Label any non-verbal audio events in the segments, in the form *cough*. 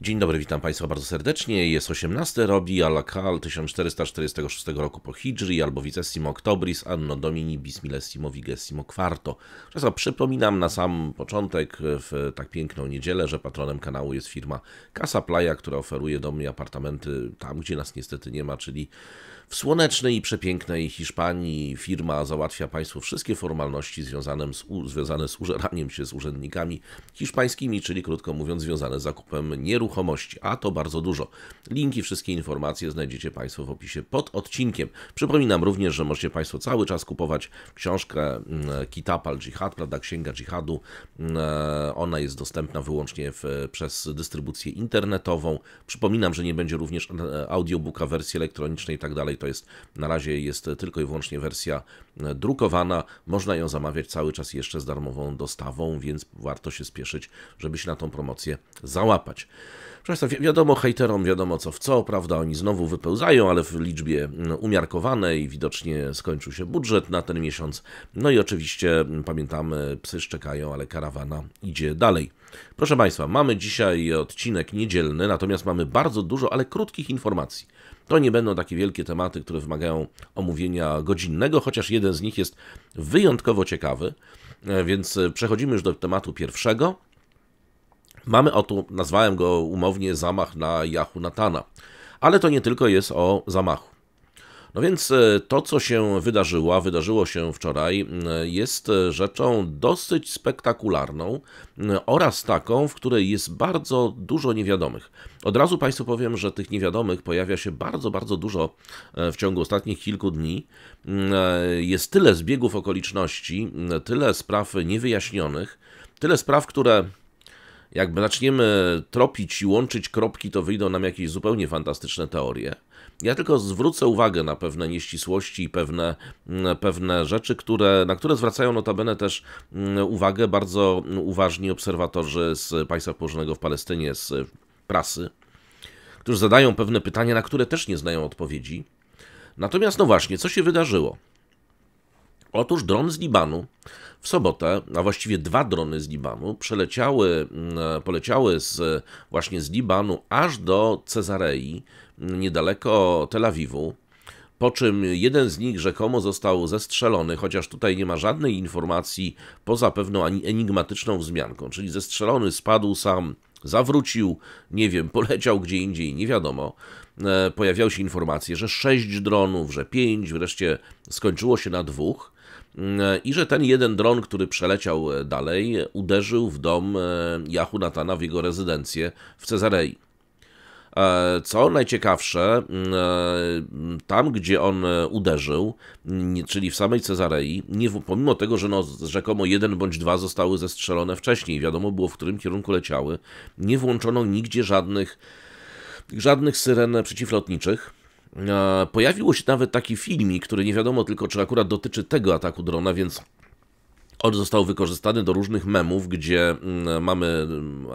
Dzień dobry, witam Państwa bardzo serdecznie. Jest 18 robi Alakal 1446 roku po Hidri albo Vicessimo Octobris Anno Domini Bismillesimo Vigessimo Quarto. Czasem przypominam na sam początek w tak piękną niedzielę, że patronem kanału jest firma Casa Playa, która oferuje domy i apartamenty tam, gdzie nas niestety nie ma, czyli w słonecznej i przepięknej Hiszpanii firma załatwia Państwu wszystkie formalności związane z, związane z użeraniem się z urzędnikami hiszpańskimi, czyli krótko mówiąc związane z zakupem nieruchomości, a to bardzo dużo. Linki, wszystkie informacje znajdziecie Państwo w opisie pod odcinkiem. Przypominam również, że możecie Państwo cały czas kupować książkę mm, Kitab al-Jihad, prawda, Księga Dżihadu. Mm, ona jest dostępna wyłącznie w, przez dystrybucję internetową. Przypominam, że nie będzie również e, audiobooka, wersji elektronicznej i tak dalej to jest na razie jest tylko i wyłącznie wersja e, drukowana. Można ją zamawiać cały czas jeszcze z darmową dostawą, więc warto się spieszyć, żeby się na tą promocję załapać. Proszę Państwa, wiadomo, hejterom wiadomo co w co, prawda, oni znowu wypełzają, ale w liczbie umiarkowanej, widocznie skończył się budżet na ten miesiąc. No i oczywiście pamiętamy, psy szczekają, ale karawana idzie dalej. Proszę Państwa, mamy dzisiaj odcinek niedzielny, natomiast mamy bardzo dużo, ale krótkich informacji. To nie będą takie wielkie tematy, które wymagają omówienia godzinnego, chociaż jeden z nich jest wyjątkowo ciekawy. E, więc przechodzimy już do tematu pierwszego. Mamy oto, nazwałem go umownie zamach na Yahoo Natana. Ale to nie tylko jest o zamachu. No więc e, to, co się wydarzyło, wydarzyło się wczoraj, e, jest e, rzeczą dosyć spektakularną oraz taką, w której jest bardzo dużo niewiadomych. Od razu Państwu powiem, że tych niewiadomych pojawia się bardzo, bardzo dużo w ciągu ostatnich kilku dni. Jest tyle zbiegów okoliczności, tyle spraw niewyjaśnionych, tyle spraw, które jakby zaczniemy tropić i łączyć kropki, to wyjdą nam jakieś zupełnie fantastyczne teorie. Ja tylko zwrócę uwagę na pewne nieścisłości i pewne, mm, pewne rzeczy, które, na które zwracają notabene też mm, uwagę bardzo uważni obserwatorzy z państwa położonego w Palestynie, z prasy, którzy zadają pewne pytania, na które też nie znają odpowiedzi. Natomiast no właśnie, co się wydarzyło? Otóż dron z Libanu w sobotę, a właściwie dwa drony z Libanu, przeleciały, mm, poleciały z, właśnie z Libanu aż do Cezarei, niedaleko Tel Awiwu, po czym jeden z nich rzekomo został zestrzelony, chociaż tutaj nie ma żadnej informacji poza pewną enigmatyczną wzmianką, czyli zestrzelony spadł sam, zawrócił, nie wiem, *laughs* poleciał gdzie indziej, nie wiadomo. E, pojawiały się informacje, że sześć dronów, że pięć, wreszcie skończyło się na dwóch i że ten jeden dron, który przeleciał dalej, uderzył w dom Jahu Natana w jego rezydencję w Cezarei. E, co najciekawsze, e, tam gdzie on uderzył, czyli w samej Cezarei, nie, pomimo tego, że no, rzekomo jeden bądź dwa zostały zestrzelone wcześniej, wiadomo było w którym kierunku leciały, nie włączono nigdzie żadnych, żadnych syren przeciwlotniczych. E, pojawiło się nawet taki filmik, który nie wiadomo tylko, czy akurat dotyczy tego ataku drona, więc on został wykorzystany do różnych memów, gdzie mm, mamy mm,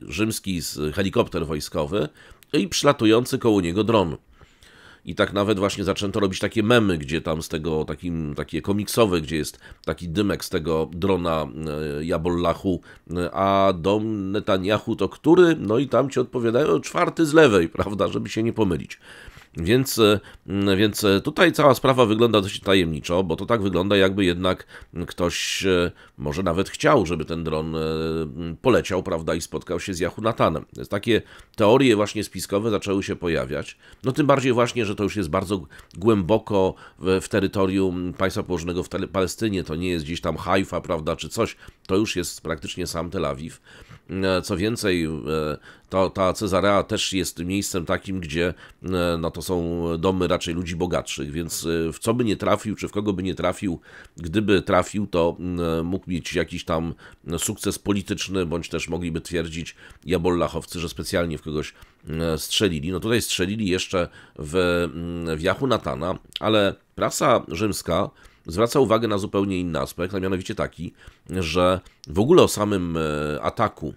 rzymski helikopter wojskowy i przylatujący koło niego dron. I tak nawet właśnie zaczęto robić takie memy, gdzie tam z tego, takim, takie komiksowe, gdzie jest taki dymek z tego drona e, Jabollahu, e, a dom Netanyahu to który? No i tam ci odpowiadają czwarty z lewej, *laughs* prawda, żeby się nie pomylić. Więc, e, więc e, tutaj cała sprawa wygląda dość tajemniczo, bo to tak wygląda, jakby jednak ktoś e, może nawet chciał, żeby ten dron poleciał, prawda, i spotkał się z Jahunatanem. Takie teorie właśnie spiskowe zaczęły się pojawiać. No tym bardziej właśnie, że to już jest bardzo głęboko w, w terytorium państwa położonego w Palestynie. To nie jest gdzieś tam Haifa, prawda, czy coś. To już jest praktycznie sam Tel Awiw. Co więcej, to, ta Cezarea też jest miejscem takim, gdzie no to są domy raczej ludzi bogatszych, więc e, w co by nie trafił, czy w kogo by nie trafił, gdyby trafił, to mógł mieć jakiś tam sukces polityczny, bądź też mogliby twierdzić jabollachowcy, że specjalnie w kogoś strzelili. No tutaj strzelili jeszcze w, w Jahu Natana, ale prasa rzymska zwraca uwagę na zupełnie inny aspekt, a mianowicie taki, że w ogóle o samym e, ataku,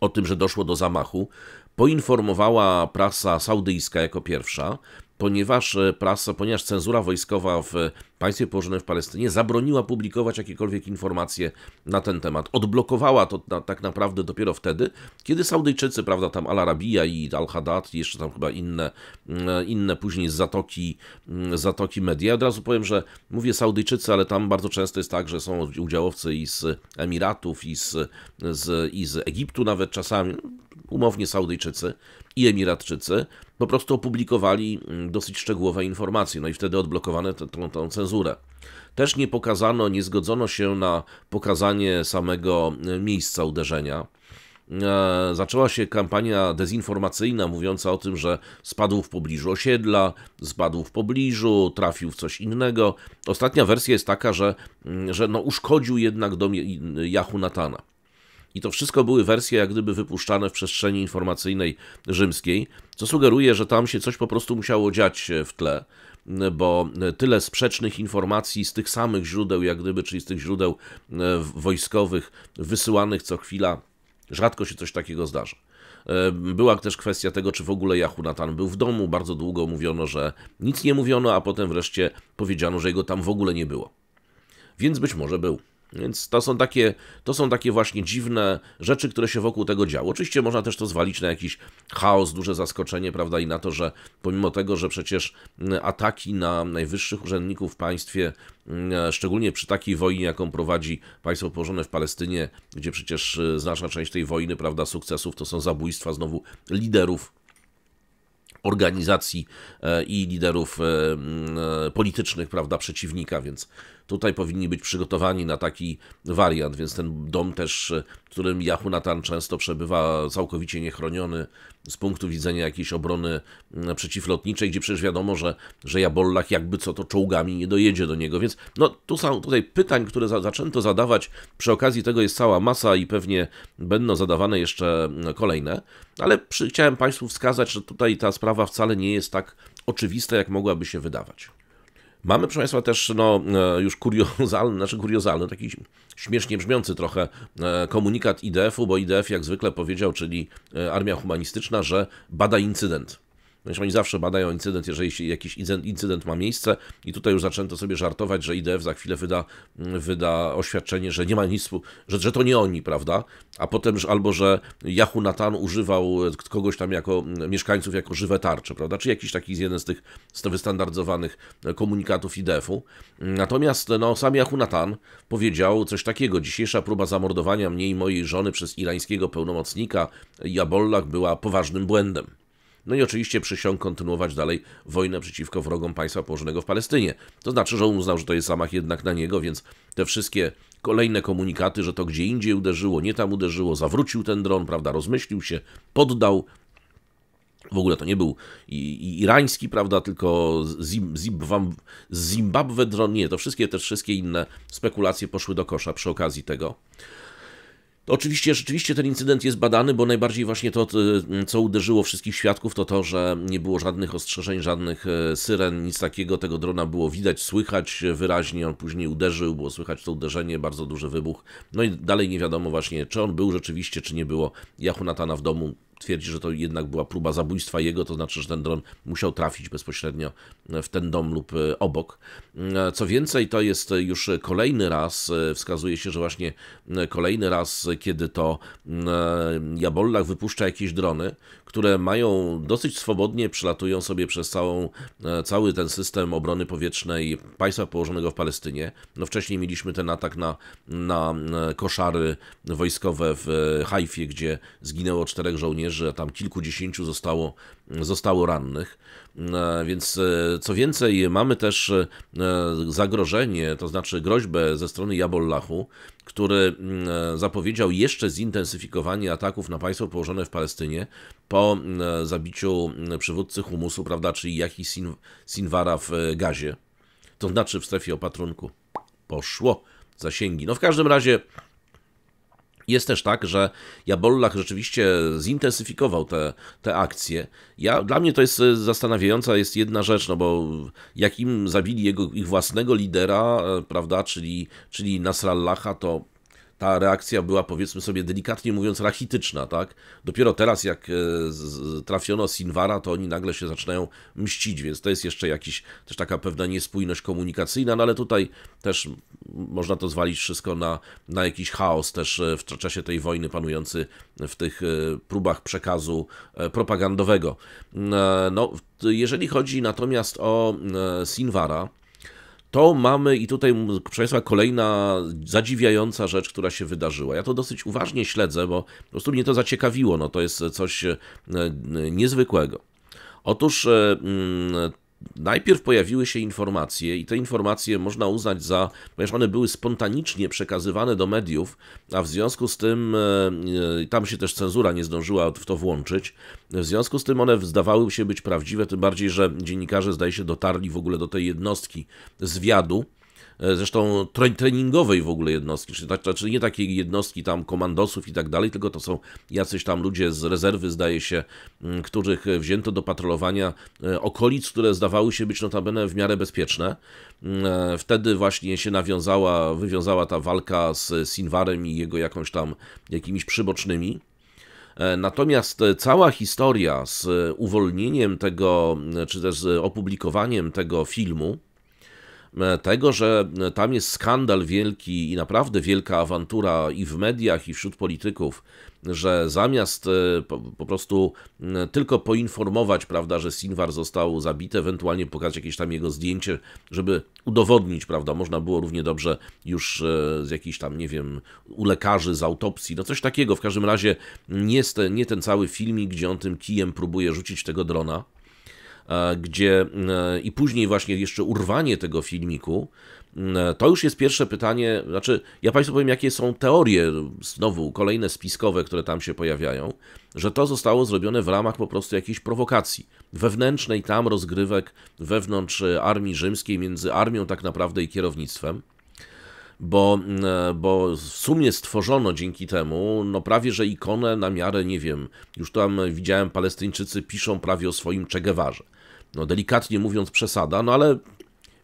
o tym, że doszło do zamachu, poinformowała prasa saudyjska jako pierwsza, ponieważ e, prasa, ponieważ cenzura wojskowa w państwie położonym w Palestynie zabroniła publikować jakiekolwiek informacje na ten temat. Odblokowała to na, tak naprawdę dopiero wtedy, kiedy Saudyjczycy, prawda, tam Al-Arabia i Al-Hadad, i jeszcze tam chyba inne, mm, inne później z Zatoki, mm, Zatoki Media. Od razu powiem, że mówię Saudyjczycy, ale tam bardzo często jest tak, że są udziałowcy i z Emiratów, i z, z, i z Egiptu nawet czasami, umownie Saudyjczycy i Emiratczycy, po prostu opublikowali mm, dosyć szczegółowe informacje, no i wtedy odblokowano tą cenzurę. Też nie pokazano, nie zgodzono się na pokazanie samego e, miejsca uderzenia. E, zaczęła się kampania dezinformacyjna mówiąca o tym, że spadł w pobliżu osiedla, spadł w pobliżu, trafił w coś innego. Ostatnia wersja jest taka, że, mm, że no uszkodził jednak dom Jahu Natana. I to wszystko były wersje jak gdyby wypuszczane w przestrzeni informacyjnej rzymskiej, co sugeruje, że tam się coś po prostu musiało dziać w tle, bo tyle sprzecznych informacji z tych samych źródeł, jak gdyby, czyli z tych źródeł e, wojskowych wysyłanych co chwila, rzadko się coś takiego zdarza. E, była też kwestia tego, czy w ogóle Jahunatan był w domu. Bardzo długo mówiono, że nic nie mówiono, a potem wreszcie powiedziano, że jego tam w ogóle nie było. Więc być może był. Więc to są, takie, to są takie właśnie dziwne rzeczy, które się wokół tego działo. Oczywiście można też to zwalić na jakiś chaos, duże zaskoczenie, prawda, i na to, że pomimo tego, że przecież mm, ataki na najwyższych urzędników w państwie, mm, szczególnie przy takiej wojnie, jaką prowadzi państwo położone w Palestynie, gdzie przecież y, znaczna część tej wojny, prawda, sukcesów to są zabójstwa znowu liderów organizacji e, i liderów e, e, politycznych, prawda, przeciwnika, więc tutaj powinni być przygotowani na taki wariant, więc ten dom też, w którym Jahunatan często przebywa całkowicie niechroniony z punktu widzenia jakiejś obrony przeciwlotniczej, gdzie przecież wiadomo, że, że Jabollach jakby co to czołgami nie dojedzie do niego, więc no tu są tutaj pytań, które za, zaczęto zadawać, przy okazji tego jest cała masa i pewnie będą zadawane jeszcze kolejne, ale przy, chciałem Państwu wskazać, że tutaj ta sprawa wcale nie jest tak oczywista, jak mogłaby się wydawać. Mamy, proszę Państwa, też no, e, już kuriozalny, znaczy kuriozalny, taki śmiesznie brzmiący trochę e, komunikat IDF-u, bo IDF jak zwykle powiedział, czyli e, Armia Humanistyczna, że bada incydent. Ponieważ oni zawsze badają incydent, jeżeli jakiś incydent ma miejsce i tutaj już zaczęto sobie żartować, że IDF za chwilę wyda, wyda oświadczenie, że nie ma nic, że, że to nie oni, prawda? A potem albo, że Yahoo Natan używał kogoś tam jako mieszkańców jako żywe tarcze, prawda? Czy jakiś taki jeden z tych wystandaryzowanych komunikatów IDF-u. Natomiast no, sam Yahoo Natan powiedział coś takiego. Dzisiejsza próba zamordowania mnie i mojej żony przez irańskiego pełnomocnika Jabollach była poważnym błędem. No i oczywiście przysiągł kontynuować dalej wojnę przeciwko wrogom państwa położonego w Palestynie. To znaczy, że on uznał, że to jest zamach jednak na niego, więc te wszystkie kolejne komunikaty, że to gdzie indziej uderzyło, nie tam uderzyło, zawrócił ten dron, prawda, rozmyślił się, poddał, w ogóle to nie był irański, prawda, tylko Zim, Zimbabwe dron, nie, to wszystkie, te wszystkie inne spekulacje poszły do kosza przy okazji tego. Oczywiście, rzeczywiście ten incydent jest badany, bo najbardziej właśnie to, co uderzyło wszystkich świadków, to to, że nie było żadnych ostrzeżeń, żadnych e, syren, nic takiego. Tego drona było widać, słychać wyraźnie. On później uderzył, było słychać to uderzenie, bardzo duży wybuch. No i dalej nie wiadomo właśnie, czy on był rzeczywiście, czy nie było Jahunatana w domu twierdzi, że to jednak była próba zabójstwa jego, to znaczy, że ten dron musiał trafić bezpośrednio w ten dom lub e, obok. E, co więcej, to jest już kolejny raz, e, wskazuje się, że właśnie kolejny raz, kiedy to Jabollach wypuszcza jakieś drony, które mają dosyć swobodnie, przylatują sobie przez całą, cały ten system obrony powietrznej państwa położonego w Palestynie. No wcześniej mieliśmy ten atak na, na koszary wojskowe w Hajfie, gdzie zginęło czterech żołnierzy, a tam kilkudziesięciu zostało, zostało rannych. E, więc e, co więcej, mamy też e, zagrożenie, to znaczy groźbę ze strony Jabollahu, który zapowiedział jeszcze zintensyfikowanie ataków na państwo położone w Palestynie po zabiciu przywódcy humusu, prawda, czyli Jahi Sin Sinwara w gazie, to znaczy w strefie opatrunku. Poszło zasięgi. No w każdym razie jest też tak, że Jabollach rzeczywiście zintensyfikował te, te akcje. Ja, dla mnie to jest e, zastanawiająca jest jedna rzecz, no bo jak im zabili jego, ich własnego lidera, e, prawda, czyli, czyli Nasrallaha, to ta reakcja była, powiedzmy sobie, delikatnie mówiąc, rachityczna, tak? Dopiero teraz, jak trafiono Sinwara, to oni nagle się zaczynają mścić, więc to jest jeszcze jakiś, też taka pewna niespójność komunikacyjna, no ale tutaj też można to zwalić wszystko na, na jakiś chaos też w czasie tej wojny panujący w tych próbach przekazu propagandowego. No, jeżeli chodzi natomiast o Sinwara, to mamy i tutaj, proszę Państwa, kolejna zadziwiająca rzecz, która się wydarzyła. Ja to dosyć uważnie śledzę, bo po prostu mnie to zaciekawiło. No, to jest coś e, niezwykłego. Otóż e, Najpierw pojawiły się informacje, i te informacje można uznać za, ponieważ one były spontanicznie przekazywane do mediów, a w związku z tym, e, tam się też cenzura nie zdążyła w to włączyć, w związku z tym one zdawały się być prawdziwe, tym bardziej, że dziennikarze, zdaje się, dotarli w ogóle do tej jednostki zwiadu, E, zresztą treningowej w ogóle jednostki, czyli, tak, czyli nie takiej jednostki tam komandosów i tak dalej, tylko to są jacyś tam ludzie z rezerwy, zdaje się, których wzięto do patrolowania e, okolic, które zdawały się być notabene w miarę bezpieczne. E, wtedy właśnie się nawiązała, wywiązała ta walka z Sinwarem i jego jakąś tam jakimiś przybocznymi. Natomiast cała historia z uwolnieniem tego, czy też z opublikowaniem tego filmu, E, tego, że e, tam jest skandal wielki i naprawdę wielka awantura i w mediach, i wśród polityków, że zamiast e, po, prostu tylko poinformować, prawda, że Sinwar został zabity, ewentualnie pokazać jakieś tam jego zdjęcie, żeby udowodnić, prawda, można było równie dobrze już z jakichś tam, nie wiem, u lekarzy, z autopsji, no coś takiego, w każdym razie nie, nie ten cały filmik, gdzie on tym kijem próbuje rzucić tego drona, E, gdzie e, i później właśnie jeszcze urwanie tego filmiku, e, to już jest pierwsze pytanie, znaczy ja Państwu powiem, jakie są teorie, znowu kolejne spiskowe, które tam się pojawiają, że to zostało zrobione w ramach po prostu jakiejś prowokacji. Wewnętrznej tam rozgrywek wewnątrz armii rzymskiej, między armią tak naprawdę i kierownictwem bo, bo w sumie stworzono dzięki temu no prawie, że ikonę na miarę, nie wiem, już tam widziałem Palestyńczycy piszą prawie o swoim Che Guevarze no delikatnie mówiąc przesada, no ale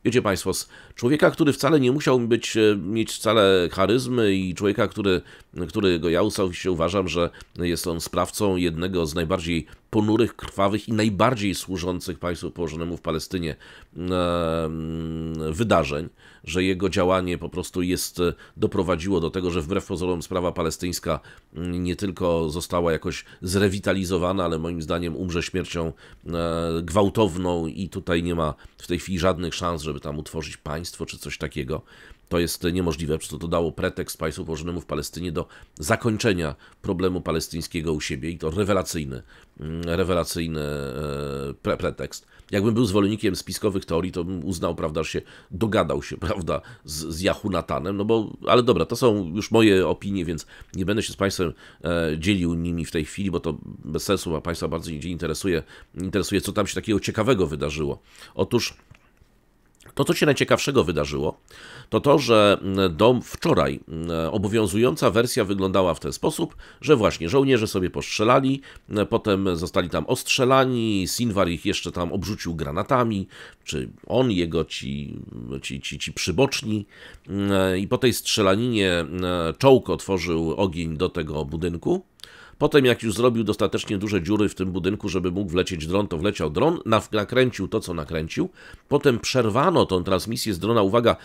wiecie Państwo, z człowieka, który wcale nie musiał być, e, mieć wcale charyzmy i człowieka, który, którego ja osobiście uważam, że jest on sprawcą jednego z najbardziej ponurych, krwawych i najbardziej służących państwu położonemu w Palestynie wydarzeń, że jego działanie po prostu jest, doprowadziło do tego, że wbrew pozorom sprawa palestyńska nie tylko została jakoś zrewitalizowana, ale moim zdaniem umrze śmiercią e, gwałtowną i tutaj nie ma w tej chwili żadnych szans, żeby tam utworzyć państwo czy coś takiego. To jest niemożliwe, przecież to dało pretekst państwu położonemu w Palestynie do zakończenia problemu palestyńskiego u siebie i to rewelacyjny, mm, rewelacyjny e, pre pretekst. Jakbym był zwolennikiem spiskowych teorii, to bym uznał, prawda, że się dogadał się, *laughs* prawda, z, z Jahunatanem, no bo, ale dobra, to są już moje opinie, więc nie będę się z Państwem e, dzielił nimi w tej chwili, bo to bez sensu, a Państwa bardzo interesuje, interesuje, co tam się takiego ciekawego wydarzyło. Otóż to, co się najciekawszego wydarzyło, to to, że mm, do wczoraj mm, obowiązująca wersja wyglądała w ten sposób, że właśnie żołnierze sobie postrzelali, mm, potem zostali tam ostrzelani, Sinwar ich jeszcze tam obrzucił granatami, czy on, jego ci, ci, ci, ci przyboczni, i po tej strzelaninie czołg otworzył ogień do tego budynku. Potem, jak już zrobił dostatecznie duże dziury w tym budynku, żeby mógł wlecieć dron, to wleciał dron, nakręcił to, co nakręcił. Potem przerwano tą transmisję z drona. Uwaga,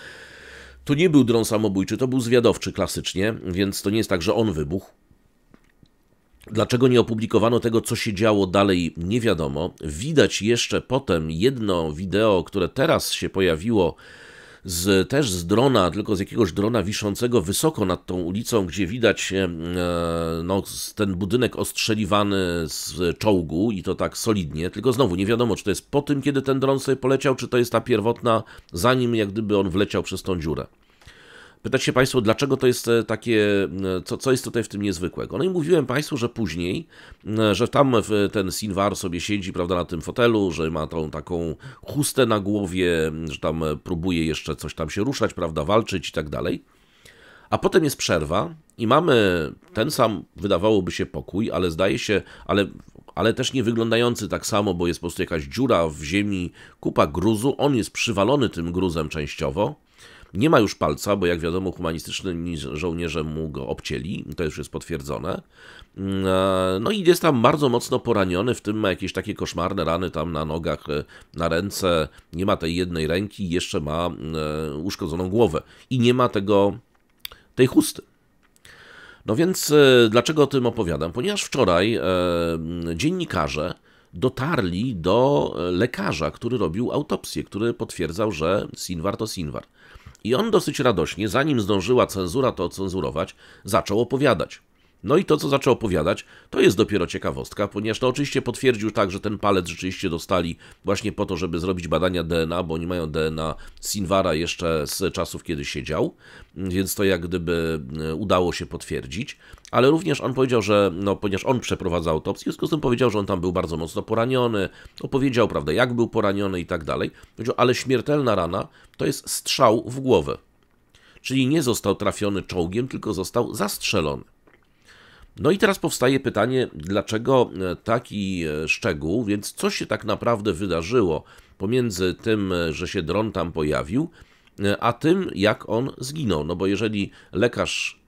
to nie był dron samobójczy, to był zwiadowczy klasycznie, więc to nie jest tak, że on wybuchł. Dlaczego nie opublikowano tego, co się działo dalej, nie wiadomo. Widać jeszcze potem jedno wideo, które teraz się pojawiło z, też z drona, tylko z jakiegoś drona wiszącego wysoko nad tą ulicą, gdzie widać e, no, ten budynek ostrzeliwany z czołgu i to tak solidnie, tylko znowu nie wiadomo, czy to jest po tym, kiedy ten dron sobie poleciał, czy to jest ta pierwotna, zanim jak gdyby on wleciał przez tą dziurę. Pytacie Państwo, dlaczego to jest e, takie, e, co, co jest tutaj w tym niezwykłego? No i mówiłem Państwu, że później, e, że tam ten Sinwar sobie siedzi, prawda, na tym fotelu, że ma tą taką chustę na głowie, że tam próbuje jeszcze coś tam się ruszać, prawda, walczyć i tak dalej. A potem jest przerwa i mamy ten sam, wydawałoby się, pokój, ale zdaje się, ale, ale też nie wyglądający tak samo, bo jest po prostu jakaś dziura w ziemi, kupa gruzu, on jest przywalony tym gruzem częściowo Nie ma już palca, bo jak wiadomo, humanistyczni żołnierze mu go obcięli, to już jest potwierdzone. Mm, e, no i jest tam bardzo mocno poraniony, w tym ma jakieś takie koszmarne rany tam na nogach, e, na ręce, nie ma tej jednej ręki, jeszcze ma e, uszkodzoną głowę i nie ma tego, tej chusty. No więc dlaczego o tym opowiadam? Ponieważ wczoraj dziennikarze dotarli do lekarza, który robił autopsję, który potwierdzał, że Sinwar to Sinwar. I on dosyć radośnie, zanim zdążyła cenzura to ocenzurować, zaczął opowiadać. No i to, co zaczął opowiadać, to jest dopiero ciekawostka, ponieważ to oczywiście potwierdził tak, że ten palec rzeczywiście dostali właśnie po to, żeby zrobić badania DNA, bo oni mają DNA Sinwara jeszcze z czasów, kiedy siedział, więc to jak gdyby e, udało się potwierdzić. Ale również on powiedział, że, no, ponieważ on przeprowadzał autopsję, w związku z tym powiedział, że on tam był bardzo mocno poraniony, opowiedział, prawda, jak był poraniony i tak dalej. Powiedział, ale śmiertelna rana to jest strzał w głowę. Czyli nie został trafiony czołgiem, tylko został zastrzelony. No i teraz powstaje pytanie, dlaczego e, taki e, szczegół, więc co się tak naprawdę wydarzyło pomiędzy tym, e, że się dron tam pojawił, a tym, jak on zginął. No bo jeżeli lekarz,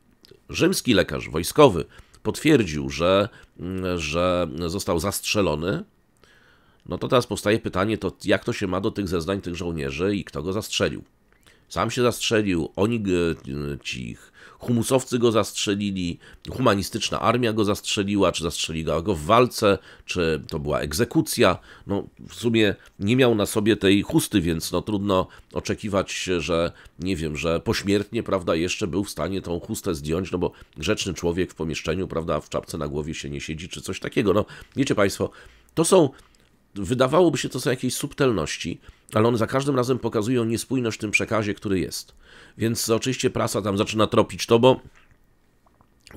rzymski lekarz wojskowy potwierdził, że, mm, że został zastrzelony, no to teraz powstaje pytanie, to jak to się ma do tych zeznań tych żołnierzy i kto go zastrzelił? Sam się zastrzelił, oni ci humusowcy go zastrzelili, humanistyczna armia go zastrzeliła, czy zastrzeliła go w walce, czy to była egzekucja. No, w sumie nie miał na sobie tej chusty, więc no, trudno oczekiwać, że nie wiem, że pośmiertnie, prawda, jeszcze był w stanie tą chustę zdjąć, no bo grzeczny człowiek w pomieszczeniu, prawda, w czapce na głowie się nie siedzi, czy coś takiego. No, wiecie Państwo, to są wydawałoby się, to są jakieś subtelności, ale one za każdym razem pokazują niespójność w tym przekazie, który jest. Więc oczywiście prasa tam zaczyna tropić to, bo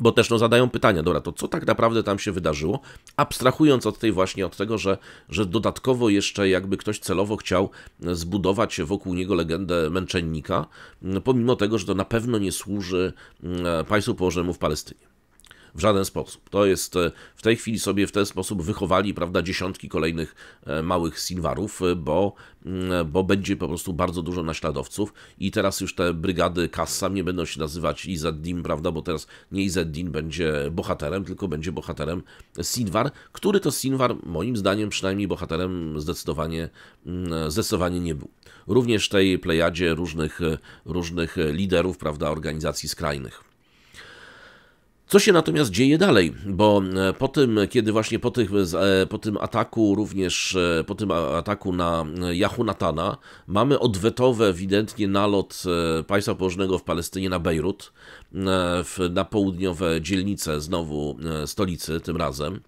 bo też no, zadają pytania, dobra, to co tak naprawdę tam się wydarzyło, abstrahując od tej właśnie, od tego, że, że dodatkowo jeszcze jakby ktoś celowo chciał zbudować wokół niego legendę męczennika, pomimo tego, że to na pewno nie służy mm, państwu położonemu w Palestynie w żaden sposób. To jest, e, w tej chwili sobie w ten sposób wychowali, prawda, dziesiątki kolejnych e, małych Sinwarów, e, bo, mm, bo będzie po prostu bardzo dużo naśladowców i teraz już te brygady Kassam nie będą się nazywać Izzeddin, prawda, bo teraz nie Izzeddin będzie bohaterem, tylko będzie bohaterem Sinwar, który to Sinwar, moim zdaniem przynajmniej bohaterem zdecydowanie, mm, zdecydowanie nie był. Również tej plejadzie różnych, różnych liderów, prawda, organizacji skrajnych. Co się natomiast dzieje dalej? Bo e, po tym, kiedy właśnie po, tych, e, po tym ataku, również e, po tym ataku na Jahunatana, mamy odwetowy ewidentnie nalot państwa położonego w Palestynie na Bejrut, na południowe dzielnice znowu stolicy tym razem.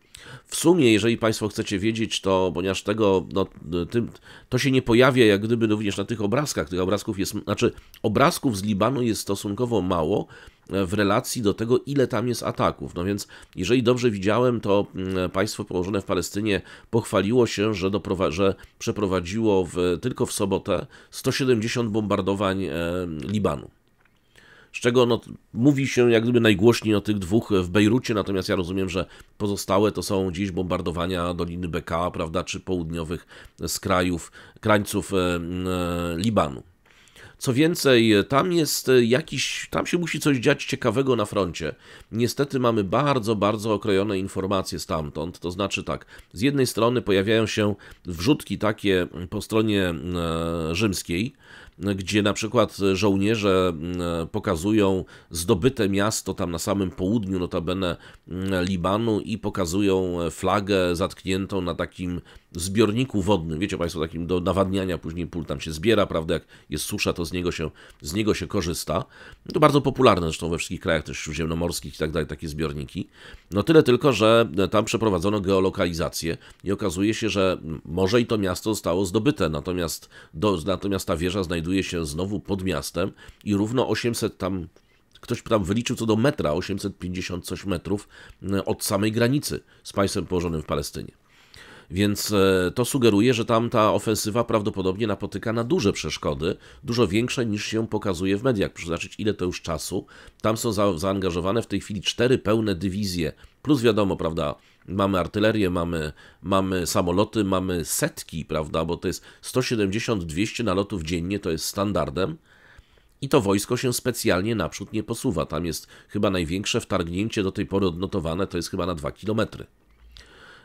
W sumie, jeżeli Państwo chcecie wiedzieć, to ponieważ tego, no, tym, to się nie pojawia jak gdyby również na tych obrazkach. Tych obrazków jest, znaczy obrazków z Libanu jest stosunkowo mało, w relacji do tego, ile tam jest ataków. No więc, jeżeli dobrze widziałem, to mm, państwo położone w Palestynie pochwaliło się, że, że przeprowadziło w, tylko w sobotę 170 bombardowań e, Libanu z czego no, mówi się jak gdyby najgłośniej o tych dwóch w Bejrucie, natomiast ja rozumiem, że pozostałe to są dziś bombardowania Doliny Beka, prawda, czy południowych skrajów, krańców e, e, Libanu. Co więcej, tam jest jakiś, tam się musi coś dziać ciekawego na froncie. Niestety mamy bardzo, bardzo okrojone informacje stamtąd. To znaczy tak, z jednej strony pojawiają się wrzutki takie po stronie e, rzymskiej, gdzie na przykład żołnierze e, pokazują zdobyte miasto tam na samym południu, notabene Libanu i pokazują flagę zatkniętą na takim zbiorniku wodnym, wiecie Państwo, takim do nawadniania, później pól tam się zbiera, prawda, jak jest susza, to z niego się, z niego się korzysta. To bardzo popularne zresztą we wszystkich krajach też śródziemnomorskich i tak dalej, takie zbiorniki. No tyle tylko, że tam przeprowadzono geolokalizację i okazuje się, że może i to miasto zostało zdobyte, natomiast, do, natomiast ta wieża znajduje się znowu pod miastem i równo 800 tam Ktoś tam wyliczył co do metra, 850 coś metrów od samej granicy z państwem położonym w Palestynie. Więc e, to sugeruje, że tam ta ofensywa prawdopodobnie napotyka na duże przeszkody, dużo większe niż się pokazuje w mediach. Proszę zobaczyć, ile to już czasu. Tam są za, zaangażowane w tej chwili cztery pełne dywizje, plus wiadomo, prawda, mamy artylerię, mamy, mamy samoloty, mamy setki, prawda, bo to jest 170-200 nalotów dziennie, to jest standardem. I to wojsko się specjalnie naprzód nie posuwa. Tam jest chyba największe wtargnięcie do tej pory odnotowane, to jest chyba na 2 kilometry.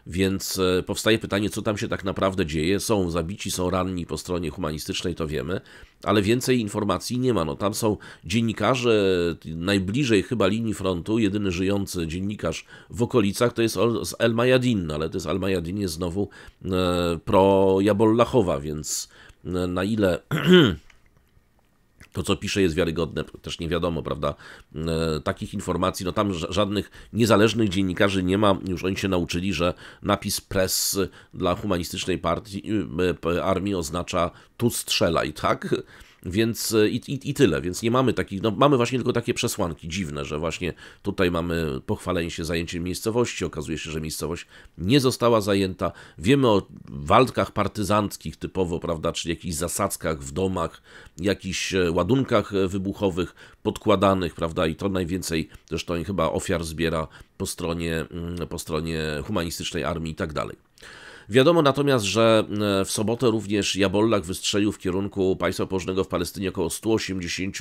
Więc e, powstaje pytanie, co tam się tak naprawdę dzieje. Są zabici, są ranni po stronie humanistycznej, to wiemy, ale więcej informacji nie ma. No, tam są dziennikarze najbliżej chyba linii frontu. Jedyny żyjący dziennikarz w okolicach to jest El Mayadin, no, ale to jest El Mayadin jest znowu e, pro Jabollachowa, więc e, na ile *clears throat* to, co pisze, jest wiarygodne, też nie wiadomo, prawda? E, takich informacji, no tam żadnych niezależnych dziennikarzy nie ma, już oni się nauczyli, że napis press dla humanistycznej partii, e, armii oznacza tu strzelaj, tak? Więc e, i, i, i, tyle, więc nie mamy takich, no mamy właśnie tylko takie przesłanki dziwne, że właśnie tutaj mamy pochwalenie się zajęciem miejscowości, okazuje się, że miejscowość nie została zajęta. Wiemy o walkach partyzanckich typowo, prawda, czyli jakichś zasadzkach w domach, jakichś e, ładunkach e, wybuchowych podkładanych, prawda, i to najwięcej zresztą chyba ofiar zbiera po stronie, mm, po stronie humanistycznej armii i tak dalej. Wiadomo natomiast, że e, w sobotę również Jabollak wystrzelił w kierunku państwa położonego w Palestynie około 180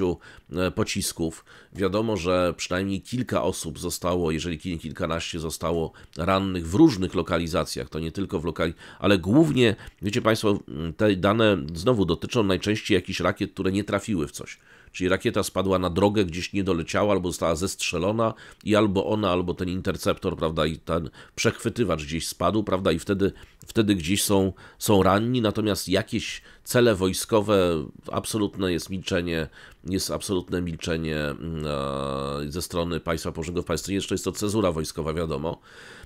e, pocisków. Wiadomo, że przynajmniej kilka osób zostało, jeżeli nie kilkanaście, zostało rannych w różnych lokalizacjach. To nie tylko w lokali, ale głównie, wiecie Państwo, te dane znowu dotyczą najczęściej jakichś rakiet, które nie trafiły w coś. Czyli rakieta spadła na drogę, gdzieś nie doleciała, albo została zestrzelona i albo ona, albo ten interceptor, prawda, i ten przechwytywacz gdzieś spadł, prawda, i wtedy, wtedy gdzieś są, są ranni, natomiast jakieś cele wojskowe, absolutne jest milczenie, jest absolutne milczenie mm, ze strony państwa położonego w Palestynie, jeszcze jest to cezura wojskowa, wiadomo.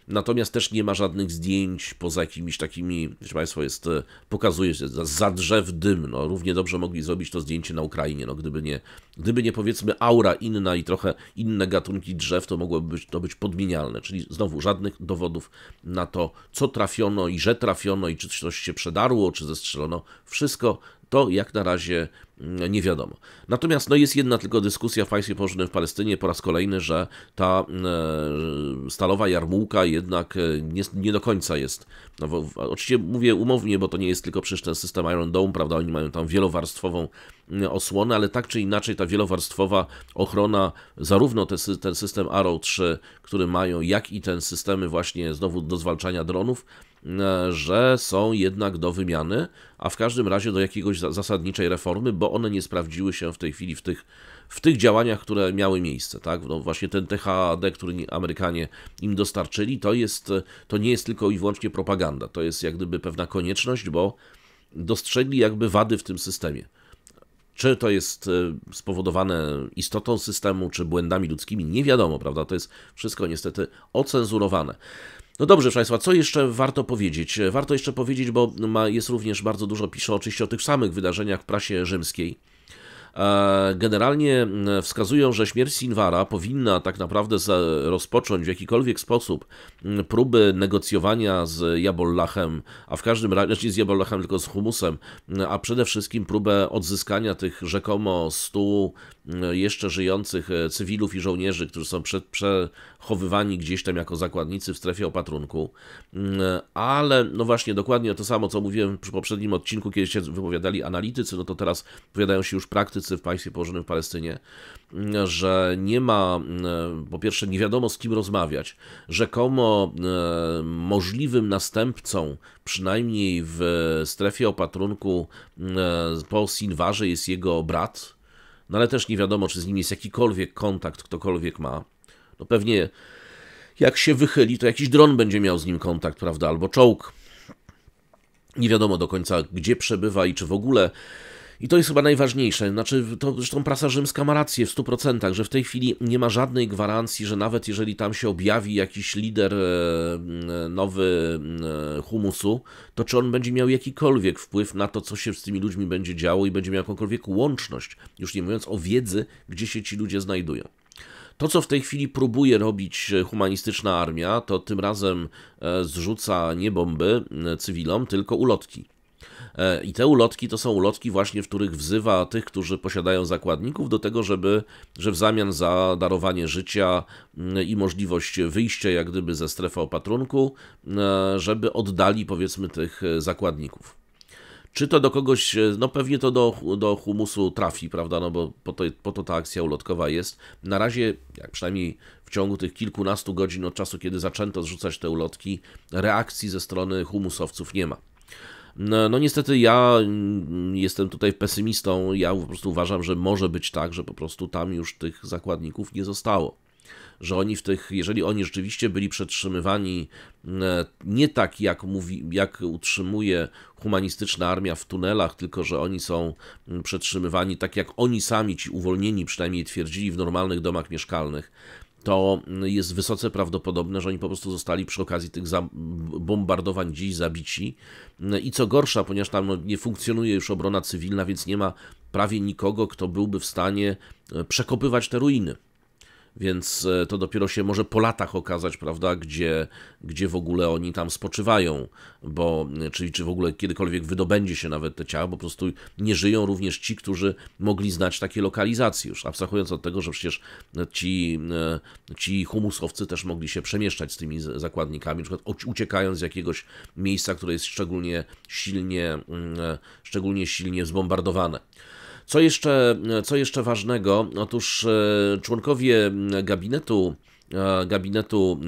Natomiast też nie ma żadnych zdjęć poza jakimiś takimi, wiecie Państwo, jest, e, pokazuje się za drzew dym. No, równie dobrze mogli zrobić to zdjęcie na Ukrainie. No, gdyby, nie, gdyby nie powiedzmy aura inna i trochę inne gatunki drzew, to mogłoby być, to być podmienialne. Czyli znowu żadnych dowodów na to, co trafiono i że trafiono i czy coś się przedarło, czy zestrzelono. Wszystko to jak na razie mm, nie wiadomo. Natomiast no, jest jedna tylko dyskusja w państwie położonym w Palestynie po raz kolejny, że ta e, stalowa jarmułka jednak e, nie, nie, do końca jest. No, oczywiście mówię umownie, bo to nie jest tylko przecież ten system Iron Dome, prawda? Oni mają tam wielowarstwową mm, osłonę, ale tak czy inaczej ta wielowarstwowa ochrona, zarówno te, ten system Arrow 3, który mają, jak i ten systemy właśnie znowu do zwalczania dronów, że są jednak do wymiany, a w każdym razie do jakiegoś zasadniczej reformy, bo one nie sprawdziły się w tej chwili w tych, w tych działaniach, które miały miejsce. Tak? No właśnie ten THAD, który Amerykanie im dostarczyli, to, jest, to nie jest tylko i wyłącznie propaganda, to jest jak gdyby pewna konieczność, bo dostrzegli jakby wady w tym systemie. Czy to jest e, spowodowane istotą systemu, czy błędami ludzkimi, nie wiadomo, prawda? To jest wszystko niestety ocenzurowane. No dobrze, proszę Państwa, co jeszcze warto powiedzieć? Warto jeszcze powiedzieć, bo ma, jest również bardzo dużo, pisze oczywiście o tych samych wydarzeniach w prasie rzymskiej. E, generalnie wskazują, że śmierć Sinwara powinna tak naprawdę rozpocząć w jakikolwiek sposób próby negocjowania z Jabollachem, a w każdym razie, znaczy nie z Jabollachem, tylko z Humusem, a przede wszystkim próbę odzyskania tych rzekomo stu jeszcze żyjących e, cywilów i żołnierzy, którzy są prze, przechowywani gdzieś tam jako zakładnicy w strefie opatrunku. Ale no właśnie, dokładnie to samo, co mówiłem przy poprzednim odcinku, kiedy się wypowiadali analitycy, no to teraz wypowiadają się już praktycy w państwie położonym w Palestynie, że nie ma, po pierwsze, nie wiadomo z kim rozmawiać. Rzekomo możliwym następcą, przynajmniej w strefie opatrunku po Sinwarze jest jego brat, no ale też nie wiadomo, czy z nim jest jakikolwiek kontakt, ktokolwiek ma. No pewnie jak się wychyli, to jakiś dron będzie miał z nim kontakt, prawda, albo czołg. Nie wiadomo do końca, gdzie przebywa i czy w ogóle i to jest chyba najważniejsze. Znaczy, to zresztą prasa rzymska ma rację w 100%, że w tej chwili nie ma żadnej gwarancji, że nawet jeżeli tam się objawi jakiś lider e, nowy e, humusu, to czy on będzie miał jakikolwiek wpływ na to, co się z tymi ludźmi będzie działo i będzie miał jakąkolwiek łączność, już nie mówiąc o wiedzy, gdzie się ci ludzie znajdują. To, co w tej chwili próbuje robić humanistyczna armia, to tym razem e, zrzuca nie bomby cywilom, tylko ulotki. E, I te ulotki to są ulotki właśnie, w których wzywa tych, którzy posiadają zakładników do tego, żeby, że w zamian za darowanie życia mm, i możliwość wyjścia jak gdyby ze strefy opatrunku, e, żeby oddali powiedzmy tych zakładników. Czy to do kogoś, no pewnie to do, do humusu trafi, prawda, no bo po to, po to ta akcja ulotkowa jest. Na razie, jak przynajmniej w ciągu tych kilkunastu godzin od czasu, kiedy zaczęto zrzucać te ulotki, reakcji ze strony humusowców nie ma. No, no, niestety ja mm, jestem tutaj pesymistą. Ja po prostu uważam, że może być tak, że po prostu tam już tych zakładników nie zostało. Że oni w tych, jeżeli oni rzeczywiście byli przetrzymywani mm, nie tak, jak, mówi, jak utrzymuje humanistyczna armia w tunelach, tylko że oni są mm, przetrzymywani tak, jak oni sami, ci uwolnieni przynajmniej twierdzili w normalnych domach mieszkalnych, to jest wysoce prawdopodobne, że oni po prostu zostali przy okazji tych bombardowań dziś zabici. I co gorsza, ponieważ tam no, nie funkcjonuje już obrona cywilna, więc nie ma prawie nikogo, kto byłby w stanie e, przekopywać te ruiny więc e, to dopiero się może po latach okazać, prawda, gdzie, gdzie w ogóle oni tam spoczywają, bo, e, czyli czy w ogóle kiedykolwiek wydobędzie się nawet te ciała, bo po prostu nie żyją również ci, którzy mogli znać takie lokalizacje już, abstrahując od tego, że przecież ci, e, ci humusowcy też mogli się przemieszczać z tymi zakładnikami, na przykład uciekając z jakiegoś miejsca, które jest szczególnie silnie, mm, szczególnie silnie zbombardowane. Co jeszcze, co jeszcze ważnego? Otóż e, członkowie gabinetu e, gabinetu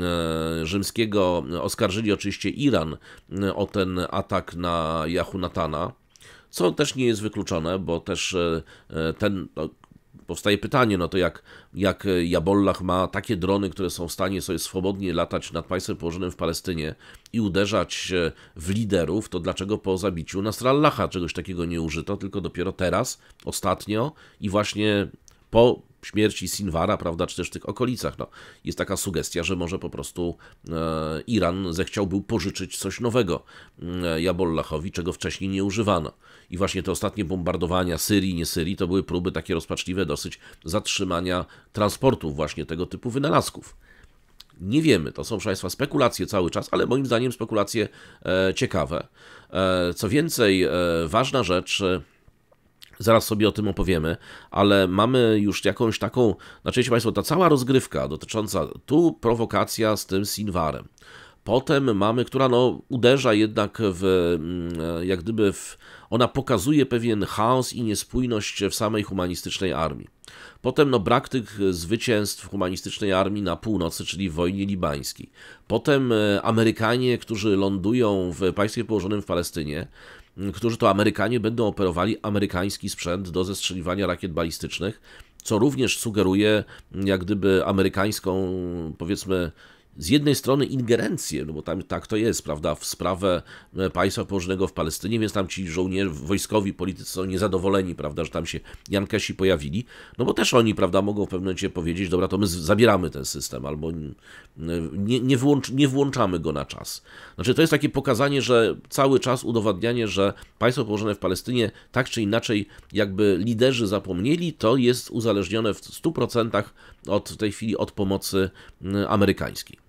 e, rzymskiego oskarżyli oczywiście Iran o ten atak na Natana, co też nie jest wykluczone, bo też ten no, powstaje pytanie, no to jak, jak Jabollah ma takie drony, które są w stanie sobie swobodnie latać nad państwem położonym w Palestynie i uderzać w liderów, to dlaczego po zabiciu Nasrallaha czegoś takiego nie użyto, tylko dopiero teraz, ostatnio i właśnie po śmierci Sinwara, prawda, czy też w tych okolicach. No, jest taka sugestia, że może po prostu e, Iran zechciał był pożyczyć coś nowego e, Jabollahowi, czego wcześniej nie używano. I właśnie te ostatnie bombardowania Syrii, nie Syrii, to były próby takie rozpaczliwe dosyć zatrzymania transportów właśnie tego typu wynalazków. Nie wiemy, to są, proszę Państwa, spekulacje cały czas, ale moim zdaniem spekulacje e, ciekawe. E, co więcej, e, ważna rzecz, e, Zaraz sobie o tym opowiemy, ale mamy już jakąś taką, znaczy, Państwo, ta cała rozgrywka dotycząca tu prowokacja z tym Sinwarem. Potem mamy, która no, uderza jednak w, mm, jak gdyby w, ona pokazuje pewien chaos i niespójność w samej humanistycznej armii. Potem no, brak tych zwycięstw humanistycznej armii na północy, czyli w wojnie libańskiej. Potem e, Amerykanie, którzy lądują w państwie położonym w Palestynie, którzy to Amerykanie będą operowali amerykański sprzęt do zestrzeliwania rakiet balistycznych, co również sugeruje jak gdyby amerykańską, powiedzmy, z jednej strony ingerencję, no bo tam tak to jest, prawda, w sprawę e, państwa położonego w Palestynie, więc tam ci żołnierze, wojskowi, politycy są niezadowoleni, prawda, że tam się Jankesi pojawili, no bo też oni, prawda, mogą w pewnym momencie powiedzieć, dobra, to my zabieramy ten system, albo nie, nie, włącz, nie włączamy go na czas. Znaczy, to jest takie pokazanie, że cały czas udowadnianie, że państwo położone w Palestynie, tak czy inaczej, jakby liderzy zapomnieli, to jest uzależnione w 100% od w tej chwili od pomocy amerykańskiej.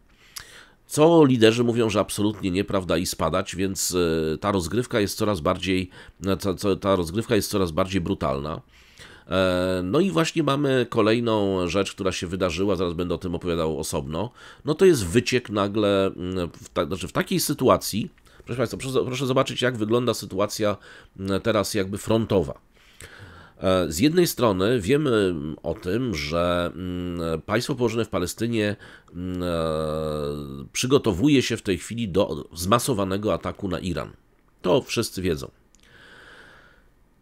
Co liderzy mówią, że absolutnie nieprawda i spadać, więc e, ta rozgrywka jest coraz bardziej, e, ta, ta rozgrywka jest coraz bardziej brutalna. E, no i właśnie mamy kolejną rzecz, która się wydarzyła, zaraz będę o tym opowiadał osobno. No to jest wyciek nagle, w, ta, znaczy w takiej sytuacji, proszę Państwa, proszę, proszę zobaczyć jak wygląda sytuacja teraz jakby frontowa. E, z jednej strony wiemy o tym, że mm, państwo położone w Palestynie mm, e, przygotowuje się w tej chwili do zmasowanego ataku na Iran. To wszyscy wiedzą.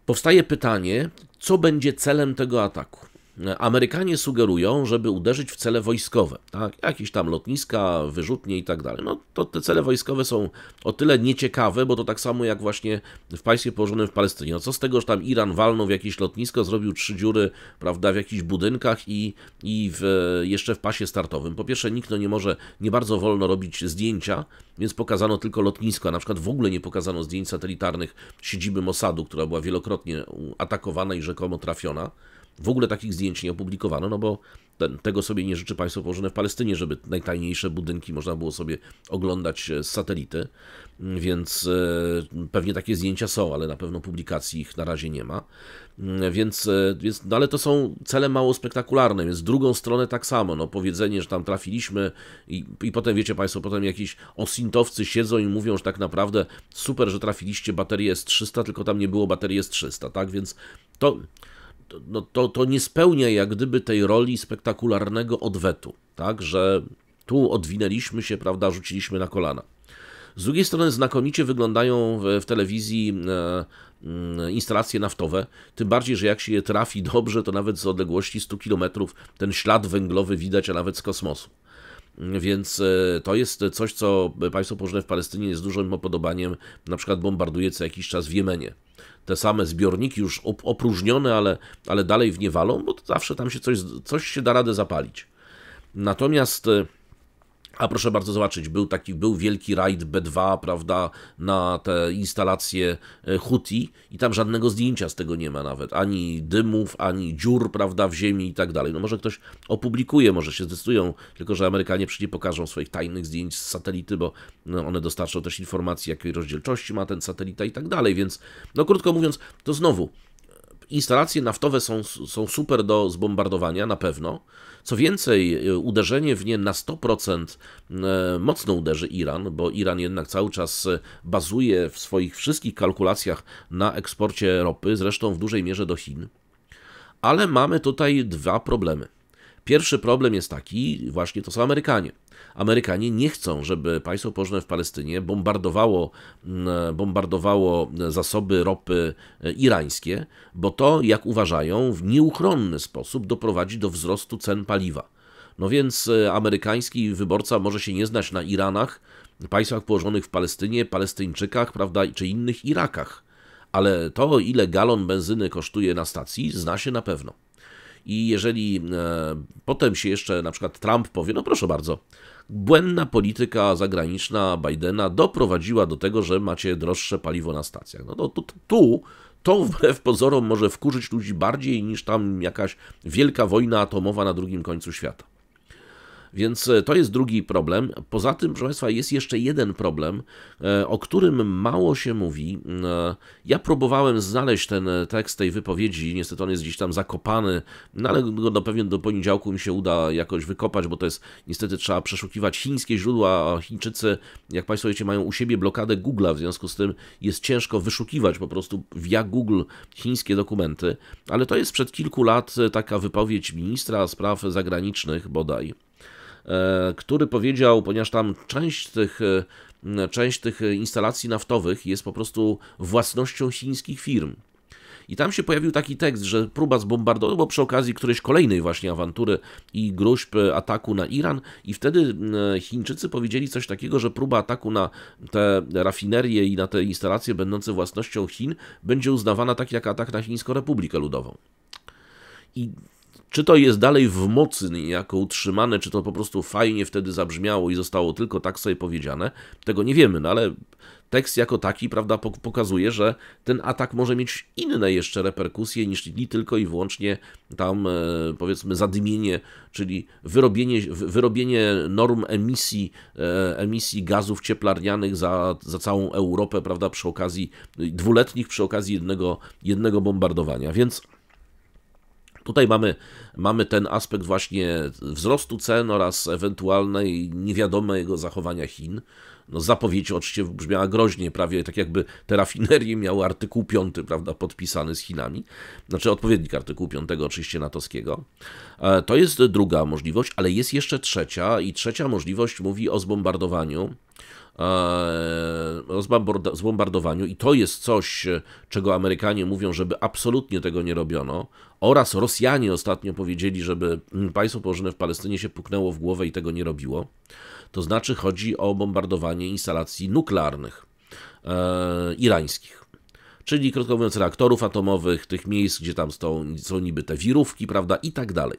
Powstaje pytanie, co będzie celem tego ataku? Amerykanie sugerują, żeby uderzyć w cele wojskowe, tak? jakieś tam lotniska, wyrzutnie i tak dalej. No to te cele wojskowe są o tyle nieciekawe, bo to tak samo jak właśnie w państwie położonym w Palestynie. No co z tego, że tam Iran walnął w jakieś lotnisko, zrobił trzy dziury, prawda, w jakichś budynkach i, i w, jeszcze w pasie startowym. Po pierwsze, nikt no nie może, nie bardzo wolno robić zdjęcia, więc pokazano tylko lotnisko, a na przykład w ogóle nie pokazano zdjęć satelitarnych siedziby Mossadu, która była wielokrotnie atakowana i rzekomo trafiona. W ogóle takich zdjęć nie opublikowano, no bo ten, tego sobie nie życzy państwo położone w Palestynie, żeby najtajniejsze budynki można było sobie oglądać e, z satelity. więc pewnie takie zdjęcia są, ale na pewno publikacji ich na razie nie ma. Więc, więc no ale to są cele mało spektakularne, więc drugą stronę tak samo, no powiedzenie, że tam trafiliśmy i, i potem wiecie Państwo, potem jakiś osintowcy siedzą i mówią, że tak naprawdę super, że trafiliście baterię S300, tylko tam nie było baterii S300, tak, więc to no, to, to nie spełnia jak gdyby tej roli spektakularnego odwetu, tak, że tu odwinęliśmy się, prawda, rzuciliśmy na kolana. Z drugiej strony znakomicie wyglądają w, w telewizji e, mm, instalacje naftowe, tym bardziej, że jak się je trafi dobrze, to nawet z odległości 100 km ten ślad węglowy widać, a nawet z kosmosu. Więc e, to jest coś, co państwo położone w Palestynie jest dużym opodobaniem, na przykład bombarduje co jakiś czas w Jemenie te same zbiorniki już opróżnione, ale, ale dalej w nie walą, bo zawsze tam się coś, coś się da radę zapalić. Natomiast e, a proszę bardzo zobaczyć, był taki, był wielki rajd B2, prawda, na te instalacje e, Huti i tam żadnego zdjęcia z tego nie ma nawet, ani dymów, ani dziur, prawda, w ziemi i tak dalej. No może ktoś opublikuje, może się zdecydują, tylko że Amerykanie przecież nie pokażą swoich tajnych zdjęć z satelity, bo no, one dostarczą też informacji, jakiej rozdzielczości ma ten satelita i tak dalej, więc no krótko mówiąc, to znowu, instalacje naftowe są, są super do zbombardowania, na pewno, co więcej, e, uderzenie w nie na 100% e, mocno uderzy Iran, bo Iran jednak cały czas e, bazuje w swoich wszystkich kalkulacjach na eksporcie ropy, zresztą w dużej mierze do Chin. Ale mamy tutaj dwa problemy. Pierwszy problem jest taki, właśnie to są Amerykanie. Amerykanie nie chcą, żeby państwo położone w Palestynie bombardowało, bombardowało zasoby ropy e, irańskie, bo to, jak uważają, w nieuchronny sposób doprowadzi do wzrostu cen paliwa. No więc e, amerykański wyborca może się nie znać na Iranach, państwach położonych w Palestynie, Palestyńczykach, prawda, czy innych Irakach. Ale to, ile galon benzyny kosztuje na stacji, zna się na pewno. I jeżeli e, potem się jeszcze na przykład Trump powie, no proszę bardzo, błędna polityka zagraniczna Bidena doprowadziła do tego, że macie droższe paliwo na stacjach. No to, to tu to wbrew pozorom może wkurzyć ludzi bardziej niż tam jakaś wielka wojna atomowa na drugim końcu świata. Więc e, to jest drugi problem. Poza tym, proszę Państwa, jest jeszcze jeden problem, e, o którym mało się mówi. E, ja próbowałem znaleźć ten tekst tej wypowiedzi, niestety on jest gdzieś tam zakopany, no ale go do pewnie do poniedziałku mi się uda jakoś wykopać, bo to jest niestety trzeba przeszukiwać chińskie źródła, a Chińczycy, jak Państwo wiecie, mają u siebie blokadę Google'a, w związku z tym jest ciężko wyszukiwać po prostu via Google chińskie dokumenty, ale to jest przed kilku lat taka wypowiedź ministra spraw zagranicznych bodaj, który powiedział, ponieważ tam część tych, e, część tych instalacji naftowych jest po prostu własnością chińskich firm. I tam się pojawił taki tekst, że próba zbombardowania, bo przy okazji którejś kolejnej właśnie awantury i gruźb ataku na Iran, i wtedy Chińczycy powiedzieli coś takiego, że próba ataku na te rafinerie i na te instalacje będące własnością Chin będzie uznawana tak jak atak na Chińską Republikę Ludową. I czy to jest dalej w mocy niejako utrzymane, czy to po prostu fajnie wtedy zabrzmiało i zostało tylko tak sobie powiedziane, tego nie wiemy, no ale tekst jako taki, prawda, pokazuje, że ten atak może mieć inne jeszcze reperkusje niż tylko i wyłącznie tam, e, powiedzmy, zadymienie, czyli wyrobienie, wyrobienie norm emisji, e, emisji gazów cieplarnianych za, za całą Europę, prawda, przy okazji dwuletnich, przy okazji jednego, jednego bombardowania. Więc Tutaj mamy, mamy ten aspekt właśnie wzrostu cen oraz ewentualnej niewiadomego zachowania Chin. No, zapowiedź oczywiście brzmiała groźnie, prawie tak jakby te rafinerie miały artykuł 5, prawda, podpisany z Chinami. Znaczy odpowiednik artykułu 5 oczywiście natowskiego. E, to jest druga możliwość, ale jest jeszcze trzecia i trzecia możliwość mówi o zbombardowaniu o zbombardowaniu i to jest coś, czego Amerykanie mówią, żeby absolutnie tego nie robiono oraz Rosjanie ostatnio powiedzieli, żeby państwo położone w Palestynie się puknęło w głowę i tego nie robiło. To znaczy chodzi o bombardowanie instalacji nuklearnych e, irańskich. Czyli, krótko mówiąc, reaktorów atomowych, tych miejsc, gdzie tam są, są niby te wirówki, prawda, i tak dalej.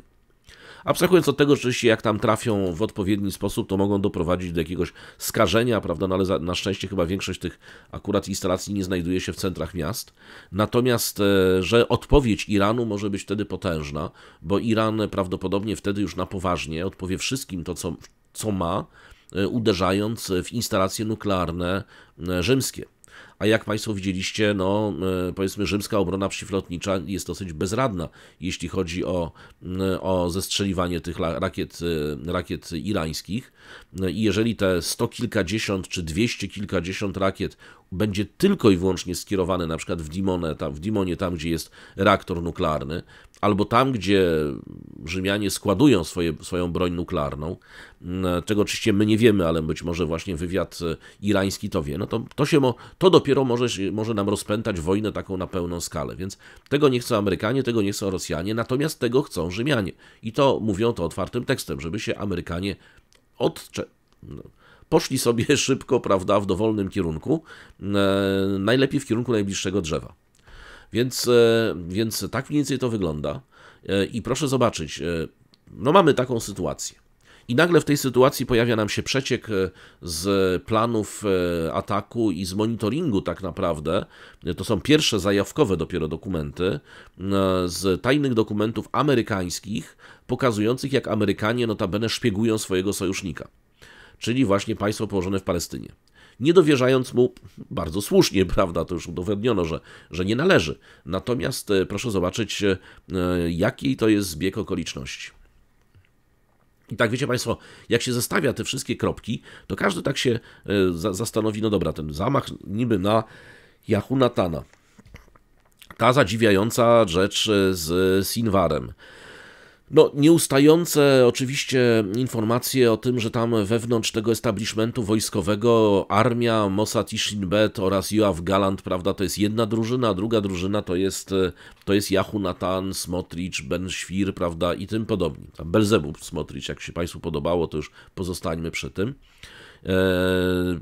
Abstrahując od tego, że oczywiście jak tam trafią w odpowiedni sposób, to mogą doprowadzić do jakiegoś skażenia, prawda, no ale na szczęście chyba większość tych akurat instalacji nie znajduje się w centrach miast. Natomiast, e, że odpowiedź Iranu może być wtedy potężna, bo Iran prawdopodobnie wtedy już na poważnie odpowie wszystkim to, co, co ma, uderzając w instalacje nuklearne rzymskie. A jak Państwo widzieliście, no powiedzmy rzymska obrona przeciwlotnicza jest dosyć bezradna, jeśli chodzi o, o zestrzeliwanie tych rakiet, rakiet irańskich. I jeżeli te sto kilkadziesiąt czy dwieście kilkadziesiąt rakiet będzie tylko i wyłącznie skierowane na przykład w Dimone, tam, w Dimonie, tam gdzie jest reaktor nuklearny, albo tam, gdzie Rzymianie składują swoje, swoją broń nuklearną, czego oczywiście my nie wiemy, ale być może właśnie wywiad e, irański to wie, no to, to, się mo, to dopiero może, może nam rozpętać wojnę taką na pełną skalę. Więc tego nie chcą Amerykanie, tego nie chcą Rosjanie, natomiast tego chcą Rzymianie. I to mówią to otwartym tekstem, żeby się Amerykanie odcze... No, poszli sobie *laughs* szybko, prawda, w dowolnym kierunku, e, najlepiej w kierunku najbliższego drzewa. Więc, e, więc tak mniej więcej to wygląda. E, I proszę zobaczyć, no mamy taką sytuację. I nagle w tej sytuacji pojawia nam się przeciek z planów ataku i z monitoringu, tak naprawdę. To są pierwsze zajawkowe dopiero dokumenty z tajnych dokumentów amerykańskich, pokazujących, jak Amerykanie notabene szpiegują swojego sojusznika czyli właśnie państwo położone w Palestynie. Nie dowierzając mu, bardzo słusznie, *laughs* prawda, to już udowodniono, że, że nie należy. Natomiast e, proszę zobaczyć, e, jaki to jest zbieg okoliczności. I tak wiecie Państwo, jak się zestawia te wszystkie kropki, to każdy tak się e, zastanowi, no dobra, ten zamach niby na Jahunatana. Ta zadziwiająca rzecz z Sinwarem. No, nieustające oczywiście informacje o tym, że tam wewnątrz tego establishmentu wojskowego armia, Mossad i Shin Bet oraz Joachim Galant, prawda, to jest jedna drużyna, a druga drużyna to jest, to jest Yahu Natan, Smotrich, Ben Świr, prawda, i tym podobni. Belzebub Smotrich, jak się Państwu podobało, to już pozostańmy przy tym. E,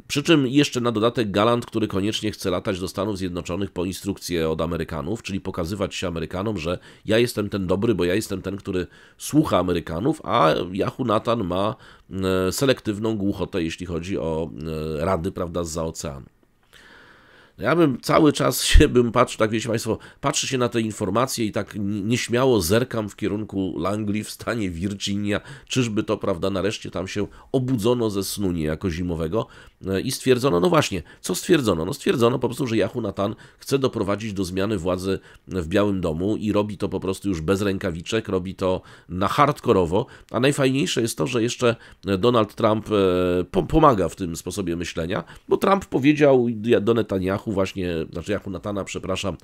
przy czym jeszcze na dodatek Galant, który koniecznie chce latać do Stanów Zjednoczonych po instrukcję od Amerykanów, czyli pokazywać się Amerykanom, że ja jestem ten dobry, bo ja jestem ten, który słucha Amerykanów, a Yahoo Nathan ma e, selektywną głuchotę, jeśli chodzi o e, rady, prawda, z za oceanu. Ja bym cały czas się bym patrzył, tak wiecie Państwo, patrzy się na te informacje i tak nieśmiało zerkam w kierunku Langley w stanie Virginia, czyżby to, prawda, nareszcie tam się obudzono ze snu niejako zimowego i stwierdzono, no właśnie, co stwierdzono? No stwierdzono po prostu, że Yahoo Natan chce doprowadzić do zmiany władzy w Białym Domu i robi to po prostu już bez rękawiczek, robi to na hardkorowo, a najfajniejsze jest to, że jeszcze Donald Trump e, pomaga w tym sposobie myślenia, bo Trump powiedział do Netanyahu, właśnie, znaczy Jachu Natana, przepraszam,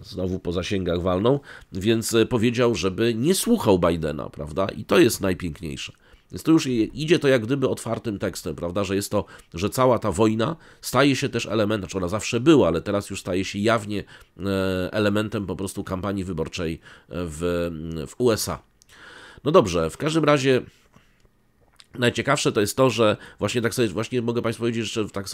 znowu po zasięgach walną, więc e, powiedział, żeby nie słuchał Bidena, prawda? I to jest najpiękniejsze. Więc to już idzie to jak gdyby otwartym tekstem, prawda, że jest to, że cała ta wojna staje się też elementem, znaczy ona zawsze była, ale teraz już staje się jawnie e, elementem po prostu kampanii wyborczej w, w USA. No dobrze, w każdym razie Najciekawsze to jest to, że właśnie tak sobie, właśnie mogę Państwu powiedzieć, że tak z,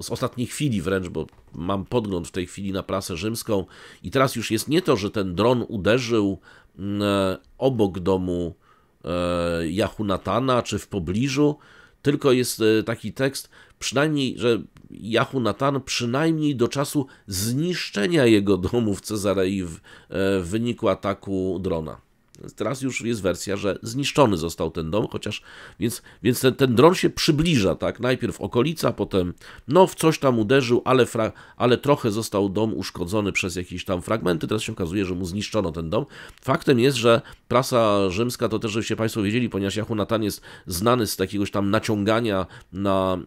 z ostatniej chwili wręcz, bo mam podgląd w tej chwili na prasę rzymską i teraz już jest nie to, że ten dron uderzył e, obok domu e, Jahunatana czy w pobliżu, tylko jest e, taki tekst, przynajmniej, że Jahunatan przynajmniej do czasu zniszczenia jego domu w Cezarei w, w wyniku ataku drona. Teraz już jest wersja, że zniszczony został ten dom, chociaż więc, więc ten, ten dron się przybliża, tak? Najpierw okolica, potem no w coś tam uderzył, ale, fra, ale trochę został dom uszkodzony przez jakieś tam fragmenty. Teraz się okazuje, że mu zniszczono ten dom. Faktem jest, że prasa rzymska, to też żebyście Państwo wiedzieli, ponieważ Jahunatan jest znany z jakiegoś tam naciągania na,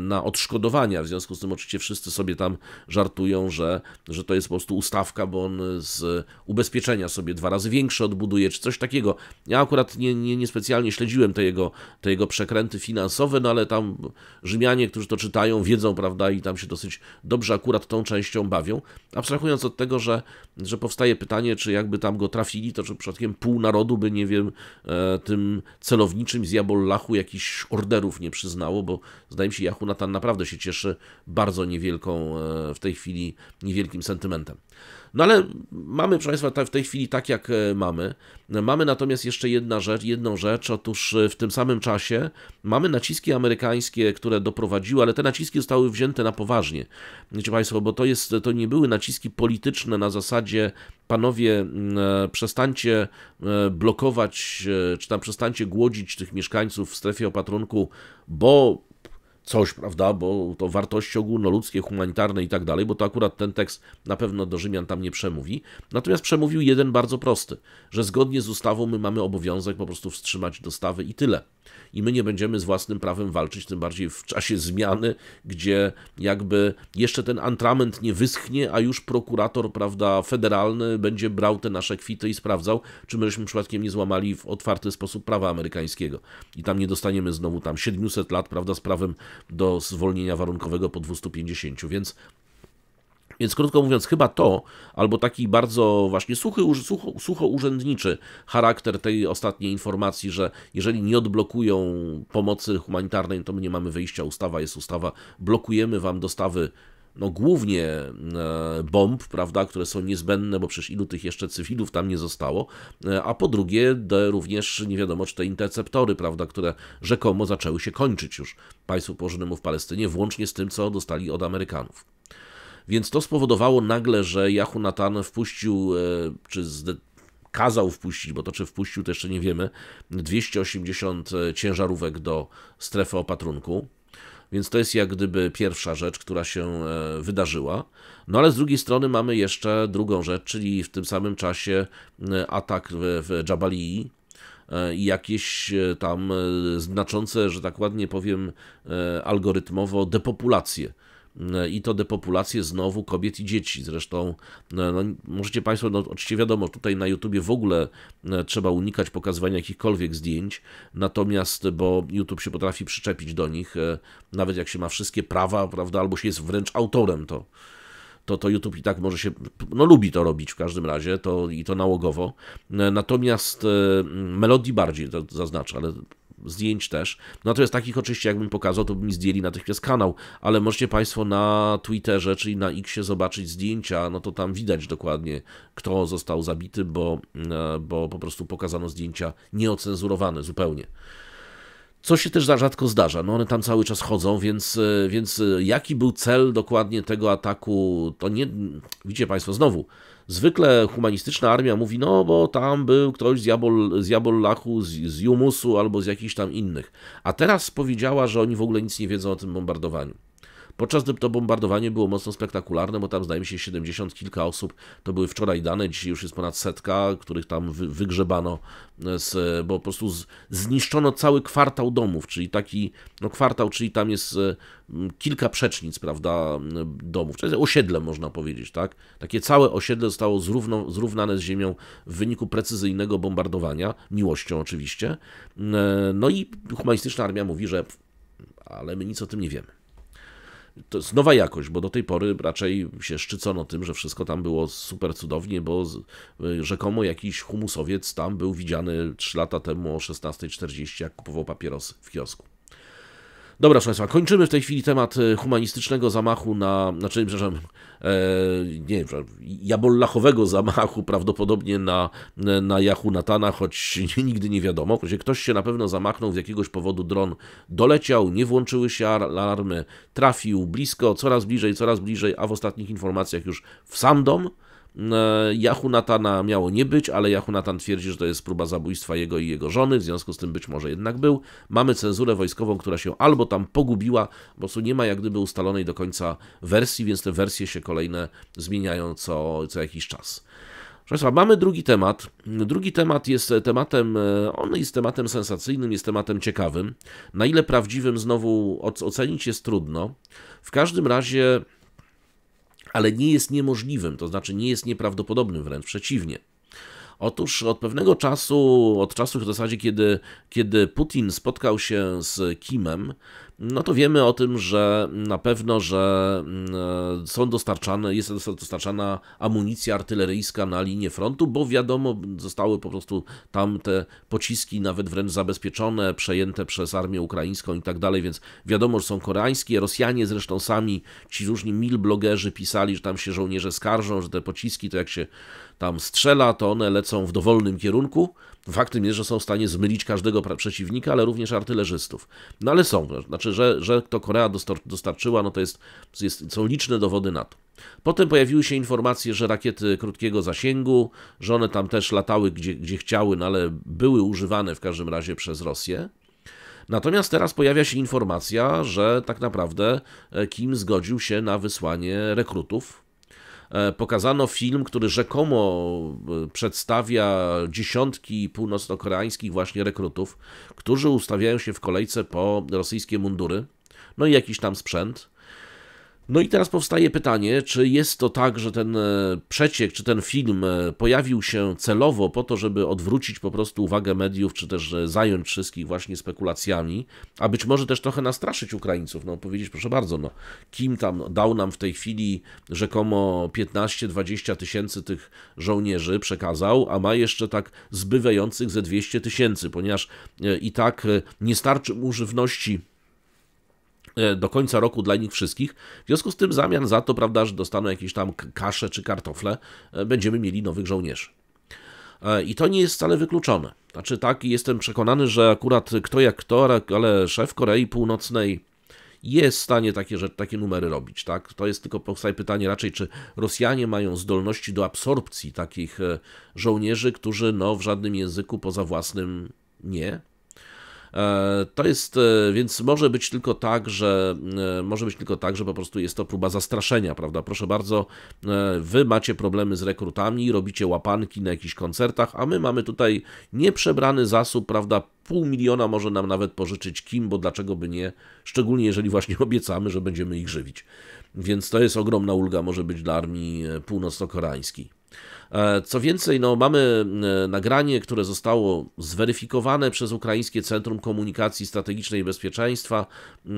na odszkodowania. W związku z tym oczywiście wszyscy sobie tam żartują, że, że to jest po prostu ustawka, bo on z ubezpieczenia sobie dwa razy większe odbuduje, czy coś takiego. Ja akurat nie, nie, niespecjalnie śledziłem te jego, te jego przekręty finansowe, no ale tam Rzymianie, którzy to czytają, wiedzą, prawda, i tam się dosyć dobrze akurat tą częścią bawią. Abstrahując od tego, że, że powstaje pytanie, czy jakby tam go trafili, to czy przypadkiem pół narodu by, nie wiem, e, tym celowniczym z Jabollachu jakichś orderów nie przyznało, bo zdaje mi się, Jahunatan naprawdę się cieszy bardzo niewielką e, w tej chwili, niewielkim sentymentem. No ale mamy, proszę Państwa, w tej chwili tak jak e, mamy. Mamy natomiast jeszcze jedna rzecz, jedną rzecz, otóż w tym samym czasie mamy naciski amerykańskie, które doprowadziły, ale te naciski zostały wzięte na poważnie. Wiecie Państwo, bo to, jest, to nie były naciski polityczne na zasadzie panowie, mm, e, przestańcie e, blokować, e, czy tam przestańcie głodzić tych mieszkańców w strefie opatrunku, bo coś, prawda, bo to wartości ogólnoludzkie, humanitarne i tak dalej, bo to akurat ten tekst na pewno do Rzymian tam nie przemówi. Natomiast przemówił jeden bardzo prosty, że zgodnie z ustawą my mamy obowiązek po prostu wstrzymać dostawy i tyle i my nie będziemy z własnym prawem walczyć, tym bardziej w czasie zmiany, gdzie jakby jeszcze ten antrament nie wyschnie, a już prokurator, prawda, federalny będzie brał te nasze kwity i sprawdzał, czy myśmy przypadkiem nie złamali w otwarty sposób prawa amerykańskiego. I tam nie dostaniemy znowu tam 700 lat, prawda, z prawem do zwolnienia warunkowego po 250, więc więc krótko mówiąc, chyba to, albo taki bardzo właśnie suchy, sucho, sucho urzędniczy charakter tej ostatniej informacji, że jeżeli nie odblokują pomocy humanitarnej, to my nie mamy wyjścia, ustawa jest ustawa, blokujemy wam dostawy no głównie e, bomb, prawda, które są niezbędne, bo przecież ilu tych jeszcze cywilów tam nie zostało, e, a po drugie również nie wiadomo, czy te interceptory, prawda, które rzekomo zaczęły się kończyć już. Państwu położonemu w Palestynie, włącznie z tym, co dostali od Amerykanów. Więc to spowodowało nagle, że Natan wpuścił, e, czy kazał wpuścić, bo to czy wpuścił, to jeszcze nie wiemy, 280 e, ciężarówek do strefy opatrunku. Więc to jest jak gdyby pierwsza rzecz, która się e, wydarzyła. No ale z drugiej strony mamy jeszcze drugą rzecz, czyli w tym samym czasie atak w, w Jabalii, i jakieś tam znaczące, że tak ładnie powiem, algorytmowo depopulacje i to depopulację znowu kobiet i dzieci. Zresztą no, no, możecie Państwo, no, oczywiście wiadomo, tutaj na YouTubie w ogóle e, trzeba unikać pokazywania jakichkolwiek zdjęć, natomiast, bo YouTube się potrafi przyczepić do nich, e, nawet jak się ma wszystkie prawa, prawda, albo się jest wręcz autorem, to to, to YouTube i tak może się, no lubi to robić w każdym razie, to i to nałogowo. E, natomiast melodii bardziej, to zaznaczę, ale zdjęć też. Natomiast takich oczywiście, jakbym pokazał, to by mi zdjęli natychmiast kanał, ale możecie Państwo na Twitterze, czyli na Xie zobaczyć zdjęcia, no to tam widać dokładnie, kto został zabity, bo, e, bo po prostu pokazano zdjęcia nieocenzurowane zupełnie. Co się też za rzadko zdarza, no one tam cały czas chodzą, więc, e, więc e, jaki był cel dokładnie tego ataku, to nie, widzicie Państwo, znowu, Zwykle humanistyczna armia mówi, no bo tam był ktoś z, Jabol, z Jabollachu, z, z Jumusu albo z jakichś tam innych. A teraz powiedziała, że oni w ogóle nic nie wiedzą o tym bombardowaniu. Podczas gdy to bombardowanie było mocno spektakularne, bo tam zdaje mi się 70 kilka osób, to były wczoraj dane, dzisiaj już jest ponad setka, których tam wy, wygrzebano, z, bo po prostu z, zniszczono cały kwartał domów, czyli taki, no kwartał, czyli tam jest kilka przecznic, prawda, domów, czyli osiedle można powiedzieć, tak? Takie całe osiedle zostało zrówno, zrównane z ziemią w wyniku precyzyjnego bombardowania, miłością oczywiście. No i humanistyczna armia mówi, że ale my nic o tym nie wiemy to jest nowa jakość, bo do tej pory raczej się szczycono tym, że wszystko tam było super cudownie, bo y, rzekomo jakiś humusowiec tam był widziany 3 lata temu o 16.40, jak kupował papierosy w kiosku. Dobra, proszę Państwa, kończymy w tej chwili temat e, humanistycznego zamachu na, znaczy, przepraszam, e, nie wiem, jabollachowego zamachu prawdopodobnie na, na Yahoo Natana, choć *laughs* nigdy nie wiadomo. Ktoś się na pewno zamachnął, z jakiegoś powodu dron doleciał, nie włączyły się alarmy, trafił blisko, coraz bliżej, coraz bliżej, a w ostatnich informacjach już w sam dom. Yahoo Natana miało nie być, ale Yahoo Natan twierdzi, że to jest próba zabójstwa jego i jego żony, w związku z tym być może jednak był. Mamy cenzurę wojskową, która się albo tam pogubiła, po prostu nie ma jak gdyby ustalonej do końca wersji, więc te wersje się kolejne zmieniają co, co jakiś czas. Proszę Państwa, mamy drugi temat. Drugi temat jest tematem, on jest tematem sensacyjnym, jest tematem ciekawym. Na ile prawdziwym znowu ocenić jest trudno. W każdym razie ale nie jest niemożliwym, to znaczy nie jest nieprawdopodobnym, wręcz przeciwnie. Otóż od pewnego czasu, od czasu w zasadzie, kiedy, kiedy Putin spotkał się z Kimem, no to wiemy o tym, że na pewno, że mm, są dostarczane, jest dostarczana amunicja artyleryjska na linię frontu, bo wiadomo, zostały po prostu tam te pociski nawet wręcz zabezpieczone, przejęte przez armię ukraińską i tak dalej, więc wiadomo, że są koreańskie. Rosjanie zresztą sami, ci różni mil blogerzy pisali, że tam się żołnierze skarżą, że te pociski to jak się tam strzela, to one lecą w dowolnym kierunku. Faktem jest, że są w stanie zmylić każdego przeciwnika, ale również artylerzystów. No ale są, znaczy, że, że to Korea dostarczyła, no to jest, jest, są liczne dowody na to. Potem pojawiły się informacje, że rakiety krótkiego zasięgu, że one tam też latały gdzie, gdzie chciały, no ale były używane w każdym razie przez Rosję. Natomiast teraz pojawia się informacja, że tak naprawdę e, Kim zgodził się na wysłanie rekrutów pokazano film, który rzekomo e, przedstawia dziesiątki północno-koreańskich właśnie rekrutów, którzy ustawiają się w kolejce po rosyjskie mundury, no i jakiś tam sprzęt. No i teraz powstaje pytanie, czy jest to tak, że ten e, przeciek, czy ten film e, pojawił się celowo po to, żeby odwrócić po prostu uwagę mediów, czy też e, zająć wszystkich właśnie spekulacjami, a być może też trochę nastraszyć Ukraińców, no powiedzieć proszę bardzo, no kim tam dał nam w tej chwili rzekomo 15-20 tysięcy tych żołnierzy przekazał, a ma jeszcze tak zbywających ze 200 tysięcy, ponieważ i tak nie starczy mu żywności do końca roku dla nich wszystkich. W związku z tym zamian za to, prawda, że dostaną jakieś tam kasze czy kartofle, e, będziemy mieli nowych żołnierzy. E, I to nie jest wcale wykluczone. Znaczy tak, jestem przekonany, że akurat kto jak kto, ale szef Korei Północnej jest w stanie takie, że, takie numery robić. Tak? To jest tylko powstaje pytanie raczej, czy Rosjanie mają zdolności do absorpcji takich żołnierzy, którzy no, w żadnym języku poza własnym nie, E, to jest, e, więc może być tylko tak, że e, może być tylko tak, że po prostu jest to próba zastraszenia, prawda? Proszę bardzo, wy macie problemy z rekrutami, robicie łapanki na jakichś koncertach, a my mamy tutaj nieprzebrany zasób, prawda? Pół miliona może nam nawet pożyczyć Kim, bo dlaczego by nie? Szczególnie jeżeli właśnie *laughs* obiecamy, że będziemy ich żywić. Więc to jest ogromna ulga, może być dla armii północno-koreańskiej. E, co więcej, no, mamy e, nagranie, które zostało zweryfikowane przez Ukraińskie Centrum Komunikacji Strategicznej i Bezpieczeństwa. E,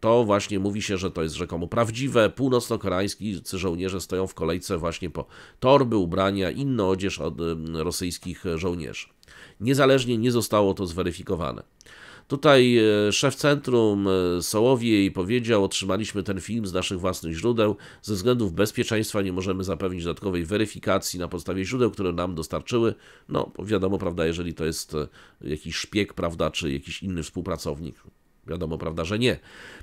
to właśnie mówi się, że to jest rzekomo prawdziwe. Północno-koreańscy żołnierze stoją w kolejce właśnie po torby, ubrania, inną odzież od rosyjskich żołnierzy. Niezależnie nie zostało to zweryfikowane. Tutaj e, szef centrum e, Sołowiej powiedział, otrzymaliśmy ten film z naszych własnych źródeł. Ze względów bezpieczeństwa nie możemy zapewnić dodatkowej weryfikacji na podstawie źródeł, które nam dostarczyły. No, wiadomo, prawda, jeżeli to jest e, jakiś szpieg, prawda, czy jakiś inny współpracownik. Wiadomo, prawda, że nie.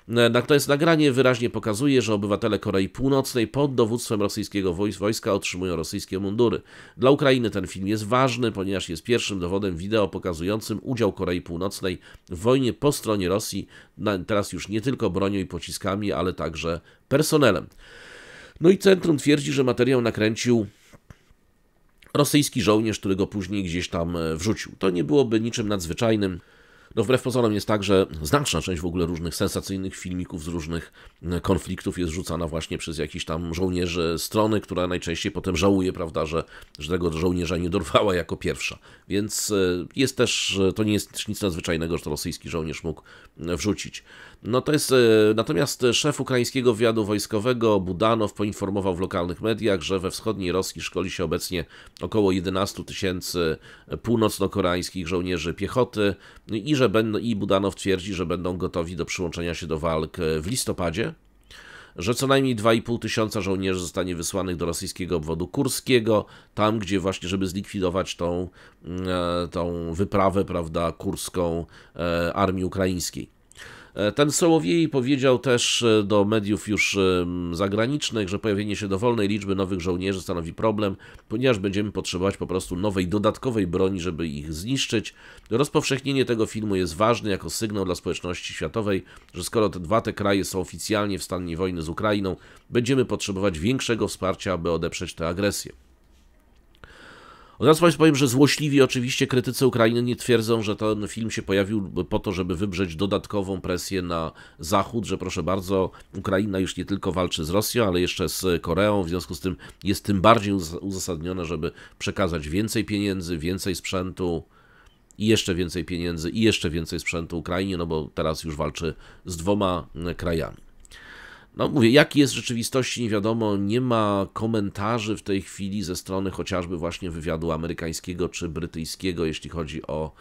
Natomiast nagranie wyraźnie pokazuje, że obywatele Korei Północnej pod dowództwem rosyjskiego wojska otrzymują rosyjskie mundury. Dla Ukrainy ten film jest ważny, ponieważ jest pierwszym dowodem wideo pokazującym udział Korei Północnej w wojnie po stronie Rosji, teraz już nie tylko bronią i pociskami, ale także personelem. No i centrum twierdzi, że materiał nakręcił rosyjski żołnierz, który go później gdzieś tam e, wrzucił. To nie byłoby niczym nadzwyczajnym. No wbrew pozorom jest tak, że znaczna część w ogóle różnych sensacyjnych filmików z różnych e, konfliktów jest rzucana właśnie przez jakiś tam żołnierzy strony, która najczęściej potem żałuje, prawda, że, że tego żołnierza nie dorwała jako pierwsza. Więc e, jest też, to nie jest nic nadzwyczajnego, że to rosyjski żołnierz mógł e, wrzucić. No to jest, natomiast szef ukraińskiego wywiadu wojskowego Budanow poinformował w lokalnych mediach, że we wschodniej Rosji szkoli się obecnie około 11 tysięcy północno-koreańskich żołnierzy piechoty i że i Budanow twierdzi, że będą gotowi do przyłączenia się do walk w listopadzie, że co najmniej 2,5 tysiąca żołnierzy zostanie wysłanych do rosyjskiego obwodu kurskiego, tam gdzie właśnie, żeby zlikwidować tą, e, tą wyprawę, prawda, kurską e, armii ukraińskiej. E, ten Sołowiej powiedział też e, do mediów już e, zagranicznych, że pojawienie się dowolnej liczby nowych żołnierzy stanowi problem, ponieważ będziemy potrzebować po prostu nowej, dodatkowej broni, żeby ich zniszczyć. Rozpowszechnienie tego filmu jest ważne jako sygnał dla społeczności światowej, że skoro te dwa te kraje są oficjalnie w stanie wojny z Ukrainą, będziemy potrzebować większego wsparcia, aby odeprzeć tę agresję. Od razu Państwu powiem, że złośliwi oczywiście krytycy Ukrainy nie twierdzą, że ten film się pojawił po to, żeby wybrzeć dodatkową presję na Zachód, że proszę bardzo, Ukraina już nie tylko walczy z Rosją, ale jeszcze z Koreą, w związku z tym jest tym bardziej uzasadnione, żeby przekazać więcej pieniędzy, więcej sprzętu i jeszcze więcej pieniędzy i jeszcze więcej sprzętu Ukrainie, no bo teraz już walczy z dwoma krajami. No mówię, jaki jest w rzeczywistości nie wiadomo, nie ma komentarzy w tej chwili ze strony chociażby właśnie wywiadu amerykańskiego czy brytyjskiego, jeśli chodzi o,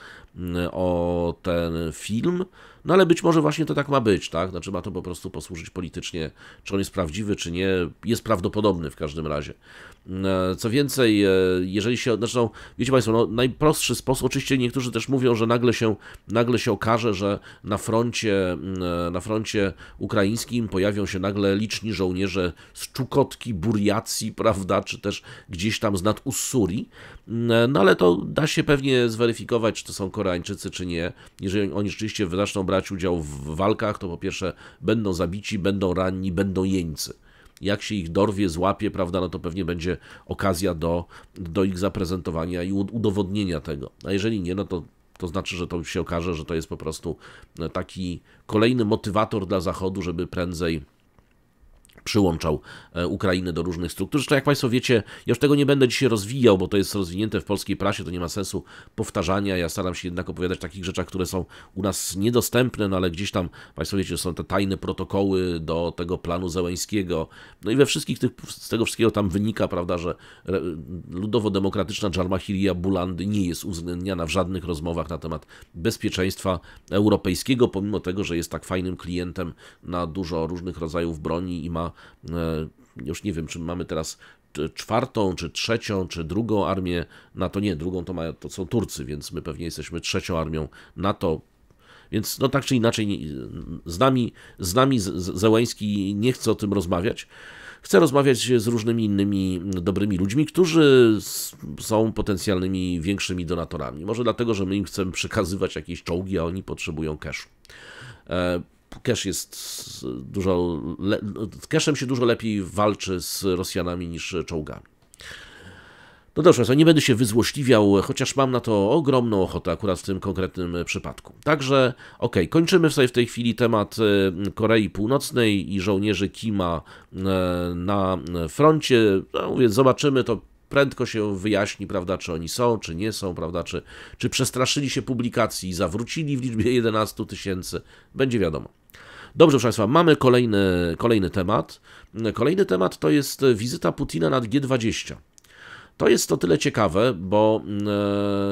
o ten film. No ale być może właśnie to tak ma być, tak? Znaczy ma to po prostu posłużyć politycznie, czy on jest prawdziwy, czy nie, jest prawdopodobny w każdym razie. E, co więcej, e, jeżeli się, zresztą, wiecie Państwo, no, najprostszy sposób, oczywiście niektórzy też mówią, że nagle się, nagle się okaże, że na froncie, e, na froncie ukraińskim pojawią się nagle liczni żołnierze z Czukotki, Buriacji, prawda, czy też gdzieś tam z nad Ussuri, no ale to da się pewnie zweryfikować, czy to są Koreańczycy, czy nie. Jeżeli oni rzeczywiście zaczną brać udział w walkach, to po pierwsze będą zabici, będą ranni, będą jeńcy jak się ich dorwie, złapie, prawda, no to pewnie będzie okazja do, do ich zaprezentowania i udowodnienia tego. A jeżeli nie, no to to znaczy, że to się okaże, że to jest po prostu taki kolejny motywator dla Zachodu, żeby prędzej przyłączał e, Ukrainę do różnych struktur. Zresztą jak Państwo wiecie, ja już tego nie będę dzisiaj rozwijał, bo to jest rozwinięte w polskiej prasie, to nie ma sensu powtarzania. Ja staram się jednak opowiadać o takich rzeczach, które są u nas niedostępne, no ale gdzieś tam, Państwo wiecie, są te tajne protokoły do tego planu Zełęńskiego. No i we wszystkich tych, z tego wszystkiego tam wynika, prawda, że ludowo-demokratyczna Dżarmahiria Bulandy nie jest uwzględniana w żadnych rozmowach na temat bezpieczeństwa europejskiego, pomimo tego, że jest tak fajnym klientem na dużo różnych rodzajów broni i ma E, już nie wiem, czy mamy teraz czwartą, czy trzecią, czy drugą armię NATO. Nie, drugą to, ma, to są Turcy, więc my pewnie jesteśmy trzecią armią NATO. Więc no tak czy inaczej, z nami, z nami Zełański nie chce o tym rozmawiać. Chce rozmawiać z różnymi innymi dobrymi ludźmi, którzy są potencjalnymi większymi donatorami. Może dlatego, że my im chcemy przekazywać jakieś czołgi, a oni potrzebują cashu. Cash jest dużo. Le... Cashem się dużo lepiej walczy z Rosjanami niż czołgami. No dobrze, nie będę się wyzłośliwiał, chociaż mam na to ogromną ochotę akurat w tym konkretnym przypadku. Także, ok, kończymy sobie w tej chwili temat e, Korei Północnej i żołnierzy Kima e, na froncie. No, mówię, zobaczymy to prędko się wyjaśni, prawda, czy oni są, czy nie są, prawda, czy, czy przestraszyli się publikacji i zawrócili w liczbie 11 tysięcy, będzie wiadomo. Dobrze, proszę Państwa, mamy kolejny, kolejny temat. Kolejny temat to jest wizyta Putina nad G20. To jest to tyle ciekawe, bo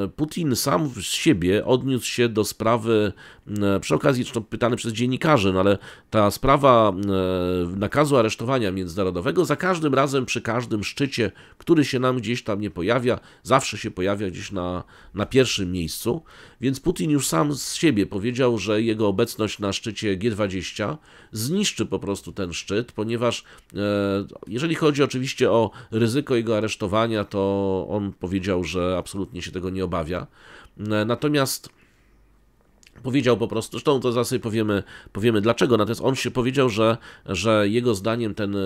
e, Putin sam z siebie odniósł się do sprawy, e, przy okazji, zresztą pytany przez dziennikarzy, no ale ta sprawa e, nakazu aresztowania międzynarodowego za każdym razem, przy każdym szczycie, który się nam gdzieś tam nie pojawia, zawsze się pojawia gdzieś na, na pierwszym miejscu. Więc Putin już sam z siebie powiedział, że jego obecność na szczycie G20 zniszczy po prostu ten szczyt, ponieważ jeżeli chodzi oczywiście o ryzyko jego aresztowania, to on powiedział, że absolutnie się tego nie obawia. Natomiast powiedział po prostu, zresztą to zaraz powiemy, powiemy dlaczego, natomiast on się powiedział, że, że jego zdaniem ten,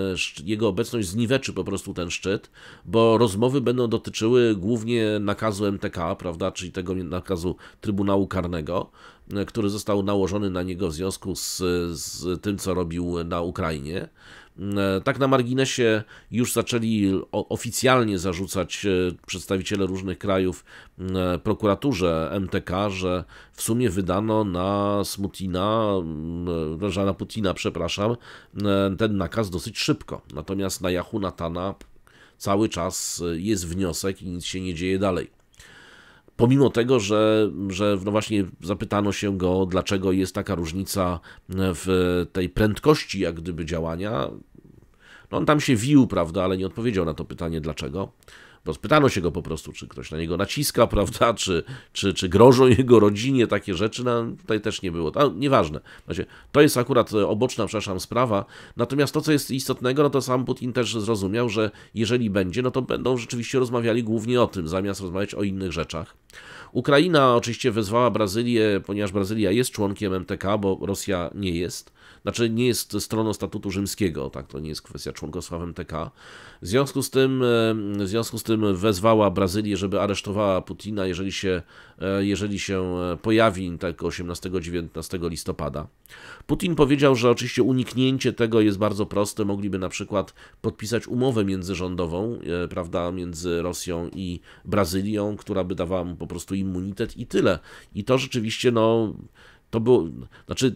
jego obecność zniweczy po prostu ten szczyt, bo rozmowy będą dotyczyły głównie nakazu MTK, prawda, czyli tego nakazu Trybunału Karnego, który został nałożony na niego w związku z, z tym, co robił na Ukrainie. E, tak na marginesie już zaczęli oficjalnie zarzucać e, przedstawiciele różnych krajów e, prokuraturze MTK, że w sumie wydano na Smutina, że na Putina, przepraszam, ten nakaz dosyć szybko. Natomiast na Yahoo Natana cały czas jest wniosek i nic się nie dzieje dalej pomimo tego, że, że no właśnie zapytano się go, dlaczego jest taka różnica w tej prędkości jak gdyby działania, no on tam się wił, prawda, ale nie odpowiedział na to pytanie dlaczego. Bo spytano się go po prostu, czy ktoś na niego naciska, *laughs* prawda, czy, czy, czy grożą jego rodzinie takie rzeczy, no tutaj też nie było. To, nieważne. Znaczy, to jest akurat oboczna, przepraszam, sprawa. Natomiast to, co jest istotnego, no to sam Putin też zrozumiał, że jeżeli będzie, no to będą rzeczywiście rozmawiali głównie o tym, zamiast rozmawiać o innych rzeczach. Ukraina oczywiście wezwała Brazylię, ponieważ Brazylia jest członkiem MTK, bo Rosja nie jest. Znaczy nie jest stroną statutu rzymskiego, tak, to nie jest kwestia członkostwa MTK. W związku z tym, w związku z tym wezwała Brazylię, żeby aresztowała Putina, jeżeli się, jeżeli się pojawi tak 18-19 listopada. Putin powiedział, że oczywiście uniknięcie tego jest bardzo proste, mogliby na przykład podpisać umowę międzyrządową, prawda, między Rosją i Brazylią, która by dawała mu po prostu immunitet i tyle. I to rzeczywiście, no, to było, znaczy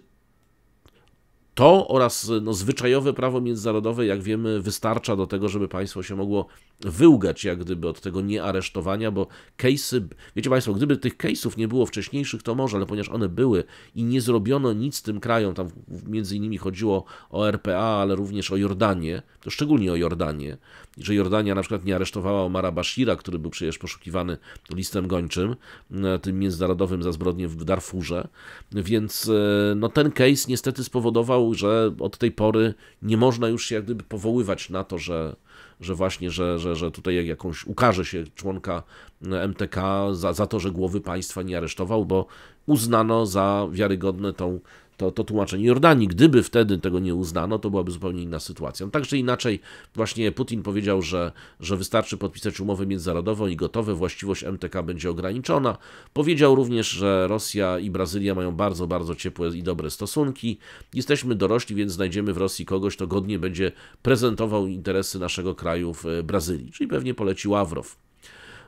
to oraz no, zwyczajowe prawo międzynarodowe, jak wiemy, wystarcza do tego, żeby państwo się mogło wyłgać jak gdyby od tego niearesztowania, bo case'y, wiecie Państwo, gdyby tych case'ów nie było wcześniejszych, to może, ale ponieważ one były i nie zrobiono nic tym krajom, tam między innymi chodziło o RPA, ale również o Jordanię, to szczególnie o Jordanię, że Jordania na przykład nie aresztowała Omara Bashira, który był przecież poszukiwany listem gończym, e, tym międzynarodowym za zbrodnie w Darfurze, więc e, no, ten case niestety spowodował, że od tej pory nie można już się jak gdyby powoływać na to, że że właśnie, że, że, że tutaj jakąś ukaże się członka MTK za, za to, że głowy państwa nie aresztował, bo uznano za wiarygodne tą to, to tłumaczenie Jordanii. Gdyby wtedy tego nie uznano, to byłaby zupełnie inna sytuacja. No, także inaczej właśnie Putin powiedział, że, że wystarczy podpisać umowę międzynarodową i gotowe, właściwość MTK będzie ograniczona. Powiedział również, że Rosja i Brazylia mają bardzo, bardzo ciepłe i dobre stosunki. Jesteśmy dorośli, więc znajdziemy w Rosji kogoś, kto godnie będzie prezentował interesy naszego kraju w Brazylii, czyli pewnie poleci Ławrow.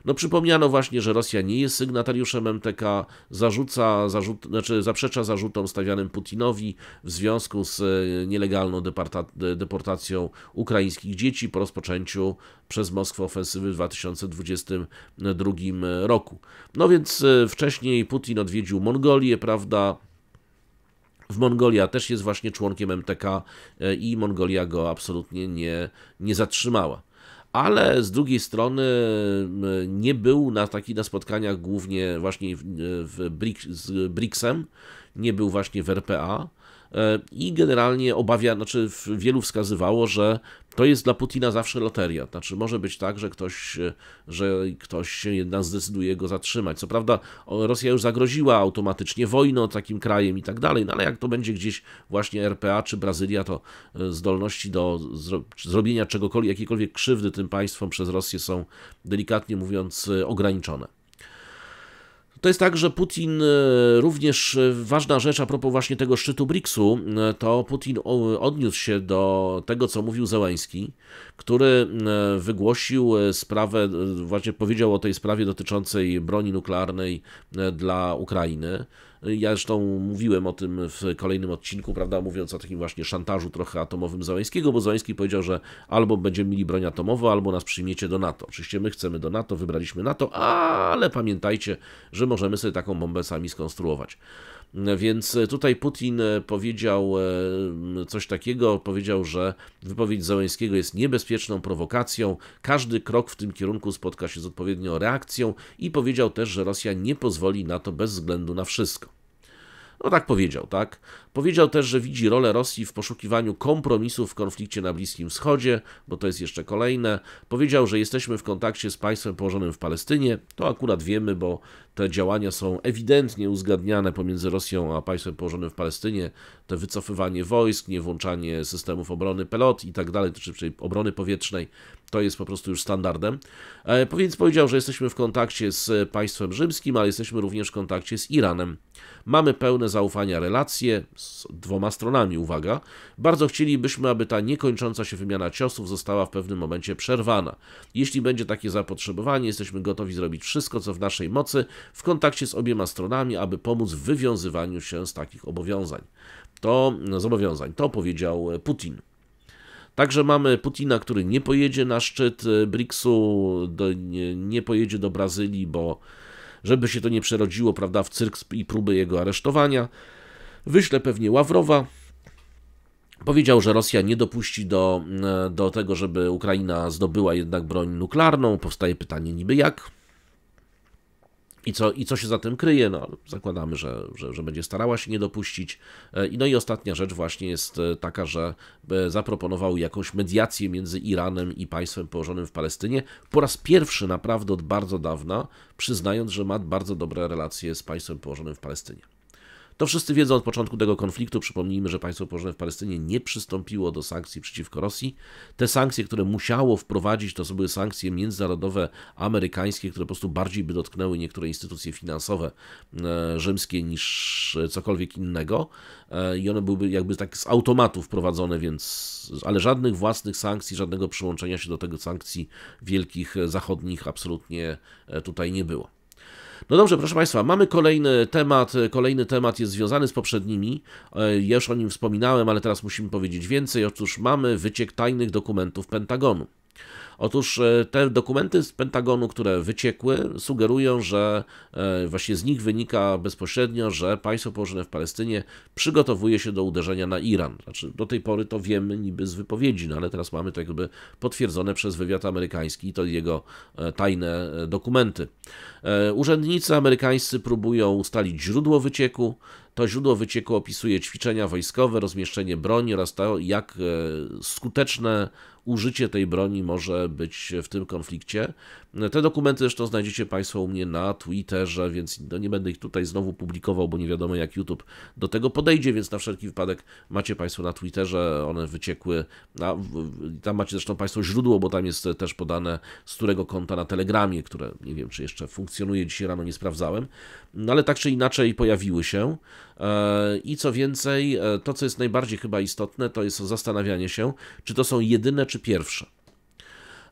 No przypomniano właśnie, że Rosja nie jest sygnatariuszem MTK, zarzuca, zarzut, znaczy zaprzecza zarzutom stawianym Putinowi w związku z e, nielegalną deportacją ukraińskich dzieci po rozpoczęciu przez Moskwę ofensywy w 2022 roku. No więc e, wcześniej Putin odwiedził Mongolię, prawda? W Mongolia też jest właśnie członkiem MTK e, i Mongolia go absolutnie nie, nie zatrzymała ale z drugiej strony nie był na takich na spotkaniach głównie właśnie w, w z BRICS-em, nie był właśnie w RPA, i generalnie obawia, znaczy wielu wskazywało, że to jest dla Putina zawsze loteria. Znaczy może być tak, że ktoś, e, że ktoś się jednak zdecyduje go zatrzymać. Co prawda Rosja już zagroziła automatycznie wojną takim krajem i tak dalej, no ale jak to będzie gdzieś właśnie RPA czy Brazylia, to e, zdolności do zro zrobienia czegokolwiek, jakiejkolwiek krzywdy tym państwom przez Rosję są delikatnie mówiąc ograniczone. To jest tak, że Putin e, również e, ważna rzecz a propos właśnie tego szczytu BRICS-u, e, to Putin odniósł się do tego, co mówił Zełański, który wygłosił sprawę, właśnie powiedział o tej sprawie dotyczącej broni nuklearnej dla Ukrainy. Ja zresztą mówiłem o tym w kolejnym odcinku, prawda, mówiąc o takim właśnie szantażu trochę atomowym Załęskiego, bo Załęski powiedział, że albo będziemy mieli broń atomową, albo nas przyjmiecie do NATO. Oczywiście my chcemy do NATO, wybraliśmy NATO, ale pamiętajcie, że możemy sobie taką bombę sami skonstruować. Więc tutaj Putin powiedział e, coś takiego, powiedział, że wypowiedź Załęskiego jest niebezpieczną prowokacją, każdy krok w tym kierunku spotka się z odpowiednią reakcją i powiedział też, że Rosja nie pozwoli na to bez względu na wszystko. No tak powiedział, tak? Powiedział też, że widzi rolę Rosji w poszukiwaniu kompromisów w konflikcie na Bliskim Wschodzie, bo to jest jeszcze kolejne. Powiedział, że jesteśmy w kontakcie z państwem położonym w Palestynie. To akurat wiemy, bo te działania są ewidentnie uzgadniane pomiędzy Rosją a państwem położonym w Palestynie. Te wycofywanie wojsk, niewłączanie systemów obrony pelot i tak dalej, czyli obrony powietrznej, to jest po prostu już standardem. E, więc powiedział, że jesteśmy w kontakcie z państwem rzymskim, ale jesteśmy również w kontakcie z Iranem. Mamy pełne zaufania relacje z dwoma stronami, uwaga. Bardzo chcielibyśmy, aby ta niekończąca się wymiana ciosów została w pewnym momencie przerwana. Jeśli będzie takie zapotrzebowanie, jesteśmy gotowi zrobić wszystko, co w naszej mocy, w kontakcie z obiema stronami, aby pomóc w wywiązywaniu się z takich obowiązań. To zobowiązań, to powiedział Putin. Także mamy Putina, który nie pojedzie na szczyt BRICS-u, nie, nie pojedzie do Brazylii, bo żeby się to nie przerodziło, prawda, w cyrk i próby jego aresztowania. Wyśle pewnie Ławrowa. Powiedział, że Rosja nie dopuści do, do tego, żeby Ukraina zdobyła jednak broń nuklearną. Powstaje pytanie niby jak. I co, I co się za tym kryje? No, zakładamy, że, że, że będzie starała się nie dopuścić. E, no i ostatnia rzecz właśnie jest e, taka, że e, zaproponował jakąś mediację między Iranem i państwem położonym w Palestynie. Po raz pierwszy naprawdę od bardzo dawna, przyznając, że ma bardzo dobre relacje z państwem położonym w Palestynie. To wszyscy wiedzą od początku tego konfliktu. Przypomnijmy, że państwo położone w Palestynie nie przystąpiło do sankcji przeciwko Rosji. Te sankcje, które musiało wprowadzić, to były sankcje międzynarodowe, amerykańskie, które po prostu bardziej by dotknęły niektóre instytucje finansowe e, rzymskie niż cokolwiek innego. E, I one byłyby jakby tak z automatu wprowadzone, więc ale żadnych własnych sankcji, żadnego przyłączenia się do tego sankcji wielkich zachodnich absolutnie e, tutaj nie było. No dobrze, proszę Państwa, mamy kolejny temat. Kolejny temat jest związany z poprzednimi. E, już o nim wspominałem, ale teraz musimy powiedzieć więcej. Otóż mamy wyciek tajnych dokumentów Pentagonu. Otóż e, te dokumenty z Pentagonu, które wyciekły, sugerują, że e, właśnie z nich wynika bezpośrednio, że państwo położone w Palestynie przygotowuje się do uderzenia na Iran. Znaczy, do tej pory to wiemy niby z wypowiedzi, no ale teraz mamy to jakby potwierdzone przez wywiad amerykański i to jego e, tajne dokumenty. Urzędnicy amerykańscy próbują ustalić źródło wycieku. To źródło wycieku opisuje ćwiczenia wojskowe, rozmieszczenie broni oraz to, jak skuteczne użycie tej broni może być w tym konflikcie. Te dokumenty zresztą znajdziecie Państwo u mnie na Twitterze, więc no nie będę ich tutaj znowu publikował, bo nie wiadomo jak YouTube do tego podejdzie, więc na wszelki wypadek macie Państwo na Twitterze, one wyciekły. Tam macie zresztą Państwo źródło, bo tam jest też podane z którego konta na Telegramie, które nie wiem czy jeszcze funkcjonuje, dzisiaj rano nie sprawdzałem, no ale tak czy inaczej pojawiły się. E, I co więcej, e, to co jest najbardziej chyba istotne, to jest zastanawianie się, czy to są jedyne czy pierwsze.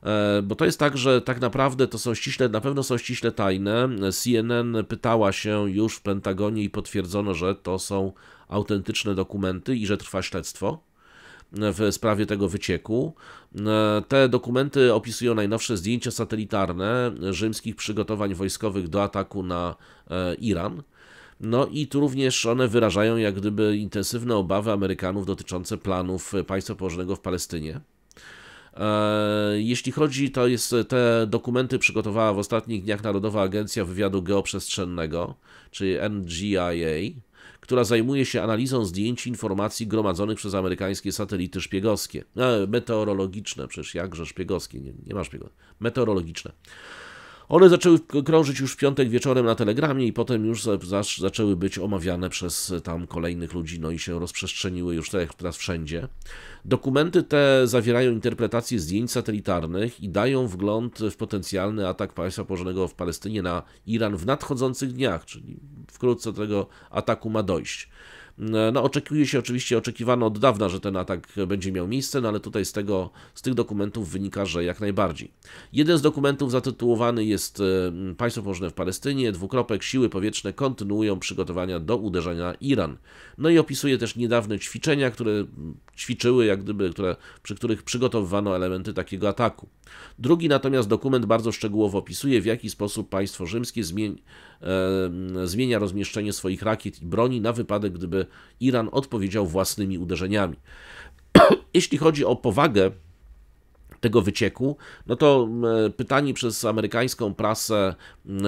E, bo to jest tak, że tak naprawdę to są ściśle, na pewno są ściśle tajne. CNN pytała się już w Pentagonie i potwierdzono, że to są autentyczne dokumenty i że trwa śledztwo w sprawie tego wycieku. Te dokumenty opisują najnowsze zdjęcia satelitarne rzymskich przygotowań wojskowych do ataku na Iran. No i tu również one wyrażają jak gdyby intensywne obawy Amerykanów dotyczące planów państwa położonego w Palestynie. E, jeśli chodzi, to jest te dokumenty przygotowała w ostatnich dniach Narodowa Agencja Wywiadu Geoprzestrzennego, czyli NGIA, która zajmuje się analizą zdjęć informacji gromadzonych przez amerykańskie satelity szpiegowskie. E, meteorologiczne, przecież jakże szpiegowskie, nie, nie ma szpiegowskie. Meteorologiczne. One zaczęły krążyć już w piątek wieczorem na Telegramie i potem już zaczęły być omawiane przez tam kolejnych ludzi, no i się rozprzestrzeniły już tak jak teraz wszędzie. Dokumenty te zawierają interpretacje zdjęć satelitarnych i dają wgląd w potencjalny atak państwa położonego w Palestynie na Iran w nadchodzących dniach, czyli wkrótce do tego ataku ma dojść. No, oczekuje się oczywiście, oczekiwano od dawna, że ten atak będzie miał miejsce, no ale tutaj z, tego, z tych dokumentów wynika, że jak najbardziej. Jeden z dokumentów zatytułowany jest e, Państwo położone w Palestynie, dwukropek, siły powietrzne kontynuują przygotowania do uderzenia Iran. No i opisuje też niedawne ćwiczenia, które ćwiczyły, jak gdyby, które, przy których przygotowywano elementy takiego ataku. Drugi natomiast dokument bardzo szczegółowo opisuje, w jaki sposób państwo rzymskie zmieni, e, zmienia rozmieszczenie swoich rakiet i broni na wypadek, gdyby Iran odpowiedział własnymi uderzeniami. *clears throat* Jeśli chodzi o powagę tego wycieku, no to pytani przez amerykańską prasę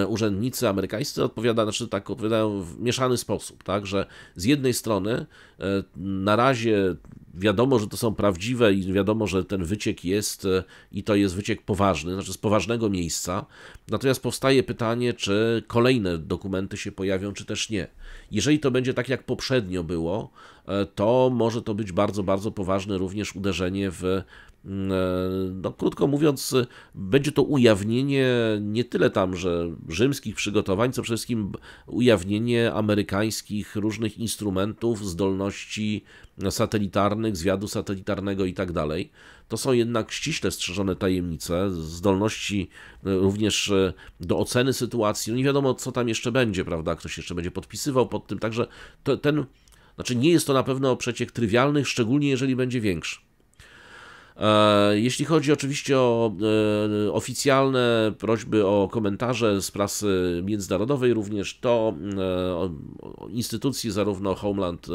urzędnicy amerykańscy odpowiadają, znaczy tak odpowiadają w mieszany sposób, tak, że z jednej strony e, na razie wiadomo, że to są prawdziwe i wiadomo, że ten wyciek jest e, i to jest wyciek poważny, znaczy z poważnego miejsca. Natomiast powstaje pytanie, czy kolejne dokumenty się pojawią, czy też nie. Jeżeli to będzie tak, jak poprzednio było, e, to może to być bardzo, bardzo poważne również uderzenie w mm, e, no, krótko mówiąc, będzie to ujawnienie nie tyle tam, że rzymskich przygotowań, co przede wszystkim ujawnienie amerykańskich różnych instrumentów, zdolności satelitarnych, zwiadu satelitarnego i tak dalej. To są jednak ściśle strzeżone tajemnice, zdolności e, również e, do oceny sytuacji. No nie wiadomo, co tam jeszcze będzie, prawda? Ktoś jeszcze będzie podpisywał pod tym, także to, ten, znaczy nie jest to na pewno przeciek trywialny, szczególnie jeżeli będzie większy. E, jeśli chodzi oczywiście o e, oficjalne prośby o komentarze z prasy międzynarodowej, również to e, instytucje zarówno Homeland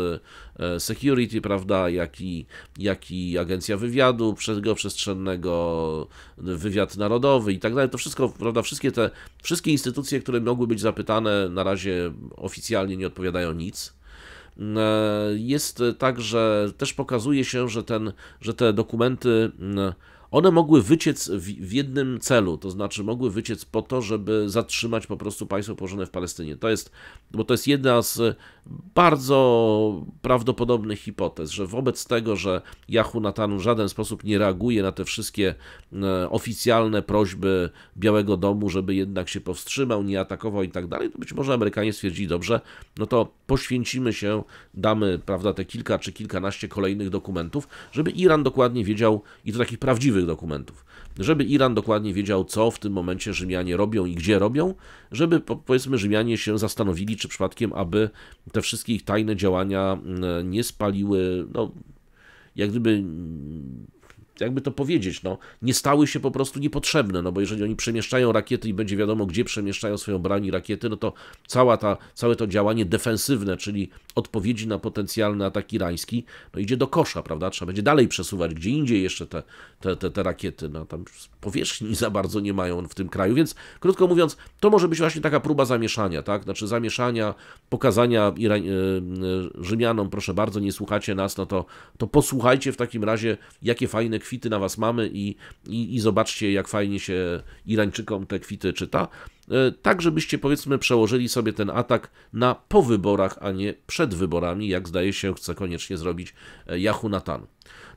Security, prawda, jak i, jak i Agencja Wywiadu Przestrzennego, Wywiad Narodowy i tak dalej, to wszystko, prawda, wszystkie te, wszystkie instytucje, które mogły być zapytane, na razie oficjalnie nie odpowiadają nic. E, jest tak, że też pokazuje się, że, ten, że te dokumenty one mogły wyciec w, jednym celu, to znaczy mogły wyciec po to, żeby zatrzymać po prostu państwo położone w Palestynie. To jest, bo to jest jedna z bardzo prawdopodobnych hipotez, że wobec tego, że Yahoo Natanu w żaden sposób nie reaguje na te wszystkie e, oficjalne prośby Białego Domu, żeby jednak się powstrzymał, nie atakował i tak dalej, to być może Amerykanie stwierdzili, dobrze, no to poświęcimy się, damy, prawda, te kilka czy kilkanaście kolejnych dokumentów, żeby Iran dokładnie wiedział, i to takich prawdziwych dokumentów, żeby Iran dokładnie wiedział, co w tym momencie Rzymianie robią i gdzie robią, żeby powiedzmy Rzymianie się zastanowili, czy przypadkiem, aby te wszystkie ich tajne działania mm, nie spaliły, no, jak gdyby jakby to powiedzieć, no, nie stały się po prostu niepotrzebne, no bo jeżeli oni przemieszczają rakiety i będzie wiadomo, gdzie przemieszczają swoją broń i rakiety, no to cała ta, całe to działanie defensywne, czyli odpowiedzi na potencjalny atak irański, no idzie do kosza, prawda? Trzeba będzie dalej przesuwać, gdzie indziej jeszcze te, te, te, te rakiety, no tam powierzchni za bardzo nie mają w tym kraju, więc krótko mówiąc, to może być właśnie taka próba zamieszania, tak? Znaczy zamieszania, pokazania Ira... E, e, Rzymianom, proszę bardzo, nie słuchacie nas, no to, to posłuchajcie w takim razie, jakie fajne kwity na was mamy i, i, i zobaczcie, jak fajnie się Irańczykom te kwity czyta. E, tak, żebyście powiedzmy przełożyli sobie ten atak na po wyborach, a nie przed wyborami, jak zdaje się chce koniecznie zrobić e, Yahoo Natan.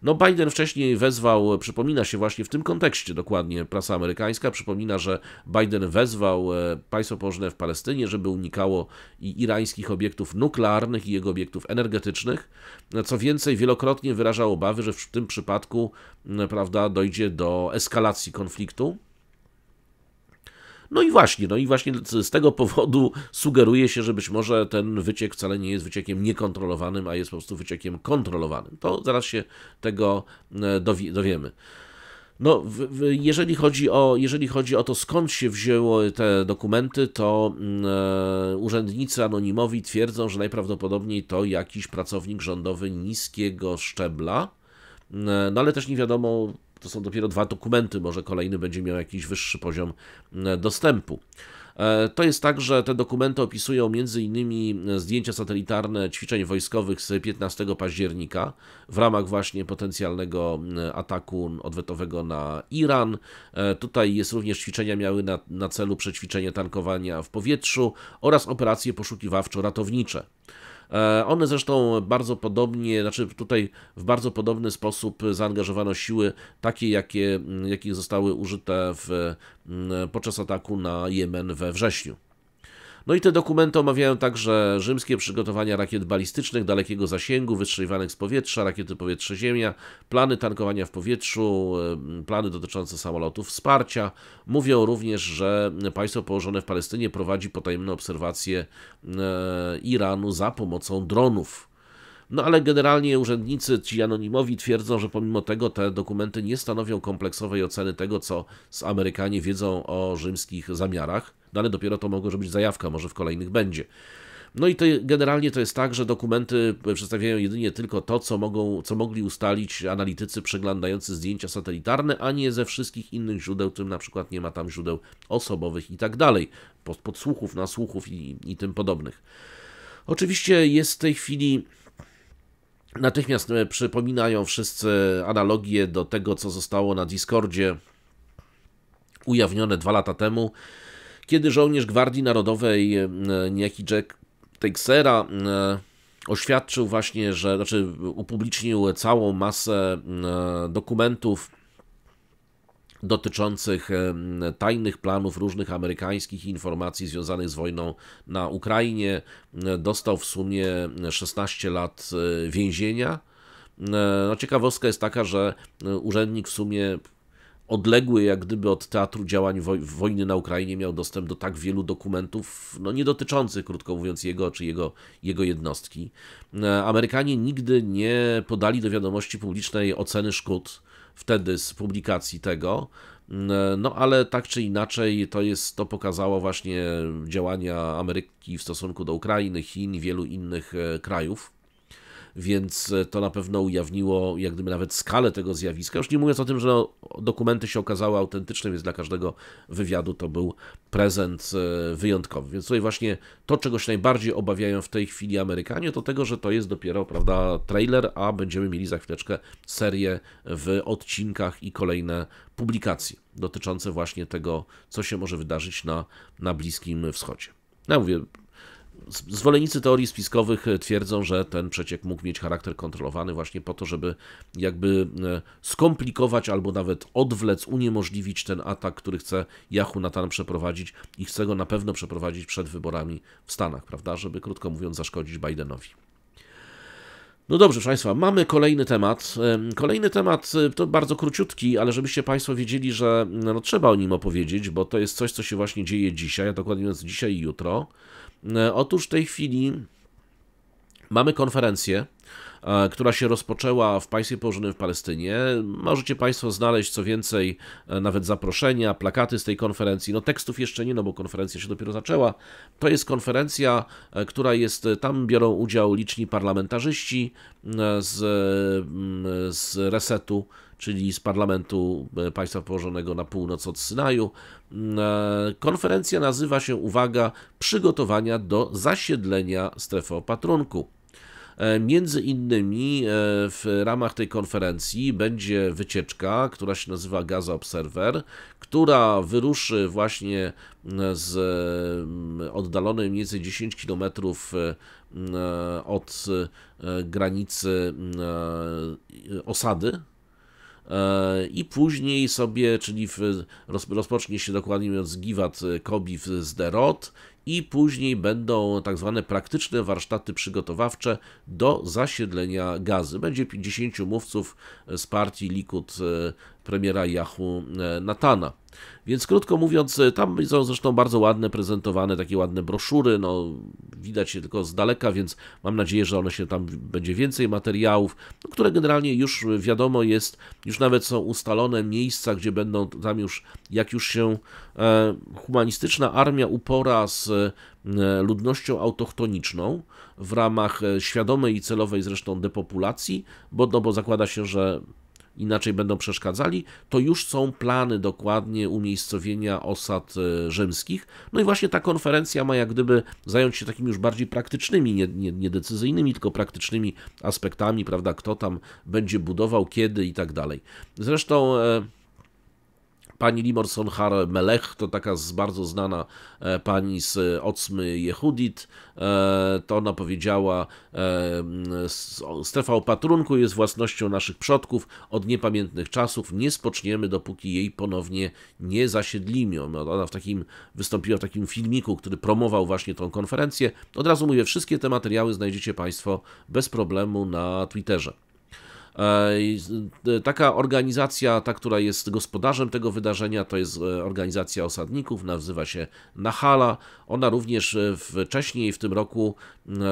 No Biden wcześniej wezwał, przypomina się właśnie w tym kontekście dokładnie prasa amerykańska, przypomina, że Biden wezwał e, państwo położone w Palestynie, żeby unikało i irańskich obiektów nuklearnych i jego obiektów energetycznych. Co więcej, wielokrotnie wyrażał obawy, że w tym przypadku prawda, dojdzie do eskalacji konfliktu. No i właśnie, no i właśnie z tego powodu sugeruje się, że być może ten wyciek wcale nie jest wyciekiem niekontrolowanym, a jest po prostu wyciekiem kontrolowanym. To zaraz się tego e, dowiemy. No, jeżeli chodzi, o, jeżeli chodzi o to, skąd się wzięły te dokumenty, to mm, e, urzędnicy anonimowi twierdzą, że najprawdopodobniej to jakiś pracownik rządowy niskiego szczebla, e, no ale też nie wiadomo, to są dopiero dwa dokumenty, może kolejny będzie miał jakiś wyższy poziom e, dostępu. E, to jest tak, że te dokumenty opisują m.in. zdjęcia satelitarne ćwiczeń wojskowych z 15 października w ramach właśnie potencjalnego e, ataku odwetowego na Iran. Tutaj jest również ćwiczenia miały na, na celu przećwiczenie tankowania w powietrzu oraz operacje poszukiwawczo-ratownicze. E, one zresztą bardzo podobnie, znaczy tutaj w bardzo podobny sposób zaangażowano siły takie, jakie, jakie zostały użyte w, podczas ataku na Jemen we wrześniu. No i te dokumenty omawiają także rzymskie przygotowania rakiet balistycznych dalekiego zasięgu, wystrzeliwanych z powietrza, rakiety powietrze-ziemia, plany tankowania w powietrzu, plany dotyczące samolotów wsparcia. Mówią również, że państwo położone w Palestynie prowadzi potajemne obserwacje e, Iranu za pomocą dronów. No ale generalnie urzędnicy, ci anonimowi twierdzą, że pomimo tego te dokumenty nie stanowią kompleksowej oceny tego, co Amerykanie wiedzą o rzymskich zamiarach, no ale dopiero to mogło być zajawka, może w kolejnych będzie. No i to generalnie to jest tak, że dokumenty przedstawiają jedynie tylko to, co, mogą, co mogli ustalić analitycy przeglądający zdjęcia satelitarne, a nie ze wszystkich innych źródeł, tym na przykład nie ma tam źródeł osobowych i tak dalej, podsłuchów, nasłuchów i, i tym podobnych. Oczywiście jest w tej chwili Natychmiast e, przypominają wszyscy analogię do tego, co zostało na Discordzie ujawnione dwa lata temu, kiedy żołnierz Gwardii Narodowej, e, niejaki Jack Teixeira, e, oświadczył właśnie, że znaczy upublicznił całą masę dokumentów dotyczących tajnych planów różnych amerykańskich informacji związanych z wojną na Ukrainie. Dostał w sumie 16 lat e, więzienia. E, no, ciekawostka jest taka, że e, urzędnik w sumie odległy jak gdyby od teatru działań wojny na Ukrainie miał dostęp do tak wielu dokumentów, no nie dotyczących, krótko mówiąc, jego czy jego, jego jednostki. Amerykanie nigdy nie podali do wiadomości publicznej oceny szkód wtedy z publikacji tego. No ale tak czy inaczej to jest, to pokazało właśnie działania Ameryki w stosunku do Ukrainy, Chin wielu innych e, krajów. Więc to na pewno ujawniło jak gdyby nawet skalę tego zjawiska. Już nie mówiąc o tym, że dokumenty się okazały autentyczne, więc dla każdego wywiadu to był prezent wyjątkowy. Więc tutaj właśnie to, czego się najbardziej obawiają w tej chwili Amerykanie, to tego, że to jest dopiero, prawda, trailer, a będziemy mieli za chwileczkę serię w odcinkach i kolejne publikacje dotyczące właśnie tego, co się może wydarzyć na, na Bliskim Wschodzie. No mówię, Zwolennicy teorii spiskowych twierdzą, że ten przeciek mógł mieć charakter kontrolowany właśnie po to, żeby jakby e, skomplikować albo nawet odwlec, uniemożliwić ten atak, który chce Yahoo Natan przeprowadzić i chce go na pewno przeprowadzić przed wyborami w Stanach, prawda, żeby krótko mówiąc zaszkodzić Bidenowi. No dobrze, proszę Państwa, mamy kolejny temat. Kolejny temat e, to bardzo króciutki, ale żebyście Państwo wiedzieli, że no, trzeba o nim opowiedzieć, bo to jest coś, co się właśnie dzieje dzisiaj, a dokładnie mówiąc dzisiaj i jutro. E, otóż w tej chwili mamy konferencję, e, która się rozpoczęła w państwie położonym w Palestynie. Możecie Państwo znaleźć co więcej, e, nawet zaproszenia, plakaty z tej konferencji. No tekstów jeszcze nie, no bo konferencja się dopiero zaczęła. To jest konferencja, która jest, tam biorą udział liczni parlamentarzyści z, z Resetu, czyli z parlamentu państwa położonego na północ od Synaju. E, konferencja nazywa się, uwaga, przygotowania do zasiedlenia strefy opatrunku. E, między innymi e, w ramach tej konferencji będzie wycieczka, która się nazywa Gaza Observer, która wyruszy właśnie z oddalonej mniej więcej 10 km od granicy osady i później sobie, czyli w, rozpocznie się dokładnie mówiąc Givat Kobiv z Derot i później będą tak zwane praktyczne warsztaty przygotowawcze do zasiedlenia gazy. Będzie 50 mówców z partii Likud e, premiera Yahoo e, Natana. Więc krótko mówiąc, e, tam są zresztą bardzo ładne prezentowane, takie ładne broszury, no widać je tylko z daleka, więc mam nadzieję, że one się tam będzie więcej materiałów, które generalnie już wiadomo jest, już nawet są ustalone miejsca, gdzie będą tam już, jak już się e, humanistyczna armia upora z e, ludnością autochtoniczną w ramach e, świadomej i celowej zresztą depopulacji, bo, no, bo zakłada się, że inaczej będą przeszkadzali, to już są plany dokładnie umiejscowienia osad e, rzymskich. No i właśnie ta konferencja ma jak gdyby zająć się takimi już bardziej praktycznymi, nie, nie, nie decyzyjnymi, tylko praktycznymi aspektami, prawda, kto tam będzie budował, kiedy i tak dalej. Zresztą e, Pani Limor Sonhar Melech to taka bardzo znana e, pani z Ocmy Jehudit. E, to ona powiedziała: e, Strefa opatrunku jest własnością naszych przodków od niepamiętnych czasów. Nie spoczniemy, dopóki jej ponownie nie zasiedlimy. Ona w takim, wystąpiła w takim filmiku, który promował właśnie tą konferencję. Od razu mówię, wszystkie te materiały znajdziecie Państwo bez problemu na Twitterze. E, taka organizacja, ta, która jest gospodarzem tego wydarzenia, to jest e, organizacja osadników, nazywa się Nahala. Ona również e, wcześniej w tym roku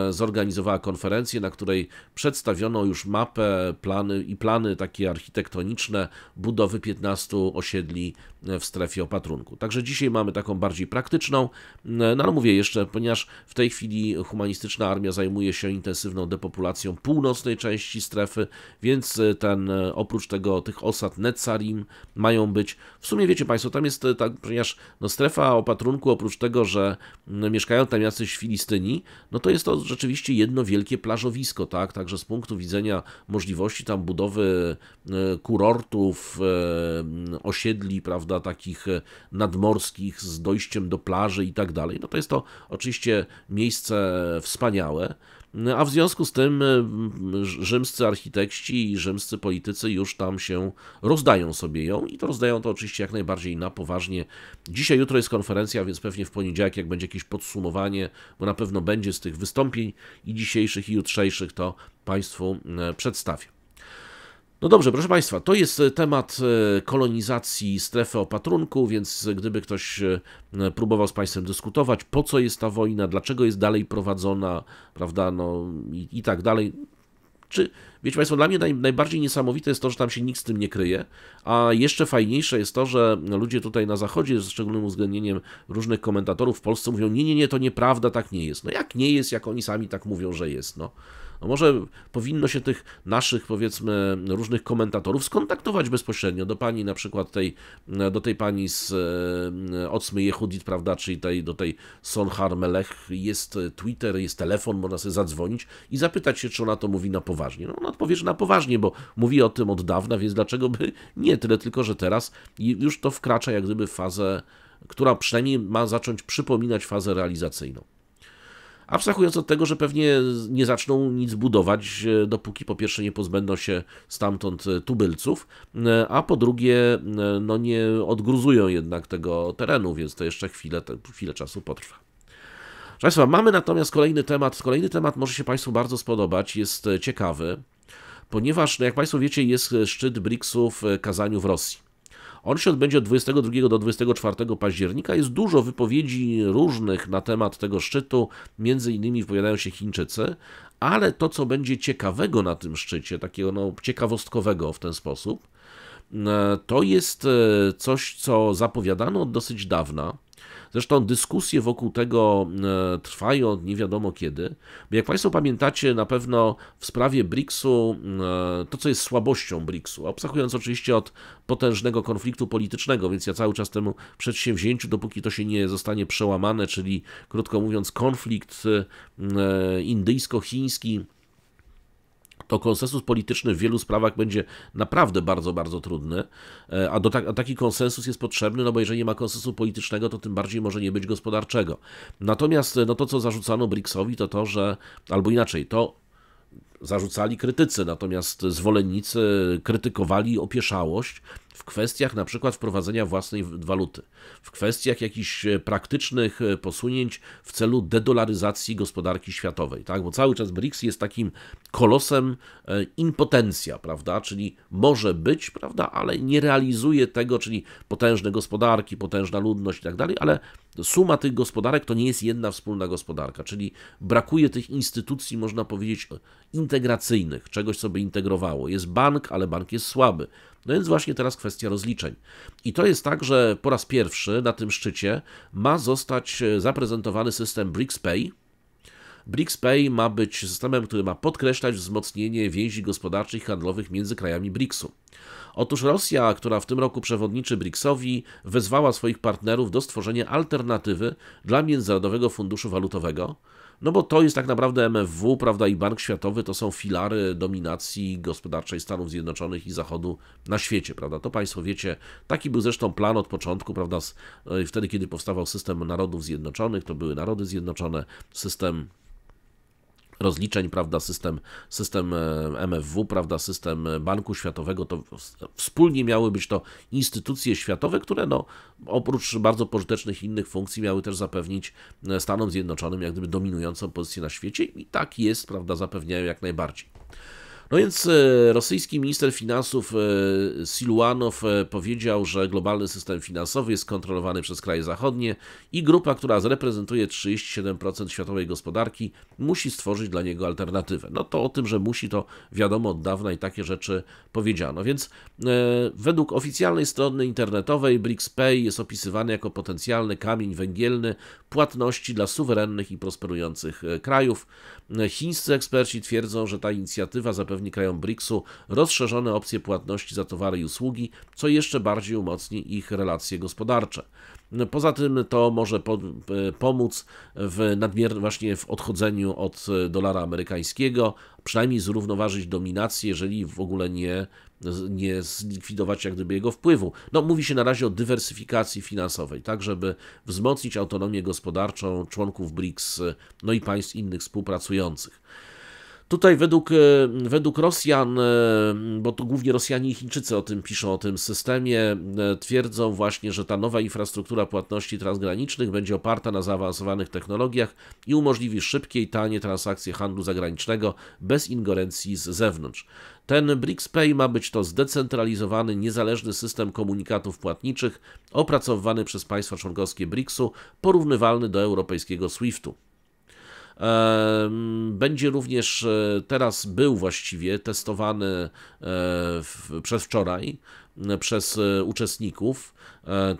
zorganizowała konferencję, na której przedstawiono już mapę, plany i plany takie architektoniczne budowy 15 osiedli w strefie opatrunku. Także dzisiaj mamy taką bardziej praktyczną, no ale mówię jeszcze, ponieważ w tej chwili humanistyczna armia zajmuje się intensywną depopulacją północnej części strefy, więc ten oprócz tego tych osad Netzarim mają być, w sumie wiecie Państwo, tam jest tak, ponieważ no, strefa opatrunku oprócz tego, że mieszkają tam jacyś Filistyni, no to jest to rzeczywiście jedno wielkie plażowisko, tak, także z punktu widzenia możliwości tam budowy e, kurortów, e, osiedli, prawda, prawda, takich e, nadmorskich z dojściem do plaży i tak dalej, no to jest to oczywiście miejsce wspaniałe. A w związku z tym e, rzymscy architekci i rzymscy politycy już tam się rozdają sobie ją i to rozdają to oczywiście jak najbardziej na poważnie. Dzisiaj, jutro jest konferencja, więc pewnie w poniedziałek, jak będzie jakieś podsumowanie, bo na pewno będzie z tych wystąpień i dzisiejszych, i jutrzejszych, to Państwu e, przedstawię. No dobrze, proszę Państwa, to jest e, temat e, kolonizacji strefy opatrunku, więc gdyby ktoś e, próbował z Państwem dyskutować, po co jest ta wojna, dlaczego jest dalej prowadzona, prawda, no i, i tak dalej. Czy, wiecie Państwo, dla mnie naj, najbardziej niesamowite jest to, że tam się nikt z tym nie kryje, a jeszcze fajniejsze jest to, że ludzie tutaj na Zachodzie, z szczególnym uwzględnieniem różnych komentatorów w Polsce mówią, nie, nie, nie, to nieprawda, tak nie jest. No jak nie jest, jak oni sami tak mówią, że jest, no. No może powinno się tych naszych, powiedzmy, różnych komentatorów skontaktować bezpośrednio do pani, na przykład tej, do tej pani z e, Otsmy Jehudit, prawda, czyli tej, do tej Sonhar Melech, jest Twitter, jest telefon, można sobie zadzwonić i zapytać się, czy ona to mówi na poważnie. No ona odpowie, że na poważnie, bo mówi o tym od dawna, więc dlaczego by nie? Tyle tylko, że teraz już to wkracza jak gdyby w fazę, która przynajmniej ma zacząć przypominać fazę realizacyjną. Abstrahując od tego, że pewnie nie zaczną nic budować, e, dopóki po pierwsze nie pozbędą się stamtąd e, tubylców, e, a po drugie no nie odgruzują jednak tego terenu, więc to jeszcze chwilę, chwilę czasu potrwa. Proszę Państwa, mamy natomiast kolejny temat. Kolejny temat może się Państwu bardzo spodobać, jest ciekawy, ponieważ, no jak Państwo wiecie, jest szczyt BRICS-u w Kazaniu w Rosji. On się odbędzie od 22 do 24 października. Jest dużo wypowiedzi różnych na temat tego szczytu, między innymi wypowiadają się Chińczycy, ale to, co będzie ciekawego na tym szczycie, takiego no, ciekawostkowego w ten sposób, e, to jest e, coś, co zapowiadano od dosyć dawna. Zresztą dyskusje wokół tego e, trwają nie wiadomo kiedy. Bo jak Państwo pamiętacie, na pewno w sprawie BRICS-u, e, to co jest słabością BRICS-u, abstrahując oczywiście od potężnego konfliktu politycznego, więc ja cały czas temu przedsięwzięciu, dopóki to się nie zostanie przełamane, czyli krótko mówiąc, konflikt e, indyjsko-chiński to konsensus polityczny w wielu sprawach będzie naprawdę bardzo, bardzo trudny, e, a, do a taki konsensus jest potrzebny, no bo jeżeli nie ma konsensusu politycznego, to tym bardziej może nie być gospodarczego. Natomiast no to, co zarzucano BRICS-owi, to to, że, albo inaczej, to zarzucali krytycy, natomiast zwolennicy krytykowali opieszałość kwestiach na przykład wprowadzenia własnej waluty, w kwestiach jakichś praktycznych posunięć w celu dedolaryzacji gospodarki światowej, tak? bo cały czas BRICS jest takim kolosem e, impotencja, prawda, czyli może być, prawda, ale nie realizuje tego, czyli potężne gospodarki, potężna ludność i tak dalej, ale suma tych gospodarek to nie jest jedna wspólna gospodarka, czyli brakuje tych instytucji, można powiedzieć, integracyjnych, czegoś, co by integrowało. Jest bank, ale bank jest słaby. No więc właśnie teraz kwestia rozliczeń. I to jest tak, że po raz pierwszy na tym szczycie ma zostać zaprezentowany system BRICS-Pay, BRICS-Pay ma być systemem, który ma podkreślać wzmocnienie więzi gospodarczych i handlowych między krajami BRICS-u. Otóż Rosja, która w tym roku przewodniczy BRICS-owi, wezwała swoich partnerów do stworzenia alternatywy dla Międzynarodowego Funduszu Walutowego, no bo to jest tak naprawdę MFW, prawda, i Bank Światowy to są filary dominacji gospodarczej Stanów Zjednoczonych i Zachodu na świecie, prawda. To Państwo wiecie, taki był zresztą plan od początku, prawda, e, wtedy kiedy powstawał system Narodów Zjednoczonych, to były Narody Zjednoczone, system rozliczeń, prawda, system, system e, MFW, prawda, system Banku Światowego, to wspólnie miały być to instytucje światowe, które no, oprócz bardzo pożytecznych innych funkcji miały też zapewnić e, Stanom Zjednoczonym jak gdyby dominującą pozycję na świecie i tak jest, prawda, zapewniają jak najbardziej. No więc e, rosyjski minister finansów e, Siluanow e, powiedział, że globalny system finansowy jest kontrolowany przez kraje zachodnie i grupa, która zreprezentuje 37% światowej gospodarki, musi stworzyć dla niego alternatywę. No to o tym, że musi, to wiadomo od dawna i takie rzeczy powiedziano. Więc według oficjalnej strony internetowej BRICS Pay jest opisywany jako potencjalny kamień węgielny płatności dla suwerennych i prosperujących krajów. Chińscy eksperci twierdzą, że ta inicjatywa zapewni krajom BRICS-u rozszerzone opcje płatności za towary i usługi, co jeszcze bardziej umocni ich relacje gospodarcze. Poza tym to może po, e, pomóc w nadmier właśnie w odchodzeniu od dolara amerykańskiego, przynajmniej zrównoważyć dominację, jeżeli w ogóle nie, nie zlikwidować jak gdyby jego wpływu. No, mówi się na razie o dywersyfikacji finansowej, tak żeby wzmocnić autonomię gospodarczą członków BRICS, no i państw innych współpracujących. Tutaj według, e, według Rosjan, e, bo to głównie Rosjanie i Chińczycy o tym piszą, o tym systemie, e, twierdzą właśnie, że ta nowa infrastruktura płatności transgranicznych będzie oparta na zaawansowanych technologiach i umożliwi szybkie i tanie transakcje handlu zagranicznego bez ingerencji z zewnątrz. Ten BRICS Pay ma być to zdecentralizowany, niezależny system komunikatów płatniczych opracowywany przez państwa członkowskie BRICS-u, porównywalny do europejskiego SWIFT-u. Będzie również e, teraz był właściwie testowany e, przez wczoraj przez e, uczestników.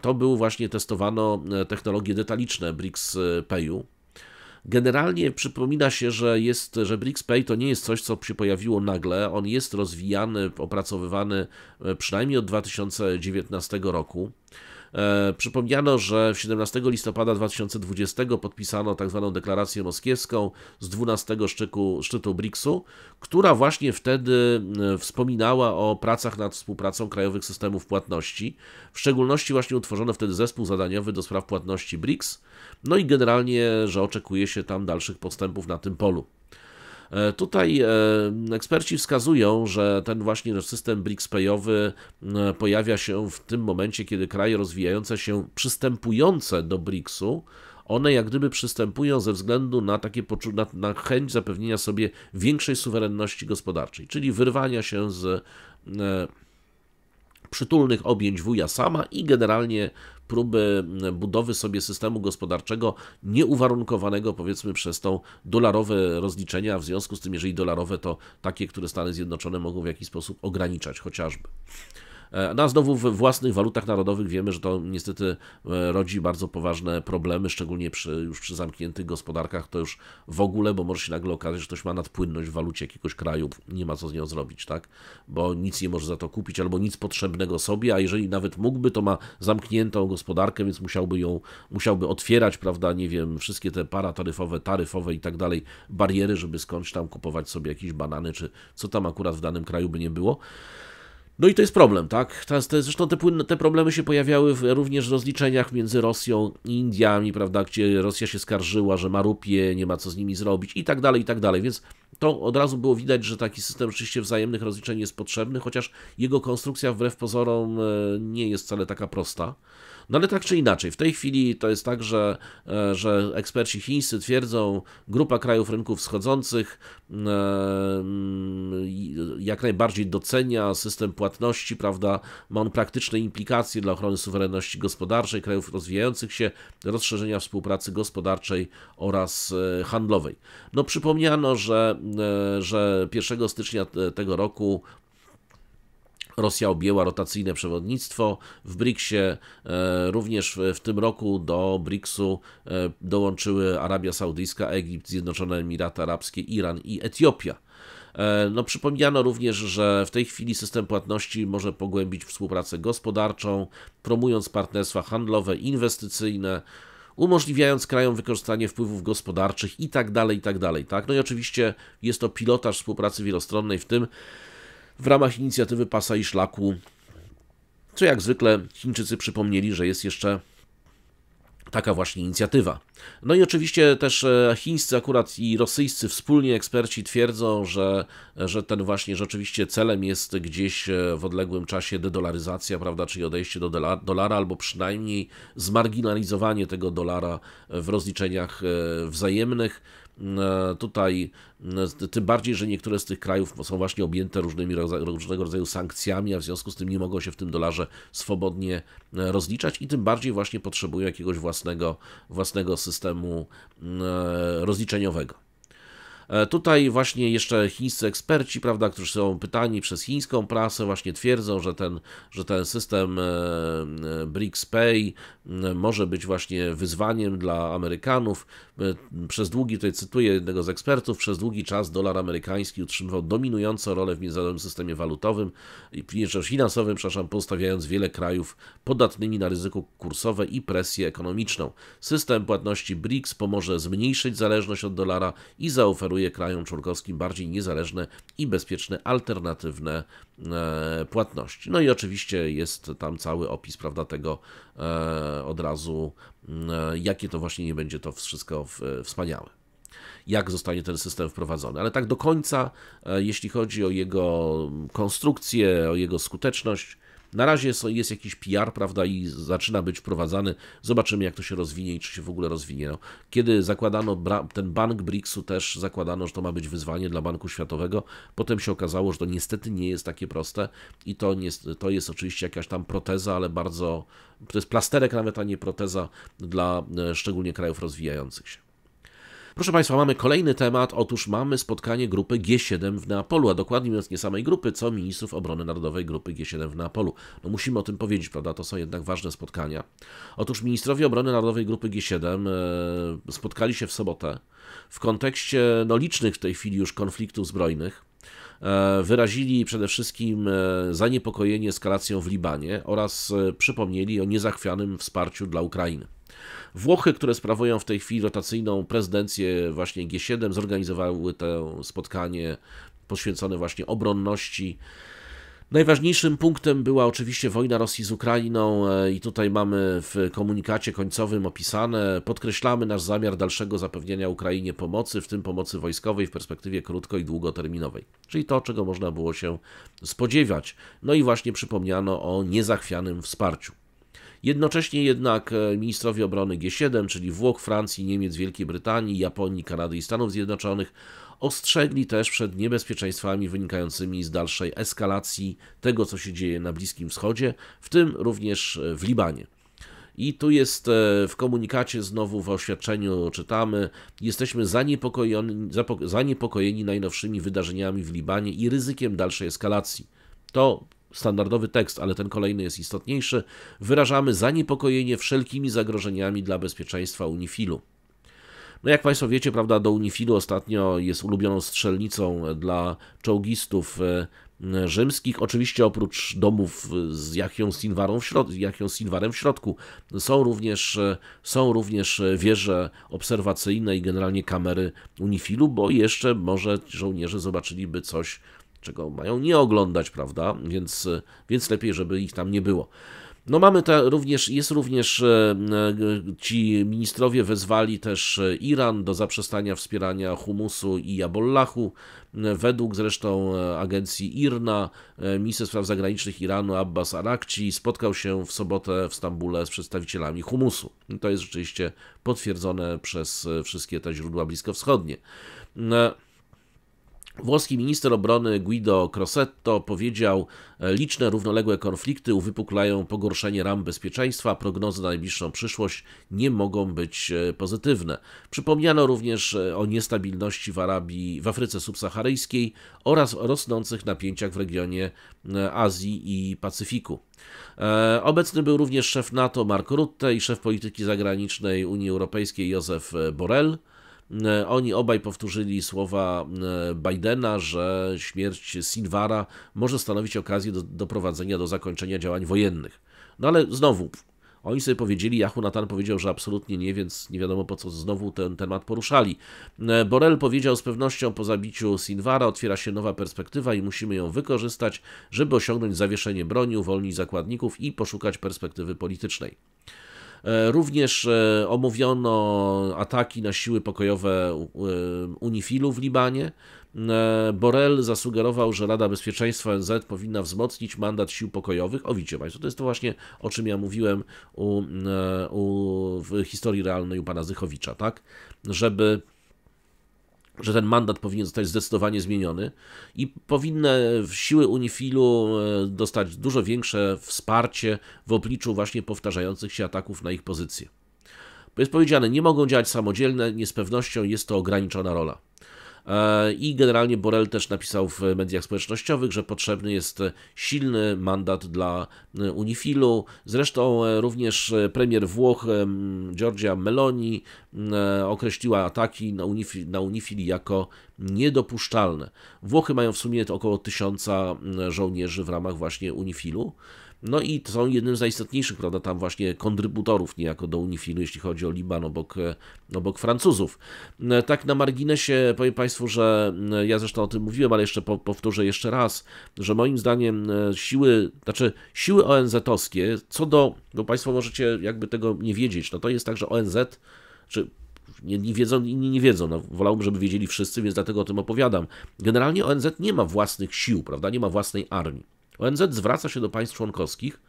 To był właśnie testowano technologie detaliczne BRICS Payu. Generalnie przypomina się, że jest, że BRICS-Pay to nie jest coś, co się pojawiło nagle. On jest rozwijany, opracowywany przynajmniej od 2019 roku. E, przypomniano, że 17 listopada 2020 podpisano tzw. Tak deklarację moskiewską z 12 szczytu, BRICS-u, która właśnie wtedy e, wspominała o pracach nad współpracą krajowych systemów płatności. W szczególności właśnie utworzono wtedy zespół zadaniowy do spraw płatności BRICS. No i generalnie, że oczekuje się tam dalszych postępów na tym polu. E, tutaj e, eksperci wskazują, że ten właśnie system BRICS-payowy e, pojawia się w tym momencie, kiedy kraje rozwijające się przystępujące do BRICS-u one jak gdyby przystępują ze względu na takie na, na chęć zapewnienia sobie większej suwerenności gospodarczej, czyli wyrwania się z przytulnych objęć wuja sama i generalnie próby budowy sobie systemu gospodarczego nieuwarunkowanego powiedzmy przez tą dolarowe rozliczenia, w związku z tym jeżeli dolarowe to takie, które Stany Zjednoczone mogą w jakiś sposób ograniczać chociażby. E, no a znowu w własnych walutach narodowych wiemy, że to niestety e, rodzi bardzo poważne problemy, szczególnie przy, już przy zamkniętych gospodarkach, to już w ogóle, bo może się nagle okazać, że ktoś ma nadpłynność w walucie jakiegoś kraju, nie ma co z nią zrobić, tak? Bo nic nie może za to kupić, albo nic potrzebnego sobie, a jeżeli nawet mógłby, to ma zamkniętą gospodarkę, więc musiałby ją, musiałby otwierać, prawda, nie wiem, wszystkie te parataryfowe, taryfowe i tak dalej, bariery, żeby skądś tam kupować sobie jakieś banany, czy co tam akurat w danym kraju by nie było. No i to jest problem, tak? Te, zresztą te, te problemy się pojawiały w, również w rozliczeniach między Rosją i Indiami, prawda, gdzie Rosja się skarżyła, że ma rupie, nie ma co z nimi zrobić i tak dalej, i tak dalej. Więc to od razu było widać, że taki system rzeczywiście wzajemnych rozliczeń jest potrzebny, chociaż jego konstrukcja wbrew pozorom e, nie jest wcale taka prosta. No ale tak czy inaczej, w tej chwili to jest tak, że, e, że eksperci chińscy twierdzą, grupa krajów rynków wschodzących e, mm, jak najbardziej docenia system płatności, prawda? Ma on praktyczne implikacje dla ochrony suwerenności gospodarczej krajów rozwijających się, rozszerzenia współpracy gospodarczej oraz e, handlowej. No przypomniano, że, że 1 stycznia tego roku Rosja objęła rotacyjne przewodnictwo w BRICSie. E, również w tym roku do BRICSu e, dołączyły Arabia Saudyjska, Egipt, Zjednoczone Emiraty Arabskie, Iran i Etiopia. E, no, przypomniano również, że w tej chwili system płatności może pogłębić współpracę gospodarczą, promując partnerstwa handlowe, inwestycyjne, umożliwiając krajom wykorzystanie wpływów gospodarczych i tak dalej, i tak. Tak? No i oczywiście jest to pilotaż współpracy wielostronnej, w tym w ramach inicjatywy Pasa i Szlaku, co jak zwykle Chińczycy przypomnieli, że jest jeszcze taka właśnie inicjatywa. No i oczywiście też e, chińscy akurat i rosyjscy wspólnie eksperci twierdzą, że, że ten właśnie rzeczywiście celem jest gdzieś e, w odległym czasie dedolaryzacja, prawda, czyli odejście do dolara, albo przynajmniej zmarginalizowanie tego dolara w rozliczeniach e, wzajemnych. E, tutaj e, tym bardziej, że niektóre z tych krajów są właśnie objęte różnymi różnego rodzaju sankcjami, a w związku z tym nie mogą się w tym dolarze swobodnie e, rozliczać i tym bardziej właśnie potrzebują jakiegoś własnego, własnego systemu rozliczeniowego. Tutaj właśnie jeszcze chińscy eksperci, prawda, którzy są pytani przez chińską prasę, właśnie twierdzą, że ten, że ten system BRICS Pay może być właśnie wyzwaniem dla Amerykanów. Przez długi, tutaj cytuję jednego z ekspertów, przez długi czas dolar amerykański utrzymywał dominującą rolę w międzynarodowym systemie walutowym i finansowym, przepraszam, postawiając wiele krajów podatnymi na ryzyko kursowe i presję ekonomiczną. System płatności BRICS pomoże zmniejszyć zależność od dolara i zaoferuje oferuje krajom członkowskim bardziej niezależne i bezpieczne alternatywne e, płatności. No i oczywiście jest tam cały opis, prawda, tego e, od razu, e, jakie to właśnie nie będzie to wszystko wspaniałe jak zostanie ten system wprowadzony. Ale tak do końca, jeśli chodzi o jego konstrukcję, o jego skuteczność, na razie jest jakiś PR, prawda, i zaczyna być wprowadzany. Zobaczymy, jak to się rozwinie i czy się w ogóle rozwinie. No, kiedy zakładano ten bank BRICS-u, też zakładano, że to ma być wyzwanie dla Banku Światowego. Potem się okazało, że to niestety nie jest takie proste i to, nie, to jest oczywiście jakaś tam proteza, ale bardzo. To jest plasterek nawet, a nie proteza dla e, szczególnie krajów rozwijających się. Proszę Państwa, mamy kolejny temat. Otóż mamy spotkanie grupy G7 w Neapolu, a dokładnie mówiąc nie samej grupy, co ministrów obrony narodowej grupy G7 w Neapolu. No musimy o tym powiedzieć, prawda? To są jednak ważne spotkania. Otóż ministrowie obrony narodowej grupy G7 e, spotkali się w sobotę w kontekście no, licznych w tej chwili już konfliktów zbrojnych e, wyrazili przede wszystkim zaniepokojenie eskalacją w Libanie oraz przypomnieli o niezachwianym wsparciu dla Ukrainy. Włochy, które sprawują w tej chwili rotacyjną prezydencję właśnie G7, zorganizowały to spotkanie poświęcone właśnie obronności. Najważniejszym punktem była oczywiście wojna Rosji z Ukrainą e, i tutaj mamy w komunikacie końcowym opisane, podkreślamy nasz zamiar dalszego zapewnienia Ukrainie pomocy, w tym pomocy wojskowej w perspektywie krótko i długoterminowej. Czyli to, czego można było się spodziewać. No i właśnie przypomniano o niezachwianym wsparciu. Jednocześnie jednak e, ministrowie obrony G7, czyli Włoch, Francji, Niemiec, Wielkiej Brytanii, Japonii, Kanady i Stanów Zjednoczonych, ostrzegli też przed niebezpieczeństwami wynikającymi z dalszej eskalacji tego, co się dzieje na Bliskim Wschodzie, w tym również e, w Libanie. I tu jest e, w komunikacie, znowu w oświadczeniu czytamy, jesteśmy zaniepokojeni, zaniepokojeni najnowszymi wydarzeniami w Libanie i ryzykiem dalszej eskalacji. To standardowy tekst, ale ten kolejny jest istotniejszy. Wyrażamy zaniepokojenie wszelkimi zagrożeniami dla bezpieczeństwa Unifilu. No jak Państwo wiecie, prawda, do Unifilu ostatnio jest ulubioną strzelnicą dla czołgistów e, rzymskich. Oczywiście oprócz domów z Jachią Sinwarą w, Sinwarem w środku są również, e, są również wieże obserwacyjne i generalnie kamery Unifilu, bo jeszcze może żołnierze zobaczyliby coś czego mają nie oglądać, prawda? Więc, więc lepiej, żeby ich tam nie było. No mamy te również, jest również, e, e, ci ministrowie wezwali też e, Iran do zaprzestania wspierania humusu i jabollahu. Według zresztą agencji IRNA, minister spraw zagranicznych Iranu Abbas Arakci spotkał się w sobotę w Stambule z przedstawicielami humusu. To jest rzeczywiście potwierdzone przez wszystkie te źródła bliskowschodnie. Włoski minister obrony Guido Crosetto powiedział, e, liczne równoległe konflikty uwypuklają pogorszenie ram bezpieczeństwa, prognozy na najbliższą przyszłość nie mogą być e, pozytywne. Przypomniano również e, o niestabilności w Arabii, w Afryce subsaharyjskiej oraz rosnących napięciach w regionie Azji i Pacyfiku. Obecny był również szef NATO Mark Rutte i szef polityki zagranicznej Unii Europejskiej Józef Borrell. E, oni obaj powtórzyli słowa e, Bidena, że śmierć Sinwara może stanowić okazję do doprowadzenia do zakończenia działań wojennych. No ale znowu, oni sobie powiedzieli, Jahu Natan powiedział, że absolutnie nie, więc nie wiadomo po co znowu ten temat poruszali. E, Borel powiedział z pewnością po zabiciu Sinwara otwiera się nowa perspektywa i musimy ją wykorzystać, żeby osiągnąć zawieszenie broni, uwolnić zakładników i poszukać perspektywy politycznej. E, również e, omówiono ataki na siły pokojowe e, Unifilu w Libanie. Borel zasugerował, że Rada Bezpieczeństwa ONZ powinna wzmocnić mandat sił pokojowych. O widzicie Państwo, to jest to właśnie, o czym ja mówiłem u, u, w historii realnej u pana Zychowicza, tak? Żeby że ten mandat powinien zostać zdecydowanie zmieniony i powinny siły Unifilu e, dostać dużo większe wsparcie w obliczu właśnie powtarzających się ataków na ich pozycje. Bo jest powiedziane, nie mogą działać samodzielnie, nie z pewnością jest to ograniczona rola. E, I generalnie Borel też napisał w mediach społecznościowych, że potrzebny jest silny mandat dla e, Unifilu. Zresztą e, również premier Włoch Giorgia Meloni określiła ataki na, Unifil, na Unifil jako niedopuszczalne. Włochy mają w sumie około tysiąca żołnierzy w ramach właśnie Unifilu. No i to są jednym z najistotniejszych, prawda, tam właśnie kontrybutorów niejako do Unifilu, jeśli chodzi o Liban obok, e, obok Francuzów. E, tak na marginesie powiem Państwu, że e, ja zresztą o tym mówiłem, ale jeszcze powtórzę jeszcze raz, że moim zdaniem siły, znaczy siły ONZ-owskie, co do, bo Państwo możecie jakby tego nie wiedzieć, no to jest tak, że ONZ, czy nie, nie wiedzą, inni nie wiedzą. No, wolałbym, żeby wiedzieli wszyscy, więc dlatego o tym opowiadam. Generalnie ONZ nie ma własnych sił, prawda? Nie ma własnej armii. ONZ zwraca się do państw członkowskich,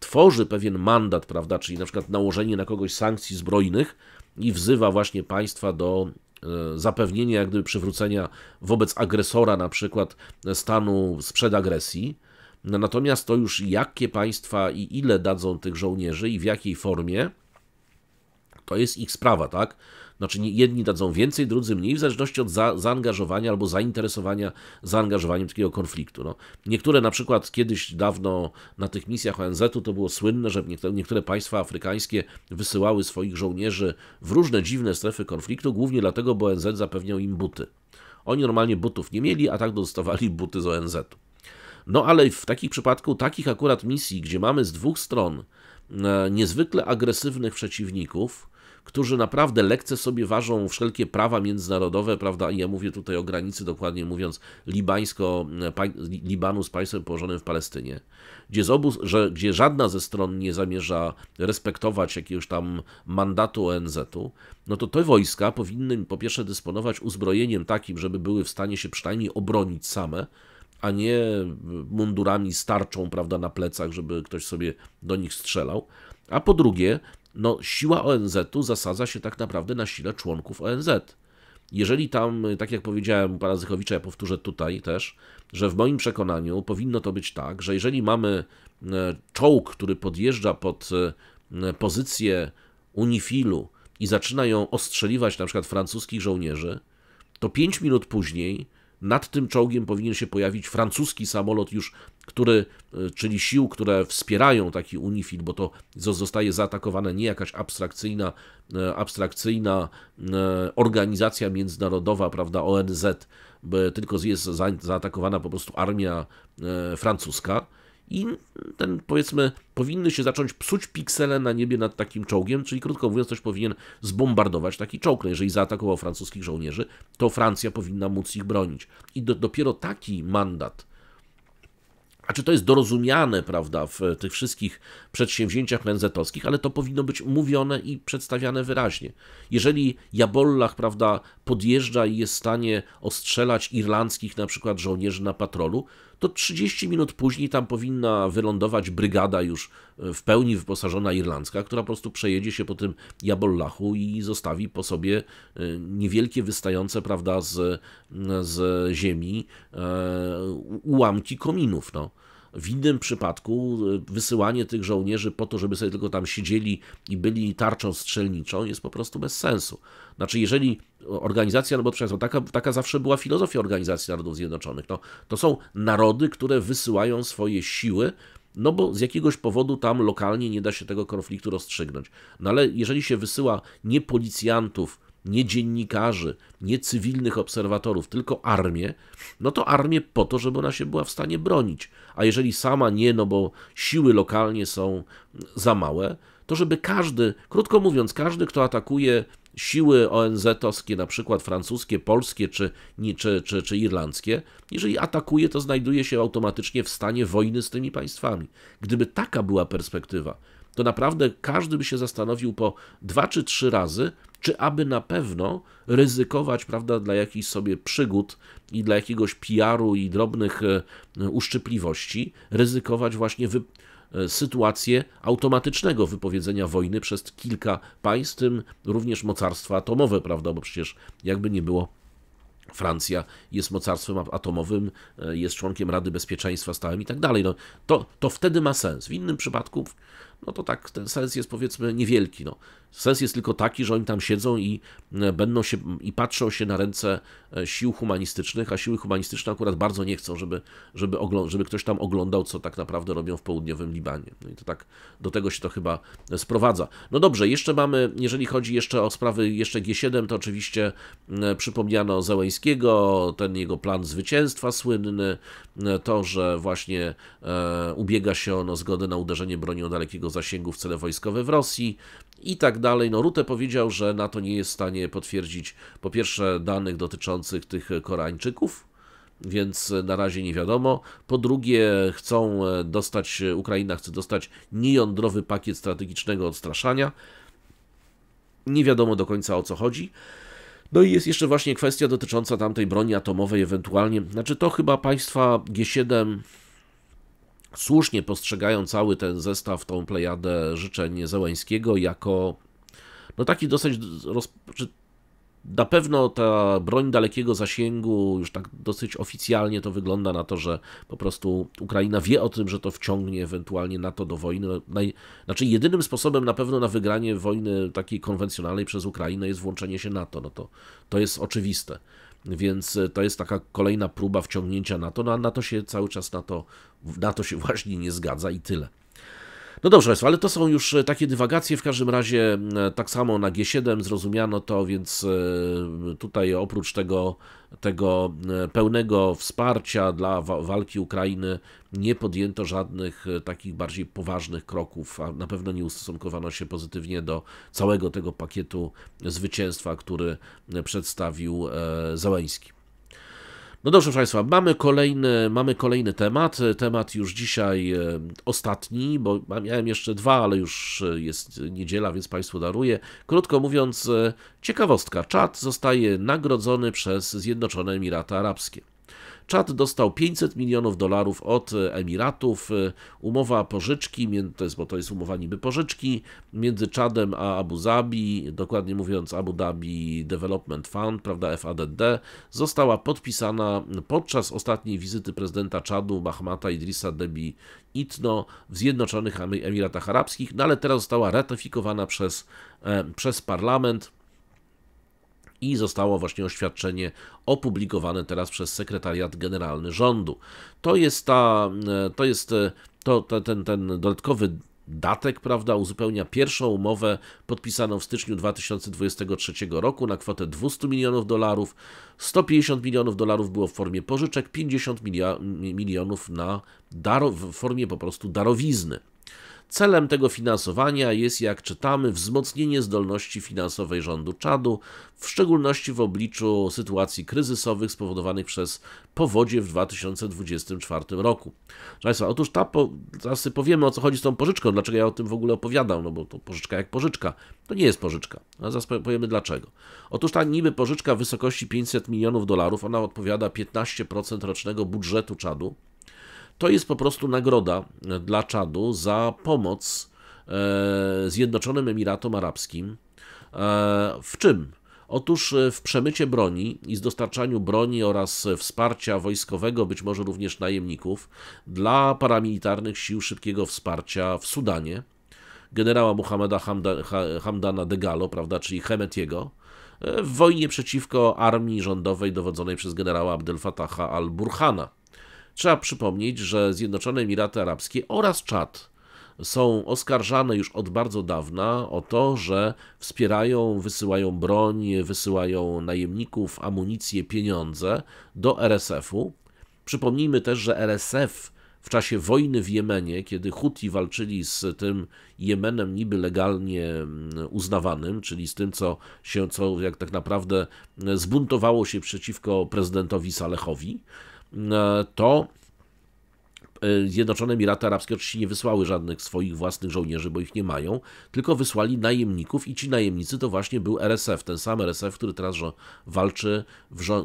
tworzy pewien mandat, prawda, czyli na przykład nałożenie na kogoś sankcji zbrojnych i wzywa właśnie państwa do e, zapewnienia jak gdyby przywrócenia wobec agresora na przykład stanu sprzed agresji. No, natomiast to już jakie państwa i ile dadzą tych żołnierzy i w jakiej formie, To jest ich sprawa, tak? Znaczy jedni dadzą więcej, drudzy mniej, w zależności od za, zaangażowania albo zainteresowania zaangażowaniem takiego konfliktu. No. Niektóre na przykład kiedyś dawno na tych misjach ONZ-u to było słynne, że niektóre, niektóre państwa afrykańskie wysyłały swoich żołnierzy w różne dziwne strefy konfliktu, głównie dlatego, bo ONZ zapewniał im buty. Oni normalnie butów nie mieli, a tak dostawali buty z ONZ-u. No ale w takich przypadku, takich akurat misji, gdzie mamy z dwóch stron e, niezwykle agresywnych przeciwników, którzy naprawdę lekce sobie ważą wszelkie prawa międzynarodowe, prawda? I ja mówię tutaj o granicy, dokładnie mówiąc, libańsko, Libanu z państwem położonym w Palestynie, gdzie, z obu, że, gdzie żadna ze stron nie zamierza respektować jakiegoś tam mandatu ONZ-u, no to te wojska powinny po pierwsze dysponować uzbrojeniem takim, żeby były w stanie się przynajmniej obronić same, a nie mundurami starczą, prawda, na plecach, żeby ktoś sobie do nich strzelał. A po drugie, no, siła ONZ-u zasadza się tak naprawdę na sile członków ONZ. Jeżeli tam, tak jak powiedziałem u pana Zychowicza, ja powtórzę tutaj też, że w moim przekonaniu powinno to być tak, że jeżeli mamy e, czołg, który podjeżdża pod e, pozycję Unifilu i zaczyna ją ostrzeliwać na przykład francuskich żołnierzy, to 5 minut później nad tym czołgiem powinien się pojawić francuski samolot już, który, e, czyli sił, które wspierają taki Unifil, bo to zostaje zaatakowane nie jakaś abstrakcyjna, e, abstrakcyjna e, organizacja międzynarodowa, prawda, ONZ, tylko jest zaatakowana po prostu armia francuska i ten, powiedzmy, powinny się zacząć psuć piksele na niebie nad takim czołgiem, czyli krótko mówiąc, ktoś powinien zbombardować taki czołg. No jeżeli zaatakował francuskich żołnierzy, to Francja powinna móc ich bronić. I do, dopiero taki mandat a czy to jest dorozumiane, prawda, w tych wszystkich przedsięwzięciach ONZ-owskich, ale to powinno być mówione i przedstawiane wyraźnie. Jeżeli Jabollach, prawda, podjeżdża i jest w stanie ostrzelać irlandzkich na przykład żołnierzy na patrolu, to 30 minut później tam powinna wylądować brygada już w pełni wyposażona irlandzka, która po prostu przejedzie się po tym Jabollachu i zostawi po sobie e, niewielkie wystające, prawda, z, z ziemi e, ułamki kominów, no. W innym przypadku e, wysyłanie tych żołnierzy po to, żeby sobie tylko tam siedzieli i byli tarczą strzelniczą, jest po prostu bez sensu. Znaczy, jeżeli Organizacja Narodów Zjednoczonych, taka, taka zawsze była filozofia Organizacji Narodów Zjednoczonych, no, to są narody, które wysyłają swoje siły no bo z jakiegoś powodu tam lokalnie nie da się tego konfliktu rozstrzygnąć. No ale jeżeli się wysyła nie policjantów, nie dziennikarzy, nie cywilnych obserwatorów, tylko armię, no to armię po to, żeby ona się była w stanie bronić. A jeżeli sama nie, no bo siły lokalnie są za małe, to żeby każdy, krótko mówiąc, każdy, kto atakuje siły ONZ-owskie, na przykład francuskie, polskie czy, czy, czy, czy irlandzkie, jeżeli atakuje, to znajduje się automatycznie w stanie wojny z tymi państwami. Gdyby taka była perspektywa, to naprawdę każdy by się zastanowił po dwa czy trzy razy, czy aby na pewno ryzykować, prawda, dla jakichś sobie przygód i dla jakiegoś PR-u i drobnych e, uszczypliwości, ryzykować właśnie wy E, sytuację automatycznego wypowiedzenia wojny przez kilka państw, tym również mocarstwa atomowe, prawda, bo przecież jakby nie było Francja jest mocarstwem atomowym, e, jest członkiem Rady Bezpieczeństwa stałym i tak dalej. No, to, to wtedy ma sens. W innym przypadku no to tak ten sens jest powiedzmy niewielki. No. Sens jest tylko taki, że oni tam siedzą i e, będą się i patrzą się na ręce e, sił humanistycznych, a siły humanistyczne akurat bardzo nie chcą, żeby, żeby, żeby ktoś tam oglądał, co tak naprawdę robią w południowym Libanie. No i to tak do tego się to chyba sprowadza. No dobrze, jeszcze mamy, jeżeli chodzi jeszcze o sprawy jeszcze G7, to oczywiście przypomniano Zełęskiego, ten jego plan zwycięstwa słynny, to, że właśnie e, ubiega się on o zgodę na uderzenie bronią dalekiego zasięgu w cele wojskowe w Rosji i tak dalej. No Rute powiedział, że NATO nie jest w stanie potwierdzić po pierwsze danych dotyczących tych Koreańczyków, więc na razie nie wiadomo. Po drugie, chcą dostać, Ukraina chce dostać niejądrowy pakiet strategicznego odstraszania. Nie wiadomo do końca o co chodzi. No i jest jeszcze właśnie kwestia dotycząca tamtej broni atomowej ewentualnie. Znaczy to chyba państwa G7 słusznie postrzegają cały ten zestaw, tą plejadę życzeń Zełańskiego jako no taki dosyć roz... na pewno ta broń dalekiego zasięgu, już tak dosyć oficjalnie to wygląda na to, że po prostu Ukraina wie o tym, że to wciągnie ewentualnie NATO do wojny. No, naj, znaczy, jedynym sposobem na pewno na wygranie wojny takiej konwencjonalnej przez Ukrainę jest włączenie się NATO. No to, to jest oczywiste. Więc to jest taka kolejna próba wciągnięcia NATO. No, a NATO się cały czas na to, na to się *laughs* właśnie nie zgadza i tyle. No dobrze ale to są już e, takie dywagacje. W każdym razie e, tak samo na G7 zrozumiano to, więc e, tutaj oprócz tego, tego pełnego wsparcia dla walki Ukrainy nie podjęto żadnych takich bardziej poważnych kroków, a na pewno nie ustosunkowano się pozytywnie do całego tego pakietu zwycięstwa, który przedstawił Załęski. No dobrze, proszę Państwa, mamy kolejny, mamy kolejny temat. Temat już dzisiaj e, ostatni, bo miałem jeszcze dwa, ale już e, jest niedziela, więc Państwu daruję. Krótko mówiąc, e, ciekawostka. Czad zostaje nagrodzony przez Zjednoczone Emiraty Arabskie. Czad dostał 500 milionów dolarów od Emiratów. Umowa pożyczki, to jest, bo to jest umowa niby pożyczki, między Czadem a Abu Zabi, dokładnie mówiąc Abu Dhabi Development Fund, prawda, FADD, została podpisana podczas ostatniej wizyty prezydenta Czadu Mahmata Idrissa Debi Itno w Zjednoczonych Emiratach Arabskich, no ale teraz została ratyfikowana przez, e, przez parlament i zostało właśnie oświadczenie opublikowane teraz przez sekretariat generalny rządu. To jest ta, e, to jest e, to, to, ten, ten dodatkowy datek, prawda, uzupełnia pierwszą umowę podpisaną w styczniu 2023 roku na kwotę 200 milionów dolarów. 150 milionów dolarów było w formie pożyczek, 50 milionów na dar, w formie po prostu darowizny. Celem tego finansowania jest, jak czytamy, wzmocnienie zdolności finansowej rządu Czadu, w szczególności w obliczu sytuacji kryzysowych spowodowanych przez powodzie w 2024 roku. Proszę Państwa, otóż ta, po, zaraz powiemy o co chodzi z tą pożyczką, dlaczego ja o tym w ogóle opowiadam, no bo to pożyczka jak pożyczka. To nie jest pożyczka, a zaraz powiemy dlaczego. Otóż ta niby pożyczka w wysokości 500 milionów dolarów, ona odpowiada 15% rocznego budżetu Czadu, to jest po prostu nagroda dla Czadu za pomoc e, Zjednoczonym Emiratom Arabskim. E, w czym? Otóż e, w przemycie broni i z dostarczaniu broni oraz wsparcia wojskowego, być może również najemników, dla paramilitarnych sił szybkiego wsparcia w Sudanie, generała Muhammada Hamda, Hamdana Degalo, prawda, czyli Hemetiego, w wojnie przeciwko armii rządowej dowodzonej przez generała Abdel Fattaha al-Burhana. Trzeba przypomnieć, że Zjednoczone Emiraty Arabskie oraz Czad są oskarżane już od bardzo dawna o to, że wspierają, wysyłają broń, wysyłają najemników, amunicję, pieniądze do RSF-u. Przypomnijmy też, że RSF w czasie wojny w Jemenie, kiedy Huti walczyli z tym Jemenem niby legalnie mm, uznawanym, czyli z tym, co się, co jak tak naprawdę zbuntowało się przeciwko prezydentowi Salehowi, to e, Zjednoczone Emiraty Arabskie oczywiście nie wysłały żadnych swoich własnych żołnierzy, bo ich nie mają, tylko wysłali najemników i ci najemnicy to właśnie był RSF, ten sam RSF, który teraz walczy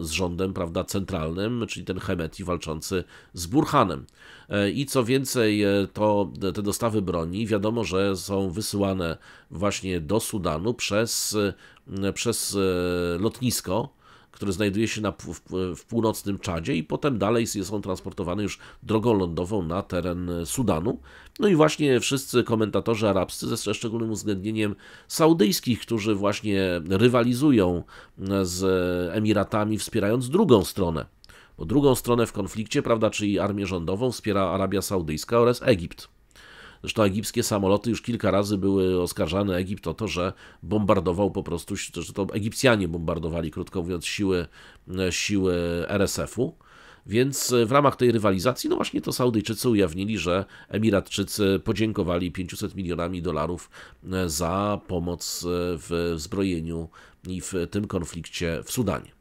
z rządem prawda, centralnym, czyli ten Hemeti walczący z Burhanem. E, I co więcej, to te dostawy broni wiadomo, że są wysyłane właśnie do Sudanu przez, przez lotnisko, które znajduje się na, w, w, północnym Czadzie i potem dalej są transportowane już drogą lądową na teren Sudanu. No i właśnie wszyscy komentatorzy arabscy, ze szczególnym uwzględnieniem saudyjskich, którzy właśnie rywalizują z Emiratami, wspierając drugą stronę. Bo drugą stronę w konflikcie, prawda, czyli armię rządową wspiera Arabia Saudyjska oraz Egipt. Zresztą egipskie samoloty już kilka razy były oskarżane Egipt o to, że bombardował po prostu, że to Egipcjanie bombardowali, krótko mówiąc, siły, siły RSF-u. Więc w ramach tej rywalizacji, no właśnie to Saudyjczycy ujawnili, że Emiratczycy podziękowali 500 milionami dolarów za pomoc w zbrojeniu i w tym konflikcie w Sudanie.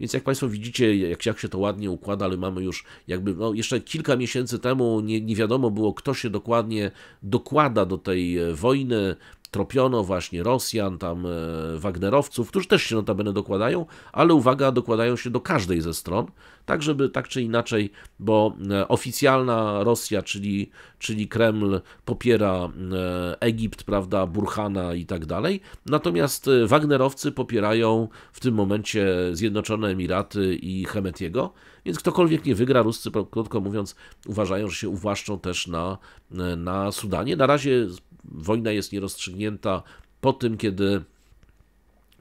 Więc jak Państwo widzicie, jak, jak się to ładnie układa, ale mamy już jakby, no jeszcze kilka miesięcy temu nie, nie wiadomo było, kto się dokładnie dokłada do tej e, wojny. Tropiono właśnie Rosjan, tam e, Wagnerowców, którzy też się notabene dokładają, ale uwaga, dokładają się do każdej ze stron, tak żeby tak czy inaczej, bo e, oficjalna Rosja, czyli, czyli Kreml popiera e, Egipt, prawda, Burhana i tak dalej, natomiast Wagnerowcy popierają w tym momencie Zjednoczone Emiraty i Hemetiego, więc ktokolwiek nie wygra, Ruscy, krótko mówiąc, uważają, że się uwłaszczą też na, na Sudanie. Na razie wojna jest nierozstrzygnięta po tym, kiedy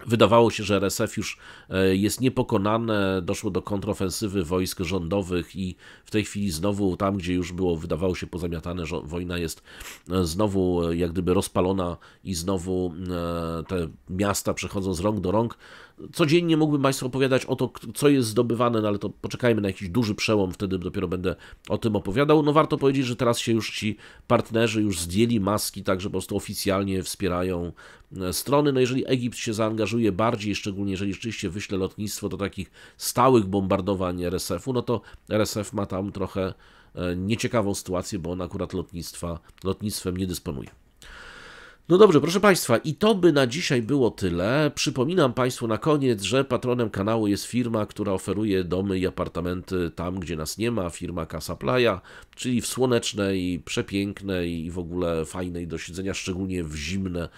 Wydawało się, że RSF już e, jest niepokonane, doszło do kontrofensywy wojsk rządowych i w tej chwili znowu tam, gdzie już było, wydawało się pozamiatane, że wojna jest e, znowu e, jak gdyby rozpalona i znowu te miasta przechodzą z rąk do rąk. Codziennie mógłbym Państwu opowiadać o to, co jest zdobywane, no ale to poczekajmy na jakiś duży przełom, wtedy dopiero będę o tym opowiadał. No warto powiedzieć, że teraz się już ci partnerzy już zdjęli maski, tak że po prostu oficjalnie wspierają e, strony. No jeżeli Egipt się zaangażuje bardziej, szczególnie jeżeli rzeczywiście wyśle lotnictwo do takich stałych bombardowań RSF-u, no to RSF ma tam trochę e, nieciekawą sytuację, bo on akurat lotnictwa, lotnictwem nie dysponuje. No dobrze, proszę Państwa, i to by na dzisiaj było tyle. Przypominam Państwu na koniec, że patronem kanału jest firma, która oferuje domy i apartamenty tam, gdzie nas nie ma, firma Casa Playa, czyli w słonecznej, przepięknej i w ogóle fajnej do siedzenia, szczególnie w zimne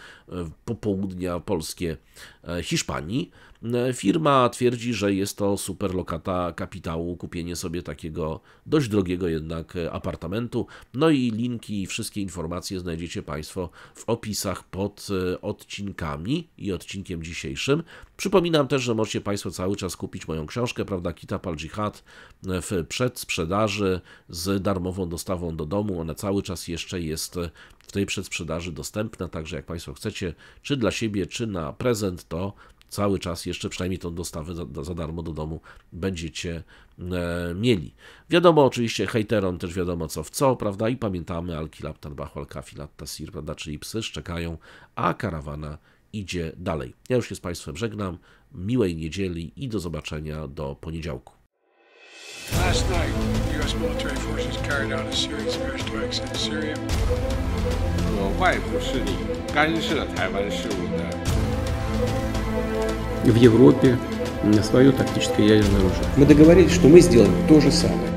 popołudnia polskie e, Hiszpanii. E, firma twierdzi, że jest to super lokata kapitału, kupienie sobie takiego dość drogiego jednak e, apartamentu. No i linki i wszystkie informacje znajdziecie Państwo w opisach pod e, odcinkami i odcinkiem dzisiejszym. Przypominam też, że możecie Państwo cały czas kupić moją książkę, prawda, Kitab al-Jihad w przedsprzedaży z darmową dostawą do domu. Ona cały czas jeszcze jest w tej przedsprzedaży dostępna, także jak Państwo chcecie, czy dla siebie, czy na prezent, to cały czas jeszcze przynajmniej tą dostawę za, za darmo do domu będziecie e, mieli. Wiadomo oczywiście hejterom też wiadomo co w co, prawda? I pamiętamy Al-Kilab Tarbahu Al-Kafilat Tasir, prawda? Czyli psy szczekają, a karawana idzie dalej. Ja już się z Państwem żegnam. Miłej niedzieli i do zobaczenia do poniedziałku. Last night, U.S. military forces carried out a series of airstrikes in Syria. 有外部势力干涉台湾事务的 в Европе свое тактическое ядерное оружие. Мы договорились, что мы сделаем то же самое.